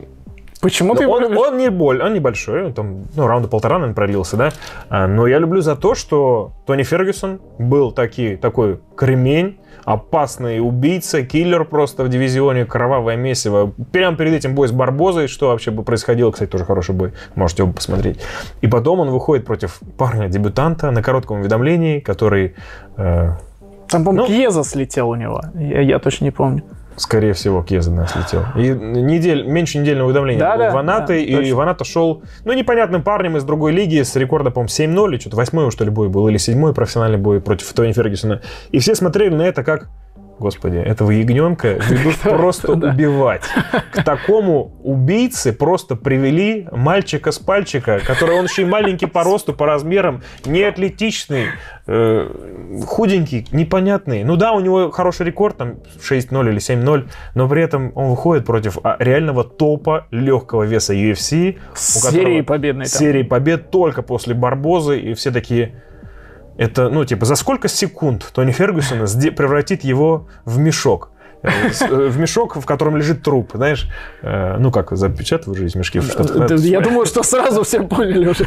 Почему ты ну, его он, любишь? он не боль, он небольшой, он там, ну, раунда полтора, наверное, пролился, да. А, но я люблю за то, что Тони Фергюсон был таки, такой кремень, опасный убийца, киллер просто в дивизионе, кровавое месиво. Прямо перед этим бой с Барбозой, что вообще бы происходило, кстати, тоже хороший бой, можете его посмотреть. И потом он выходит против парня-дебютанта на коротком уведомлении, который, э, Там, по-моему, Ну- слетел у него. Я, я точно не помню. Скорее всего, Кьеза нас летел. И недель, меньше недельного уведомления Да, было да, у Ваната, да, и точно. Ваната шел, ну, непонятным парнем из другой лиги с рекорда, по-моему, 7-0, или что-то восьмой, что ли, бой был, или седьмой профессиональный бой против Тони Фергюсона. И все смотрели на это как Господи, этого ягненка ведут просто убивать. К такому убийце просто привели мальчика с пальчика, который он еще и маленький по росту, по размерам, не атлетичный, э, худенький, непонятный. Ну да, у него хороший рекорд, там 6-0 или 7-0, но при этом он выходит против а, реального топа легкого веса UFC. С у которого серией победной. Серии побед только после Барбозы, и все такие... Это, ну, типа, за сколько секунд Тони Фергюсона превратит его в мешок? э, э, в мешок, в котором лежит труп, знаешь, э, ну как, запечатывают же эти мешки, в Я думаю, что сразу все поняли уже.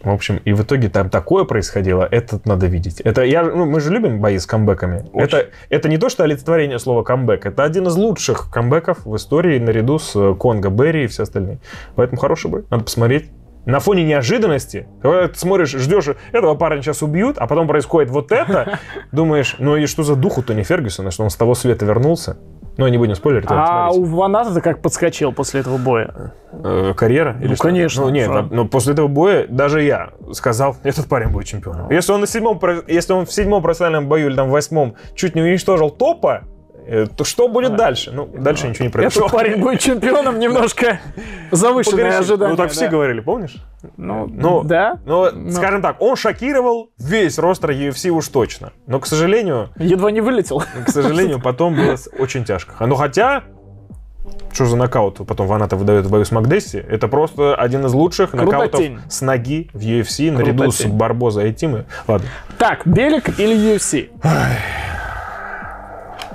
В общем, и в итоге там такое происходило, это надо видеть. Это я, ну, мы же любим бои с камбэками. Это, это не то, что олицетворение слова камбэк, это один из лучших камбэков в истории наряду с Конго, Берри и все остальные. Поэтому хороший бой, надо посмотреть. На фоне неожиданности, когда ты смотришь, ждешь, этого парня сейчас убьют, а потом происходит вот это, думаешь, ну и что за духу Тони Фергюсона, что он с того света вернулся? Ну, не будем спойлерить, А у Ваната как подскочил после этого боя? Э, карьера? Или что? конечно, Ну, нет, но после этого боя даже я сказал, этот парень будет чемпионом. Если он, на седьмом, про- если он в седьмом профессиональном бою или там в восьмом чуть не уничтожил топа, то что будет дальше? Ну, дальше ничего не произошло. Этот парень будет чемпионом немножко завышенное Погорячил. ожидание. Ну, так все да. говорили, помнишь? Ну, Ну, да. Ну, Ну. скажем так, он шокировал весь ростер UFC уж точно. Но, к сожалению, Едва не вылетел. к сожалению, потом было очень тяжко. А Ну, хотя, что за нокаут потом Ваната выдает в бою с Макдесси, это просто один из лучших нокаутов Крутотень. с ноги в UFC наряду с. Барбоза и Тимы. Ладно. Так, Белик или UFC?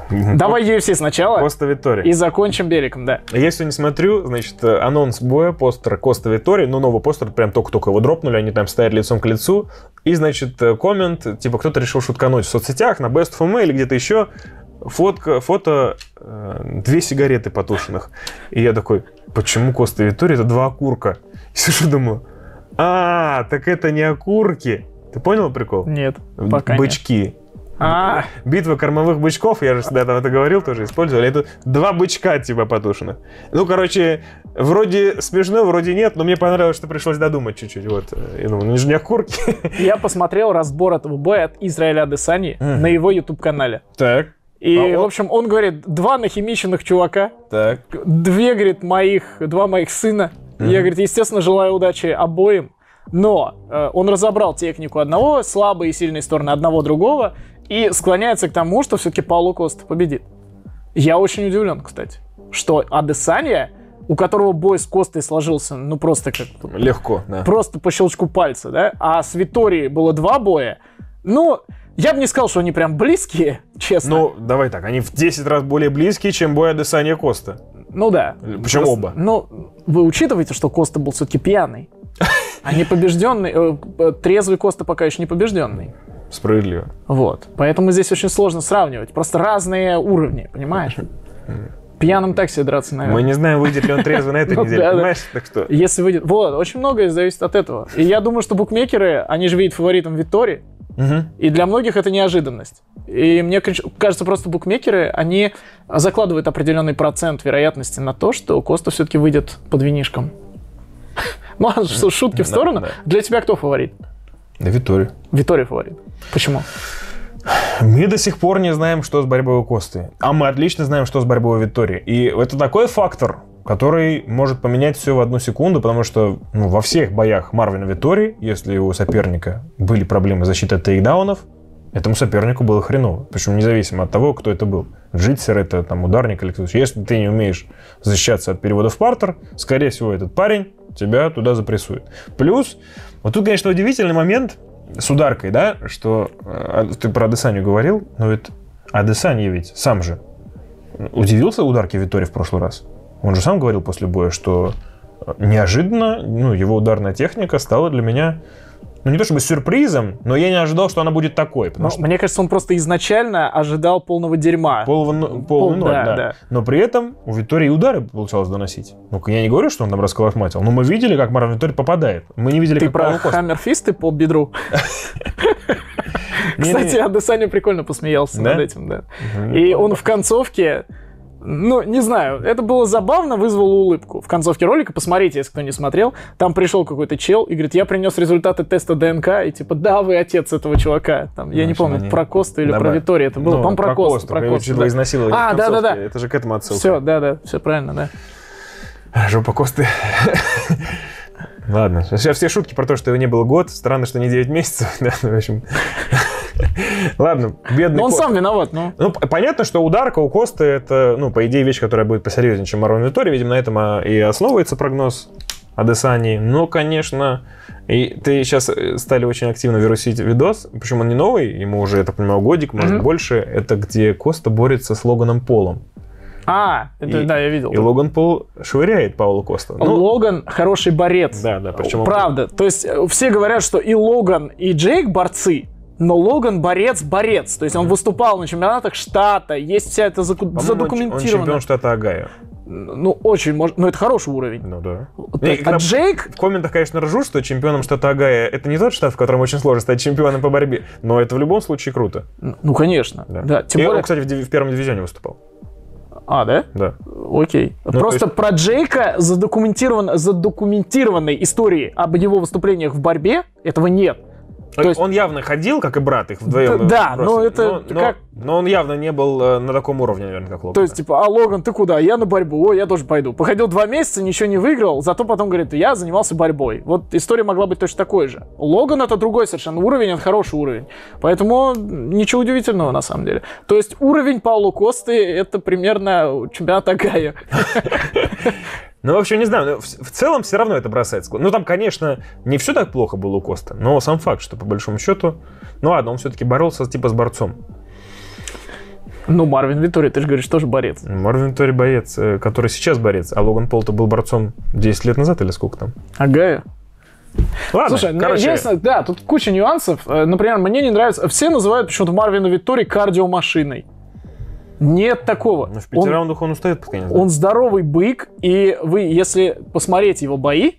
Давай UFC сначала Коста Витория. и закончим Беликом, да. Я сегодня смотрю, значит, э, анонс боя, постер Коста Витории, ну, новый постер, прям только-только его дропнули, они там стоят лицом к лицу, и, значит, э, коммент, типа, кто-то решил шуткануть в соцсетях, на Best of или где-то еще, фотка, фото, э, две сигареты потушенных. И я такой, почему Коста Витория? Это два окурка. И сижу, думаю, а, так это не окурки. Ты понял прикол? Нет, пока нет. А, Битва кормовых бычков, я же всегда там это говорил, тоже использовали. Это два бычка типа потушенных. Ну, короче, вроде смешно, вроде нет, но мне понравилось, что пришлось додумать чуть-чуть. Вот. Я думаю, ну, не окурки. я посмотрел разбор этого боя от Израиля Адесани на его YouTube-канале. Так, И, А в общем, он говорит, два нахимиченных чувака, так. две, говорит, моих, два моих сына. Мгм. Я, говорит, естественно, желаю удачи обоим. Но э, он разобрал технику одного, слабые и сильные стороны одного другого, и склоняется к тому, что все-таки Пауло Коста победит. Я очень удивлен, кстати, что Адесанья, у которого бой с Костой сложился, ну просто как Легко, да. просто по щелчку пальца, да, а с Виторией было два боя, ну, я бы не сказал, что они прям близкие, честно. Ну, давай так, они в 10 раз более близкие, чем бой Адесания Коста. Ну да. Причем оба. Ну, вы учитываете, что Коста был все-таки пьяный. А не побежденный, э, трезвый Коста пока еще не побежденный. Справедливо. Вот. Поэтому здесь очень сложно сравнивать. Просто разные уровни, понимаешь? Пьяным так себе драться, наверное. Мы не знаем, выйдет ли он трезвый на этой Ну неделе, понимаешь? Так что... Если выйдет... Вот, очень многое зависит от этого. И я думаю, что букмекеры, они же видят фаворитом Виттори, и для многих это неожиданность. И мне каж- кажется, просто букмекеры, они закладывают определенный процент вероятности на то, что Коста все-таки выйдет под винишком. Ну, шутки в сторону. Для тебя кто фаворит? Да, Витория. Витория фаворит. Почему? Мы до сих пор не знаем, что с борьбой у Косты. А мы отлично знаем, что с борьбой у Витории. И это такой фактор, который может поменять все в одну секунду, потому что ну, во всех боях Марвина Витории, если у соперника были проблемы защиты от тейкдаунов, этому сопернику было хреново. Причем независимо от того, кто это был. Джитсер это там ударник или кто-то. Если ты не умеешь защищаться от перевода в партер, скорее всего, этот парень тебя туда запрессует. Плюс, вот тут, конечно, удивительный момент с ударкой, да, что э, ты про Адесанию говорил, но ведь Адесанья ведь сам же удивился ударке Витории в прошлый раз. Он же сам говорил после боя, что э, неожиданно ну, его ударная техника стала для меня, ну не то чтобы сюрпризом, но я не ожидал, что она будет такой. Ну, что мне кажется, он просто изначально ожидал полного дерьма. полный, Пол- полный ноль, да, да, да. Но при этом у Витории удары получалось доносить. Ну, я не говорю, что он там расколотматил, но мы видели, как Марвин Витори попадает. Мы не видели, Ты как про хаммерфисты по бедру? Кстати, Адесанья прикольно посмеялся над этим, да. И он в концовке, ну, не знаю, это было забавно, вызвало улыбку. В концовке ролика, посмотрите, если кто не смотрел, там пришел какой-то чел и говорит, я принес результаты теста ДНК, и типа, да, вы отец этого чувака. Там, я Ну, не помню, они- про Косту или про Добавь. Виторию это было. Ну, По-моему, про. Про Косту, Учитывая да. изнасилование А, да, да, да. Это же к этому отсылка. Все, да, да, все правильно, да. Жопа Косты. Ладно, сейчас все шутки про то, что его не было год. Странно, что не 9 месяцев. Да, ну, в общем. Ладно, бедный Но он Коста. сам виноват, ну. Ну, понятно, что ударка у Косты это, ну, по идее, вещь, которая будет посерьезнее, чем Марон Витори. Видимо, на этом а, и основывается прогноз. Адесани. Но, конечно, и ты сейчас э, стали очень активно вирусить видос, причем он не новый, ему уже, я так понимаю, годик, может, Мгм. больше. Это где Коста борется с Логаном Полом. А, это, И- да, я видел. И Логан Пол швыряет Паулу Коста. Ну, Логан хороший борец. да, да, причем он- Правда. То есть э, все говорят, что и Логан, и Джейк борцы, но Логан борец-борец. То есть он выступал на чемпионатах штата, есть вся заку- по-моему, он Он чемпион штата Огайо. Ну, очень, может, ну это хороший уровень. Ну да. То есть, И а Джейк, В комментах, конечно, ржут, что чемпионом штата Огайо это не тот штат, в котором очень сложно стать чемпионом по борьбе, но это в любом случае круто. ну конечно, Да. да. Тем И более, он, кстати, в, в первом дивизионе выступал. а, да? Да. Окей. Ну, Просто то про Джейка задокументирован, задокументированной истории об его выступлениях в борьбе этого нет. То есть- он явно ходил, как и брат их вдвоем. Да, э, но просто. это но, но- как- но он явно не был э, на таком уровне, наверное, как Логан. То есть, типа, а, Логан, ты куда? Я на борьбу. О, я тоже пойду. Походил два месяца, ничего не выиграл, зато потом говорит, я занимался борьбой. Вот история могла быть точно такой же. Логан это другой совершенно уровень, это хороший уровень. Поэтому ничего удивительного на самом деле. То есть уровень Паулу Косты это примерно чемпионат Агая. Ну, в общем, не знаю, но в, в целом все равно это бросает склон. Ну, там, конечно, не все так плохо было у Коста, но сам факт, что по большому счету, ну ладно, он все-таки боролся типа с борцом. Ну, Марвин Витори, ты же говоришь, тоже борец. Марвин Тори боец, э, который сейчас борец, а Логан Пол-то был борцом 10 лет назад или сколько там? Агая. Ладно, Слушай, ну, короче, есть, да, тут куча нюансов. Э, Например, мне не нравится, все называют почему-то Марвина Виттори кардиомашиной. Нет такого. ну, в пяти Он- раундах он устает под конец. да? Он здоровый бык, и вы, если посмотреть его бои,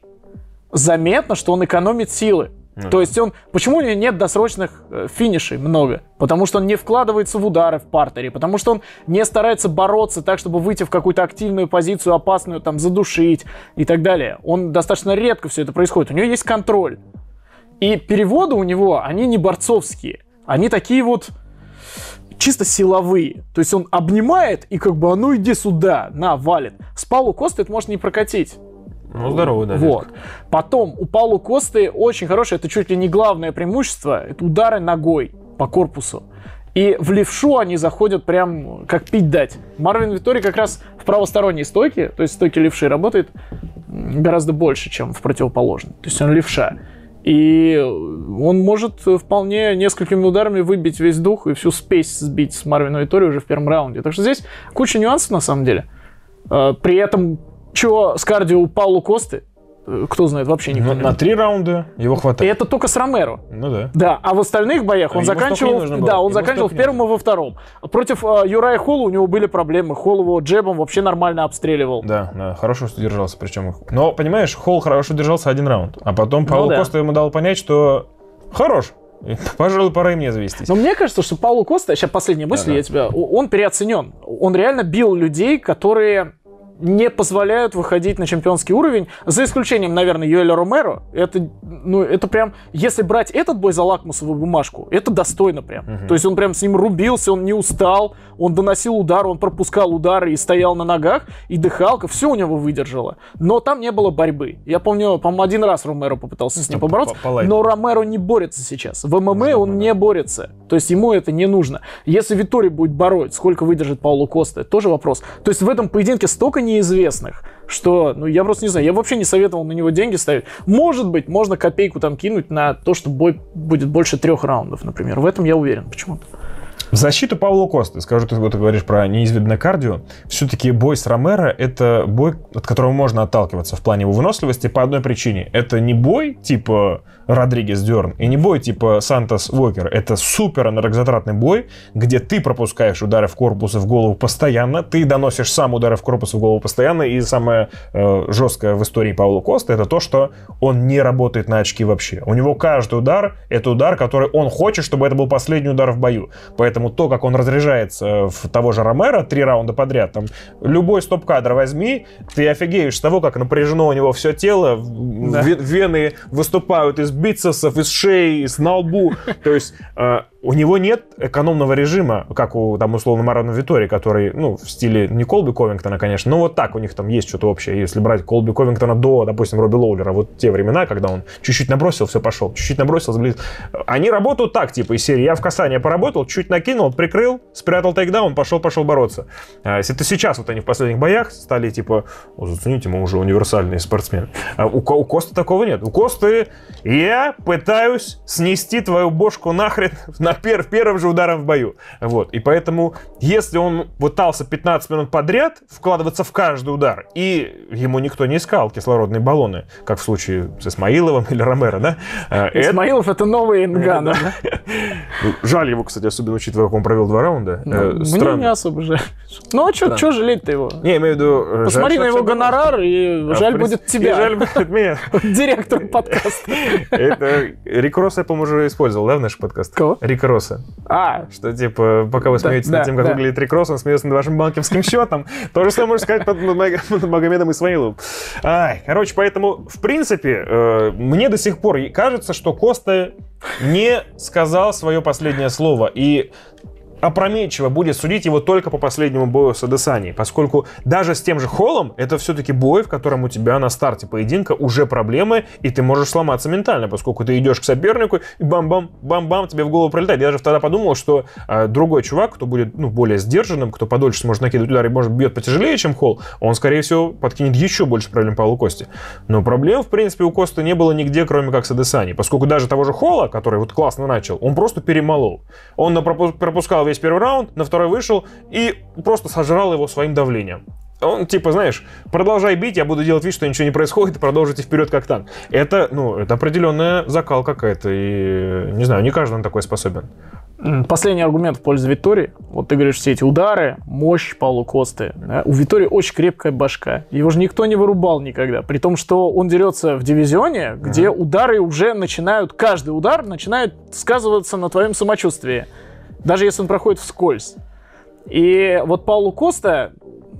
заметно, что он экономит силы. Ну То да. есть он... Почему у него нет досрочных э, финишей много? Потому что он не вкладывается в удары в партере, потому что он не старается бороться так, чтобы выйти в какую-то активную позицию, опасную, там, задушить и так далее. Он достаточно редко все это происходит. У него есть контроль. И переводы у него, они не борцовские. Они такие вот чисто силовые. То есть он обнимает и как бы, а ну иди сюда, на, валит. С Паулу Коста это может не прокатить. Ну, здоровый, да. Вот. Потом у Паулу Косты очень хорошее, это чуть ли не главное преимущество, это удары ногой по корпусу. И в левшу они заходят прям как пить дать. Марвин Витори как раз в правосторонней стойке, то есть стойке левши, работает гораздо больше, чем в противоположной. То есть он левша. И он может вполне несколькими ударами выбить весь дух и всю спесь сбить с Марвина Витори уже в первом раунде. Так что здесь куча нюансов на самом деле. Э, При этом, что с кардио у Паулу Косты, кто знает, вообще никто На, не на три раунда его И хватает. это только с Ромеро. Ну да. Да, а в остальных боях он заканчивал, не было. да, он Ему заканчивал в не первом и во втором. Против э, Юрая Холла у него были проблемы. Холл его джебом вообще нормально обстреливал. Да, да, хорошо, что держался, причем. Но, понимаешь, Холл хорошо держался один раунд, а потом Пауло Ну да. Коста ему дал понять, что хорош. И, Пожалуй, пора и мне завестись. Но мне кажется, что Паулу Коста, сейчас последняя мысль, Да-да. я тебя, он переоценен. Он реально бил людей, которые не позволяют выходить на чемпионский уровень, за исключением, наверное, Юэля Ромеро. Это, ну, это прям, если брать этот бой за лакмусовую бумажку, это достойно прям. Мгм. То есть он прям с ним рубился, он не устал, он доносил удар, он пропускал удары и стоял на ногах, и дыхалка, все у него выдержало. Но там не было борьбы. Я помню, по-моему, один раз Ромеро попытался с ним По- побороться, но Ромеро не борется сейчас. В ММА он не борется. То есть ему это не нужно. Если Витори будет бороть, сколько выдержит Паулу Коста, тоже вопрос. То есть в этом поединке столько неизвестных, что, ну, я просто не знаю, я вообще не советовал на него деньги ставить. Может быть, можно копейку там кинуть на то, что бой будет больше трех раундов, например. В этом я уверен почему-то. В защиту Павла Косты, скажу, ты вот говоришь про неизведанное кардио, все-таки бой с Ромеро — это бой, от которого можно отталкиваться в плане его выносливости по одной причине. Это не бой типа Родригес Дерн и не бой типа Сантос Уокер. Это супер энергозатратный бой, где ты пропускаешь удары в корпус и в голову постоянно, ты доносишь сам удары в корпус и в голову постоянно, и самое э, жесткое в истории Паула Коста это то, что он не работает на очки вообще. У него каждый удар — это удар, который он хочет, чтобы это был последний удар в бою. Поэтому то, как он разряжается в того же Ромеро три раунда подряд, там, любой стоп-кадр возьми, ты офигеешь с того, как напряжено у него все тело, Да. ве- вены выступают из бицепсов, из шеи, из на лбу. То есть э, у него нет экономного режима, как у, там, условно, Марона Витори, который, ну, в стиле не Колби Ковингтона, конечно, но вот так у них там есть что-то общее. Если брать Колби Ковингтона до, допустим, Робби Лоулера, вот те времена, когда он чуть-чуть набросил, все пошел, чуть-чуть набросил, сблиз... Они работают так, типа, из серии «Я в касание поработал, чуть накинул, прикрыл, спрятал тайкдаун, пошел, пошел бороться». А если это сейчас вот они в последних боях стали, типа, зацените, мы уже универсальные спортсмены. А у, у Коста такого нет. У Косты я пытаюсь снести твою бошку нахрен на пер, первым же ударом в бою. Вот. И поэтому, если он пытался 15 минут подряд вкладываться в каждый удар, и ему никто не искал кислородные баллоны, как в случае с Исмаиловым или Ромеро, да? э, Исмаилов это, новый Энган, да? Ну, жаль его, кстати, особенно учитывая, как он провел два раунда. Ну, мне не особо жаль. Ну, а что жалеть-то его? Не, имею в виду... Э, Посмотри на его гонорар, и а, жаль будет тебя. жаль будет меня. Директор подкаста. Это Рик я, по-моему, уже использовал, да, в наш подкаст? Кого? Росса. А. Что, типа, пока вы смеетесь над тем, как выглядит Рик Росс, он смеется над вашим банковским счетом. То же самое можно сказать под Магомедом Исмаиловым. Ай, короче, поэтому, в принципе, э, мне до сих пор кажется, что Коста не сказал свое последнее слово. И опрометчиво будет судить его только по последнему бою с Адесани, поскольку даже с тем же Холлом это все-таки бой, в котором у тебя на старте поединка уже проблемы, и ты можешь сломаться ментально, поскольку ты идешь к сопернику, и бам-бам, бам-бам, тебе в голову прилетает. Я даже тогда подумал, что э, другой чувак, кто будет ну, более сдержанным, кто подольше сможет накидывать удары может, бьет потяжелее, чем Холл, он, скорее всего, подкинет еще больше проблем Павлу Кости. Но проблем, в принципе, у Коста не было нигде, кроме как с Адесани, поскольку даже того же Холла, который вот классно начал, он просто перемолол. Он пропускал весь весь первый раунд, на второй вышел и просто сожрал его своим давлением. Он, типа, знаешь, продолжай бить, я буду делать вид, что ничего не происходит, и продолжите вперед как танк. Это, ну, это определенная закал какая-то, и, не знаю, не каждый он такой способен. Последний аргумент в пользу Витории. Вот ты говоришь, все эти удары, мощь Паулу Косты. Да? У Витории очень крепкая башка. Его же никто не вырубал никогда. При том, что он дерется в дивизионе, где uh-huh. удары уже начинают, каждый удар начинает сказываться на твоем самочувствии даже если он проходит вскользь. И вот Паулу Коста,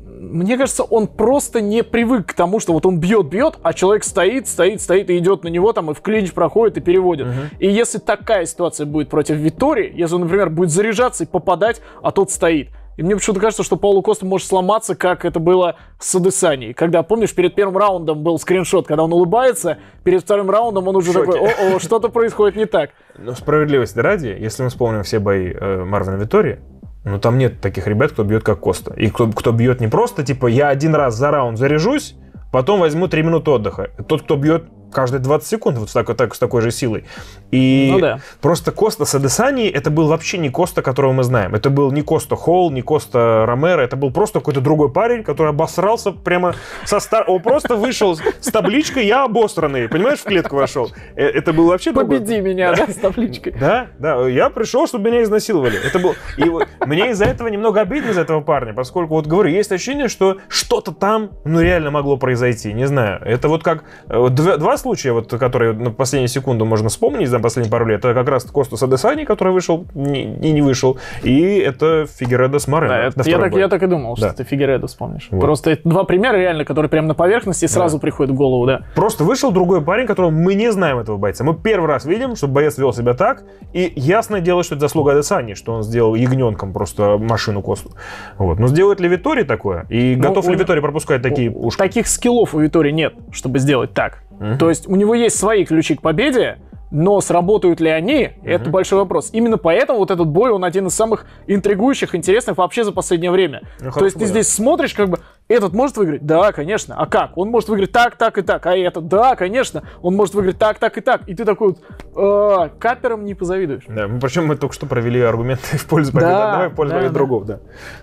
мне кажется, он просто не привык к тому, что вот он бьет, бьет, а человек стоит, стоит, стоит и идет на него там и в клинч проходит и переводит. Uh-huh. И если такая ситуация будет против Витори, если он, например, будет заряжаться и попадать, а тот стоит, и мне почему-то кажется, что Паулу Коста может сломаться, как это было с Адесани. Когда, помнишь, перед первым раундом был скриншот, когда он улыбается, перед вторым раундом он уже такой, о-о, что-то происходит не так. Но справедливости ради, если мы вспомним все бои э, Марвина Витори, ну там нет таких ребят, кто бьет как Коста. И кто, кто бьет не просто, типа, я один раз за раунд заряжусь, потом возьму 3 минуты отдыха. Тот, кто бьет каждые 20 секунд вот так, так, с такой же силой. И ну, да. просто Коста Садесани это был вообще не Коста, которого мы знаем. Это был не Коста Холл, не Коста Ромеро, это был просто какой-то другой парень, который обосрался прямо со стар... Он просто вышел с табличкой «Я обосранный», понимаешь, в клетку вошел. Э, это был вообще... Победи меня, да, с табличкой. Да, да, я пришел, чтобы меня изнасиловали. Это был... И вот мне из-за этого немного обидно за этого парня, поскольку, вот говорю, есть ощущение, что что-то там, ну, реально могло произойти, не знаю. Это вот как э, два, два случая, вот, которые на последнюю секунду можно вспомнить за последние пару лет, это как раз Костас Адесани, который вышел и не, не вышел, и это Фигередо с Морено. Да, это, я, так, я так и думал, да. что ты Фигередо вспомнишь. Вот. Просто это два примера реально, которые прямо на поверхности сразу да. приходят в голову, да. Просто вышел другой парень, которого мы не знаем этого бойца. Мы первый раз видим, что боец вел себя так, и ясное дело, что это заслуга Адесани, что он сделал ягненком просто машину Косту. Вот. Но сделает ли Витори такое? И ну, готов ли Витори пропускать такие у, пушки? Таких скиллов у Витори нет, чтобы сделать так. Угу. То есть у него есть свои ключи к победе, но сработают ли они, угу. это большой вопрос. Именно поэтому вот этот бой, он один из самых интригующих, интересных вообще за последнее время. Ну, То есть ты здесь смотришь, как бы, этот может выиграть? Да, конечно. А как? Он может выиграть так, так и так. А этот? Да, конечно. Он может выиграть так, так и так. И ты такой вот, э, капером не позавидуешь. Да, причем мы только что провели аргументы в пользу победы да, одного и в пользу да, победы да. другого. Да.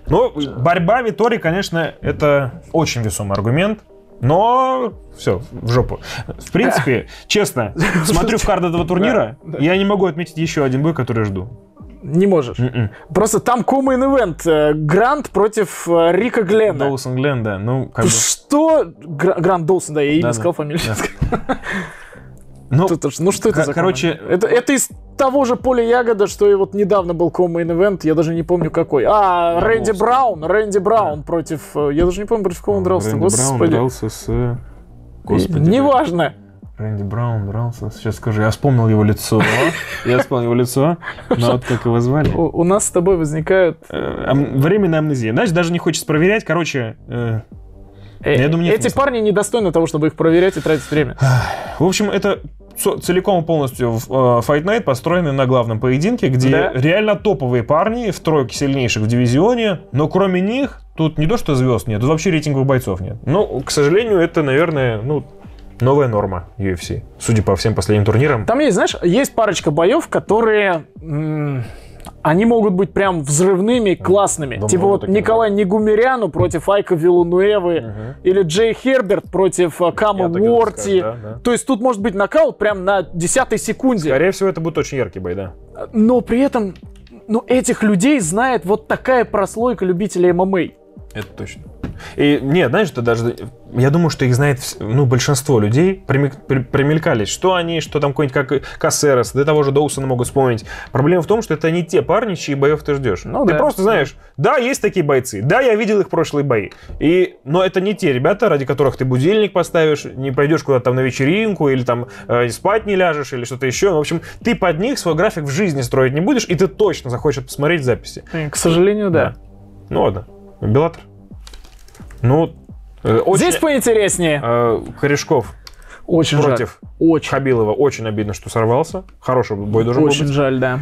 Но борьба Витори, конечно, это очень весомый аргумент. Но все, в жопу. В принципе, честно, смотрю в карты этого турнира, я не могу отметить еще один бой, который жду. Не можешь. Mm-mm. М-м. Просто там коммон ивент. Грант против э, Рика Глена. Доусон Глен, да. Ну, как Что? Бы... Грант Доусон, да, я имя да, сказал, фамилию. Ну, Тут, ну что это за Короче... Это, это из того же поля ягода, что и вот недавно был коммейн ивент, я даже не помню какой. А, Рэнди Браун, Рэнди Браун да. против... Э, я даже не помню, против кого он дрался. Рэнди Господи. Браун дрался с... Господи. Неважно. Рэнди Браун дрался. Сейчас скажу, я вспомнил его лицо. Я вспомнил его лицо. Но вот как его звали? У, нас с тобой возникают... Э, Временная амнезия. Знаешь, даже не хочется проверять. Короче, э, э, Я думаю, нет эти смысла. парни недостойны того, чтобы их проверять и тратить время. в общем, это целиком и полностью в- э, Fight Night построенный на главном поединке, где Да. реально топовые парни в тройке сильнейших в дивизионе, но кроме них тут не то что звезд нет, тут вообще рейтинговых бойцов нет. Ну, к сожалению, это, наверное, ну, новая норма UFC, судя по всем последним турнирам. Там есть, знаешь, есть парочка боев, которые... они могут быть прям взрывными, классными. да типа вот Николай Негумеряну против Айка Вилунуэвы. Мгм. Или Джей Херберт против э, Кама Уорти. да, да. То есть тут может быть нокаут прям на десятой секунде. Скорее всего, это будет очень яркий бой, да. Но при этом ну, этих людей знает вот такая прослойка любителей ММА. Это точно. И нет, знаешь, что даже... Я думаю, что их знает ну, большинство людей. Примель- при- Примелькались. Что они, что там какой-нибудь как Кассерос, до того же Доусона могут вспомнить. Проблема в том, что это не те парни, чьи боев ты ждешь. Ну ты да. просто знаешь, да, есть такие бойцы, да, я видел их прошлые бои. И, но это не те ребята, ради которых ты будильник поставишь, не пойдешь куда-то там на вечеринку, или там э, спать не ляжешь, или что-то еще. Ну, в общем, ты под них свой график в жизни строить не будешь, и ты точно захочешь посмотреть записи. К сожалению, да. Ну ладно. Беллатор. Ну, э, очень... Здесь поинтереснее. э, Корешков Очень против жаль. Очень. Хабилова. Очень обидно, что сорвался. Хороший бой должен был Очень жаль, да.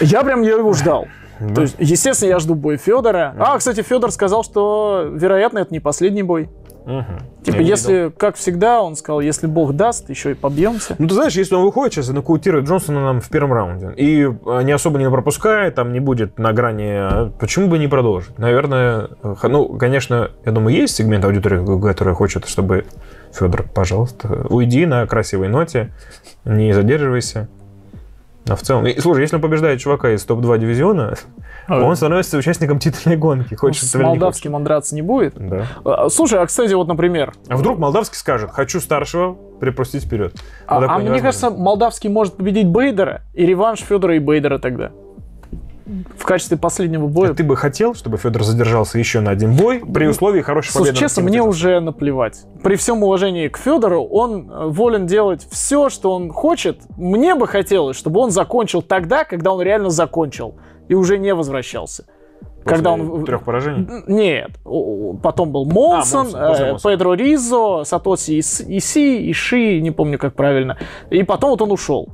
Я прям я его ждал. Да. То есть, естественно, я жду бой Федора. А, кстати, Федор сказал, что, вероятно, это не последний бой. Мгм. Типа, Я видел. если, как всегда, он сказал, если Бог даст, еще и побьемся. Ну, ты знаешь, если он выходит сейчас и нокаутирует Джонсона нам в первом раунде, и э, не особо не пропускает, там не будет на грани, э, почему бы не продолжить? Наверное, ну, конечно, я думаю, есть сегмент аудитории, которая хочет, чтобы Федор, пожалуйста, уйди на красивой ноте, не задерживайся. А в целом, и, слушай, если он побеждает чувака из топ-2 дивизиона, он становится участником титульной гонки. С этого или не молдавским он драться не будет. Да. А, Слушай, а, кстати, вот, например, А вдруг молдавский скажет, хочу старшего припустить вперед. а, Ну, а мне кажется, молдавский может победить Бейдера и реванш Федора и Бейдера тогда. В качестве последнего боя. А ты бы хотел, чтобы Федор задержался еще на один бой при условии хорошей Слушай, победы? честно, мне уже наплевать. При всем уважении к Федору, он э, волен делать все, что он хочет. Мне бы хотелось, чтобы он закончил тогда, когда он реально закончил. И уже не возвращался. после когда он... трех поражений. Нет. Потом был Молсон, Молсон, после э. Педро Ризо, Сатоси Ис- Иси, Иши, не помню, как правильно. И потом вот он ушел.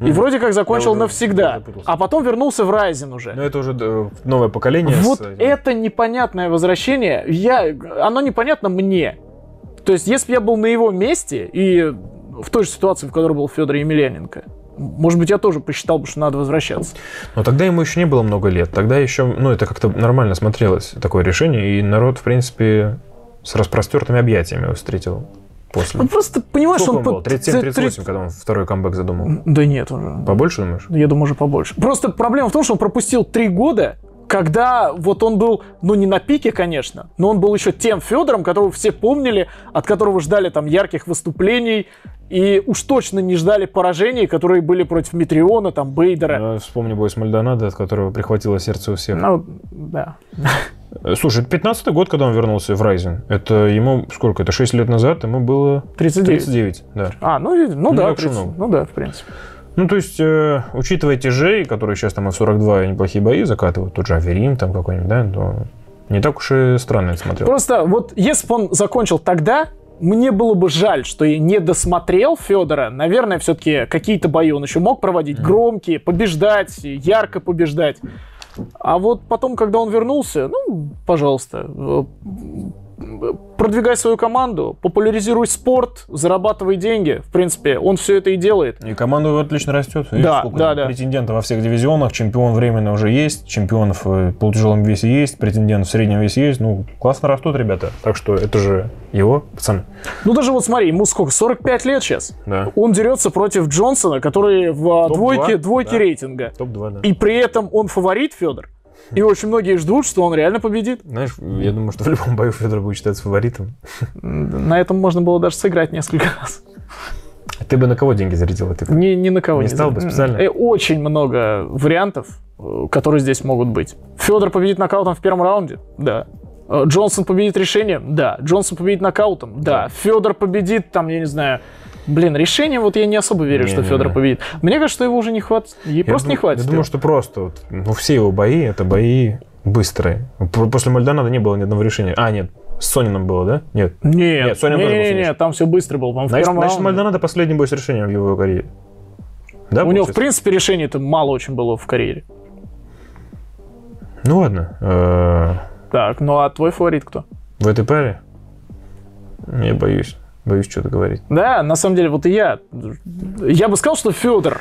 И Мгм. вроде как закончил Я я навсегда. запутался. А потом вернулся в Райзен уже. Но это уже э, новое поколение. Вот с это непонятное возвращение, я, оно непонятно мне. То есть, если бы я был на его месте и в той же ситуации, в которой был Федор Емельяненко, может быть, я тоже посчитал бы, что надо возвращаться. Но тогда ему еще не было много лет. Тогда еще, ну, это как-то нормально смотрелось, такое решение. И народ, в принципе, с распростертыми объятиями его встретил после. Ну, просто понимаешь, Сколько он... он был? по- 37-38, три- когда он второй камбэк задумал. Да нет, уже. Побольше, думаешь? Я думаю, уже побольше. Просто проблема в том, что он пропустил три года, когда вот он был, ну не на пике, конечно, но он был еще тем Федором, которого все помнили, от которого ждали там ярких выступлений, и уж точно не ждали поражений, которые были против Митриона, там, Бейдера. Я вспомню бой с Мальдонадо, от которого прихватило сердце у всех. Ну, да. Э, Слушай, это 15 год, когда он вернулся в Райзен. Это ему, сколько, это 6 лет назад, ему было 39. 39, да. А, ну, ну, Ну, да, так что 30. много. ну да, в принципе. Ну, то есть, э, учитывая тяжей, которые сейчас там в 42 неплохие бои закатывают, тот же Аверим там какой-нибудь, да, то не так уж и странно это смотрел. Просто вот если бы он закончил тогда, мне было бы жаль, что я не досмотрел Федора. Наверное, все-таки какие-то бои он еще мог проводить громкие, побеждать, ярко побеждать. А вот потом, когда он вернулся, ну, пожалуйста, э, продвигай свою команду, популяризируй спорт, зарабатывай деньги. В принципе, он все это и делает. И команда отлично растет. Видишь, Да, сколько да, да. претендентов во всех дивизионах. Чемпион временно уже есть, чемпионов в полутяжелом весе есть, претендент в среднем весе есть. Ну, классно растут ребята. Так что это же его пацан. Ну, даже вот смотри, ему сколько, 45 лет сейчас. Да. Он дерется против Джонсона, который в а, Топ-два, двойке, двойке да. рейтинга. Топ-2, да. И при этом он фаворит, Федор. И очень многие ждут, что он реально победит. Знаешь, я думаю, что в любом бою Федор будет считаться фаворитом. На этом можно было даже сыграть несколько раз. Ты бы на кого деньги зарядил? Ты Ни, ни на кого Не не, стал бы специально? Э, Очень много вариантов, э, которые здесь могут быть. Федор победит нокаутом в первом раунде? Да. Э, Джонсон победит решением? Да. Джонсон победит нокаутом? Да. Федор победит, там, я не знаю, Блин, решение вот я не особо верю, что Не-не-не. Федор победит. Мне кажется, что его уже не хватит. Ей просто не дум- хватит. Я думаю, что просто вот, ну, все его бои это бои быстрые. После Мальдонада не было ни одного решения. А, нет, с Сонином было, да? Нет. Нет, Нет, Соня не, тоже был не, не, финиш. там все быстро было. В Значит, раунде. Мальдонадо последний бой с решением в его карьере. Да, У него, в принципе, решений-то мало очень было в карьере. Ну ладно. Э, Так, ну а твой фаворит кто? В этой паре? Я боюсь. Боюсь что-то говорить. Да, на самом деле, вот и я. Я бы сказал, что Федор.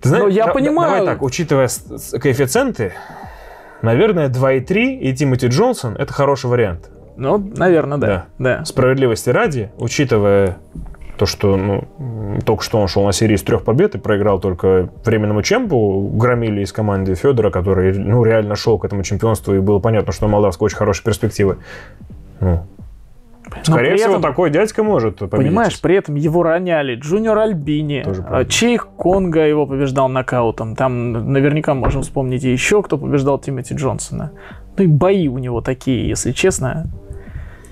Ты знаешь, Ну, я да- понимаю. Давай так, учитывая коэффициенты, наверное, 2,3 и Тимоти Джонсон это хороший вариант. Ну, наверное, да. Да. Справедливости ради, учитывая то, что ну, только что он шел на серии из трех побед и проиграл только временному чемпу, громили из команды Федора, который ну, реально шел к этому чемпионству, и было понятно, что у Молдавска очень хорошие перспективы. Ну, Но скорее всего, этом- такой дядька может победить. Понимаешь, при этом его роняли Джуниор Альбини, а. Чейх Конга его побеждал нокаутом. Там наверняка можем вспомнить и еще, кто побеждал Тимоти Джонсона. Ну и бои у него такие, если честно.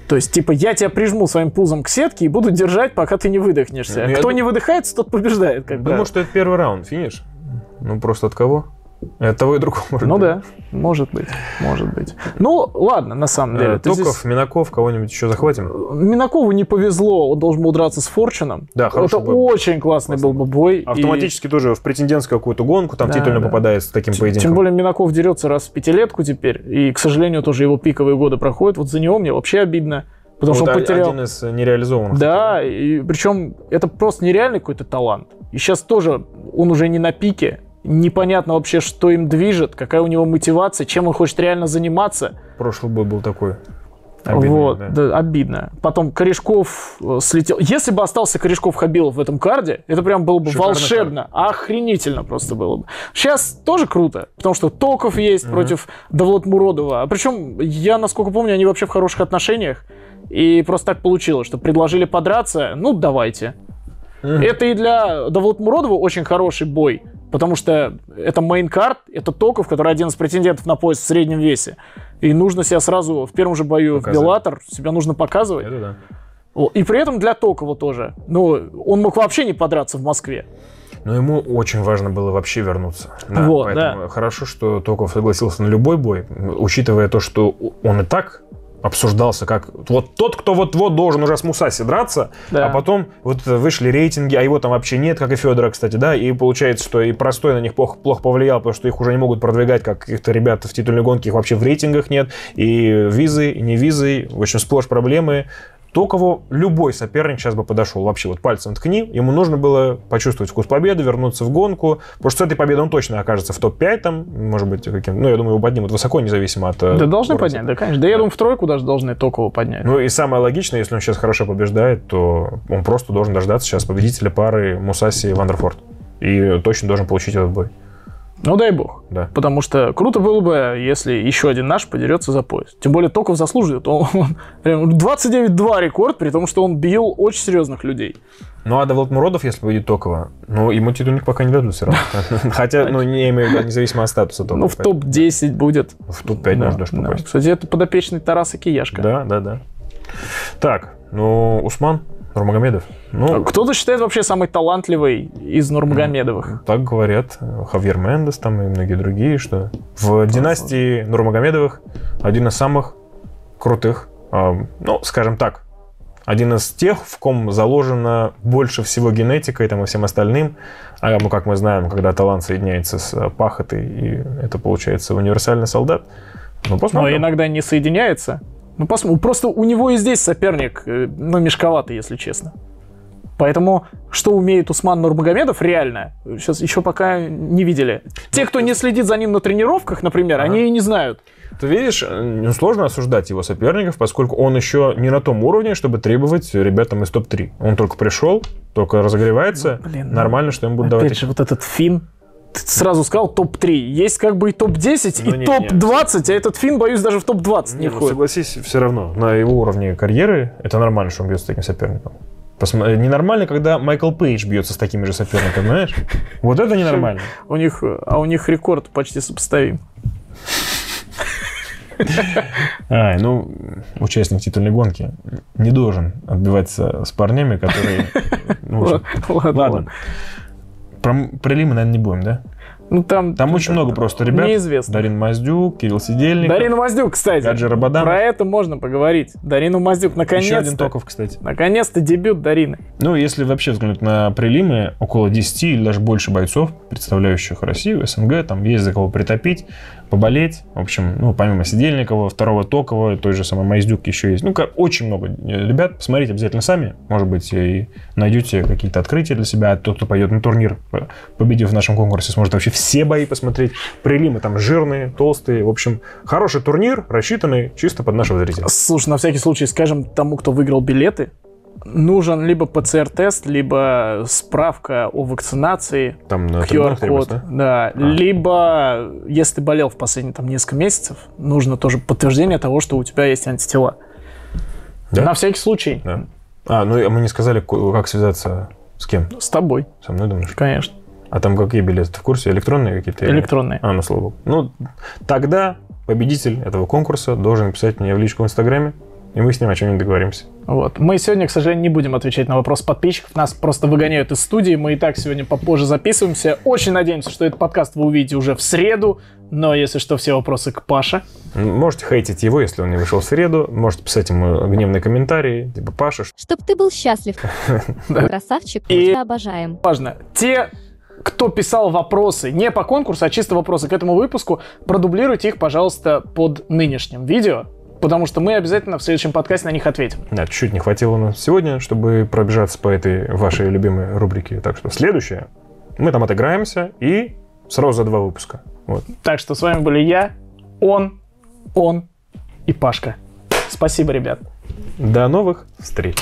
То есть, типа, я тебя прижму своим пузом к сетке и буду держать, пока ты не выдохнешься. Ну, Кто дум- не выдыхается, тот побеждает. Как Думаю, что это первый раунд, финиш. Ну, просто от кого? И того и другого. может Ну быть. да, может быть, может быть. Ну, ладно, на самом деле. Э, ты здесь- Токов, Минаков, кого-нибудь еще захватим? Минакову не повезло, он должен был драться с Форчуном. Да, хороший Это бой. очень классный был бы бой. и- Автоматически тоже в претендентскую какую-то гонку там Да, титульно да. попадает с таким поединком. Тем более Минаков дерется раз в пятилетку теперь, и, к сожалению, тоже его пиковые годы проходят. Вот за него мне вообще обидно, потому Вот что он потерял... Один из нереализованных. Да, и причем это просто нереальный какой-то талант. И сейчас тоже он уже не на пике, непонятно вообще, что им движет, какая у него мотивация, чем он хочет реально заниматься. Прошлый бой был такой. обидный, вот, да. да, обидно. Потом Корешков слетел. Если бы остался Корешков Хабилов в этом карде, это прям было бы Шикарный волшебно, охренительно просто было бы. Сейчас тоже круто, потому что Токов есть против Давлатмуродова. А причем, я, насколько помню, они вообще в хороших отношениях. И просто так получилось, что предложили подраться, ну давайте. Мгм. Это и для Давлатмуродова очень хороший бой, потому что это main card, это Токов, который один из претендентов на пояс в среднем весе. И нужно себя сразу в первом же бою Показать. в Bellator, себя нужно показывать. Это да. И при этом для Токова тоже. Ну, он мог вообще не подраться в Москве. Но ему очень важно было вообще вернуться. Да, Вот, поэтому хорошо, что Токов согласился на любой бой, учитывая то, что он и так обсуждался как вот тот, кто вот-вот должен уже с Мусаси драться, Да. а потом вот вышли рейтинги, а его там вообще нет, как и Федора, кстати, да, и получается, что и простой на них плохо, плохо повлиял, потому что их уже не могут продвигать, как каких-то ребят в титульной гонке, их вообще в рейтингах нет, и визы, и не визы, в общем, сплошь проблемы. То, кого любой соперник сейчас бы подошел, вообще вот пальцем ткни, ему нужно было почувствовать вкус победы, вернуться в гонку, потому что с этой победой он точно окажется в топ-5 там, может быть, каким ну, я думаю, его поднимут высоко, независимо от... э, Да должны уровня. поднять, да, конечно. Да я Да. думаю, в тройку даже должны Токова поднять. Ну и самое логичное, если он сейчас хорошо побеждает, то он просто должен дождаться сейчас победителя пары Мусаси и Вандерфорд. И точно должен получить этот бой. Ну дай бог. Да. Потому что круто было бы, если еще один наш подерется за пояс. Тем более Токов заслуживает. Он, он прям 29-2 рекорд, при том, что он бил очень серьезных людей. Ну а Давлатмуродов, если победит Токова, ну ему титульник пока не дадут все равно. Хотя, ну не имею в виду, независимо от статуса Токова. Ну, в топ-10 будет. В топ-5 Да, может даже да. попасть. Кстати, это подопечный Тараса Кияшка. Да, да, да. Так, ну, Усман Нурмагомедов. Ну, Кто-то считает вообще самый талантливый из Нурмагомедовых. так говорят Хавьер Мендес там и многие другие, что в династии Нурмагомедовых один из самых крутых, а, ну, скажем так, один из тех, в ком заложено больше всего генетикой там, и всем остальным. А ну, как мы знаем, когда талант соединяется с э, пахотой, и это получается универсальный солдат. Ну, Но посмотрим. иногда не соединяется. Ну, посмотрим. Просто у него и здесь соперник, э, ну, мешковатый, если честно. Поэтому, что умеет Усман Нурмагомедов, реально, сейчас еще пока не видели. Те, кто не следит за ним на тренировках, например, Ага. они и не знают. Ты видишь, э, ну, сложно осуждать его соперников, поскольку он еще не на том уровне, чтобы требовать ребятам из топ-3. Он только пришел, только разогревается. Ну, блин, ну, Нормально, что ему будут Опять давать. же, вот этот фин. Ты сразу сказал топ-3. Есть как бы и топ-10, Ну, и не, топ-20, а этот фин, боюсь, даже в топ-20 не Не, входит. согласись, все равно. На его уровне карьеры это нормально, что он бьется с таким соперником. Посма- Ненормально, когда Майкл Пейдж бьется с такими же соперниками, знаешь? Вот это ненормально. У них, а у них рекорд почти сопоставим. Ай, ну, участник титульной гонки не должен отбиваться с парнями, которые... ну, Ладно, Ладно. Про прилимы, наверное, не будем, да? Ну там... Там очень много просто ребят. Неизвестно. Дарин Маздюк, Кирилл Сидельник, Дарина Маздюк, кстати. Гаджи Рабаданов. Про это можно поговорить. Дарину Маздюк, Еще один наконец-то. Токов, кстати. Наконец-то дебют Дарины. Ну, если вообще взглянуть на прилимы, около 10 или даже больше бойцов, представляющих Россию, СНГ, там есть за кого притопить, поболеть. В общем, ну, помимо Сидельникова, второго Токова, той же самой Майздюк еще есть. Ну, очень много э, ребят. Посмотрите обязательно сами. Может быть, и найдете какие-то открытия для себя. А тот, кто пойдет на турнир, э, победив в нашем конкурсе, сможет вообще все бои посмотреть. Прилимы там жирные, толстые. В общем, хороший турнир, рассчитанный чисто под нашего зрителя. Слушай, на всякий случай скажем тому, кто выиграл билеты, нужен либо ПЦР-тест, либо справка о вакцинации, Там QR-код, да? да. Либо, если ты болел в последние там несколько месяцев, нужно тоже подтверждение того, что у тебя есть антитела. Да? На всякий случай. Да. А, ну и мы не сказали, как связаться с кем? С тобой, Со мной, думаешь? конечно. А там какие билеты? Ты в курсе? Электронные какие-то? Электронные. А, ну, слава богу. Ну, тогда победитель этого конкурса должен написать мне в личку в Инстаграме, и мы с ним о чем-нибудь договоримся. Вот. Мы сегодня, к сожалению, не будем отвечать на вопрос подписчиков. Нас просто выгоняют из студии. Мы и так сегодня попозже записываемся. Очень надеемся, что этот подкаст вы увидите уже в среду. Но, если что, все вопросы к Паше. Можете хейтить его, если он не вышел в среду. Можете писать ему гневные комментарии, типа Паша, что Чтоб ты был счастлив. Красавчик, мы И- тебя обожаем. Важно. Те, кто писал вопросы не по конкурсу, а чисто вопросы к этому выпуску, продублируйте их, пожалуйста, под нынешним видео потому что мы обязательно в следующем подкасте на них ответим. Да, чуть не хватило нам сегодня, чтобы пробежаться по этой вашей любимой рубрике. Так что следующее, мы там отыграемся и сразу за два выпуска. Вот. Так что с вами были я, он, он и Пашка. Спасибо, ребят. До новых встреч.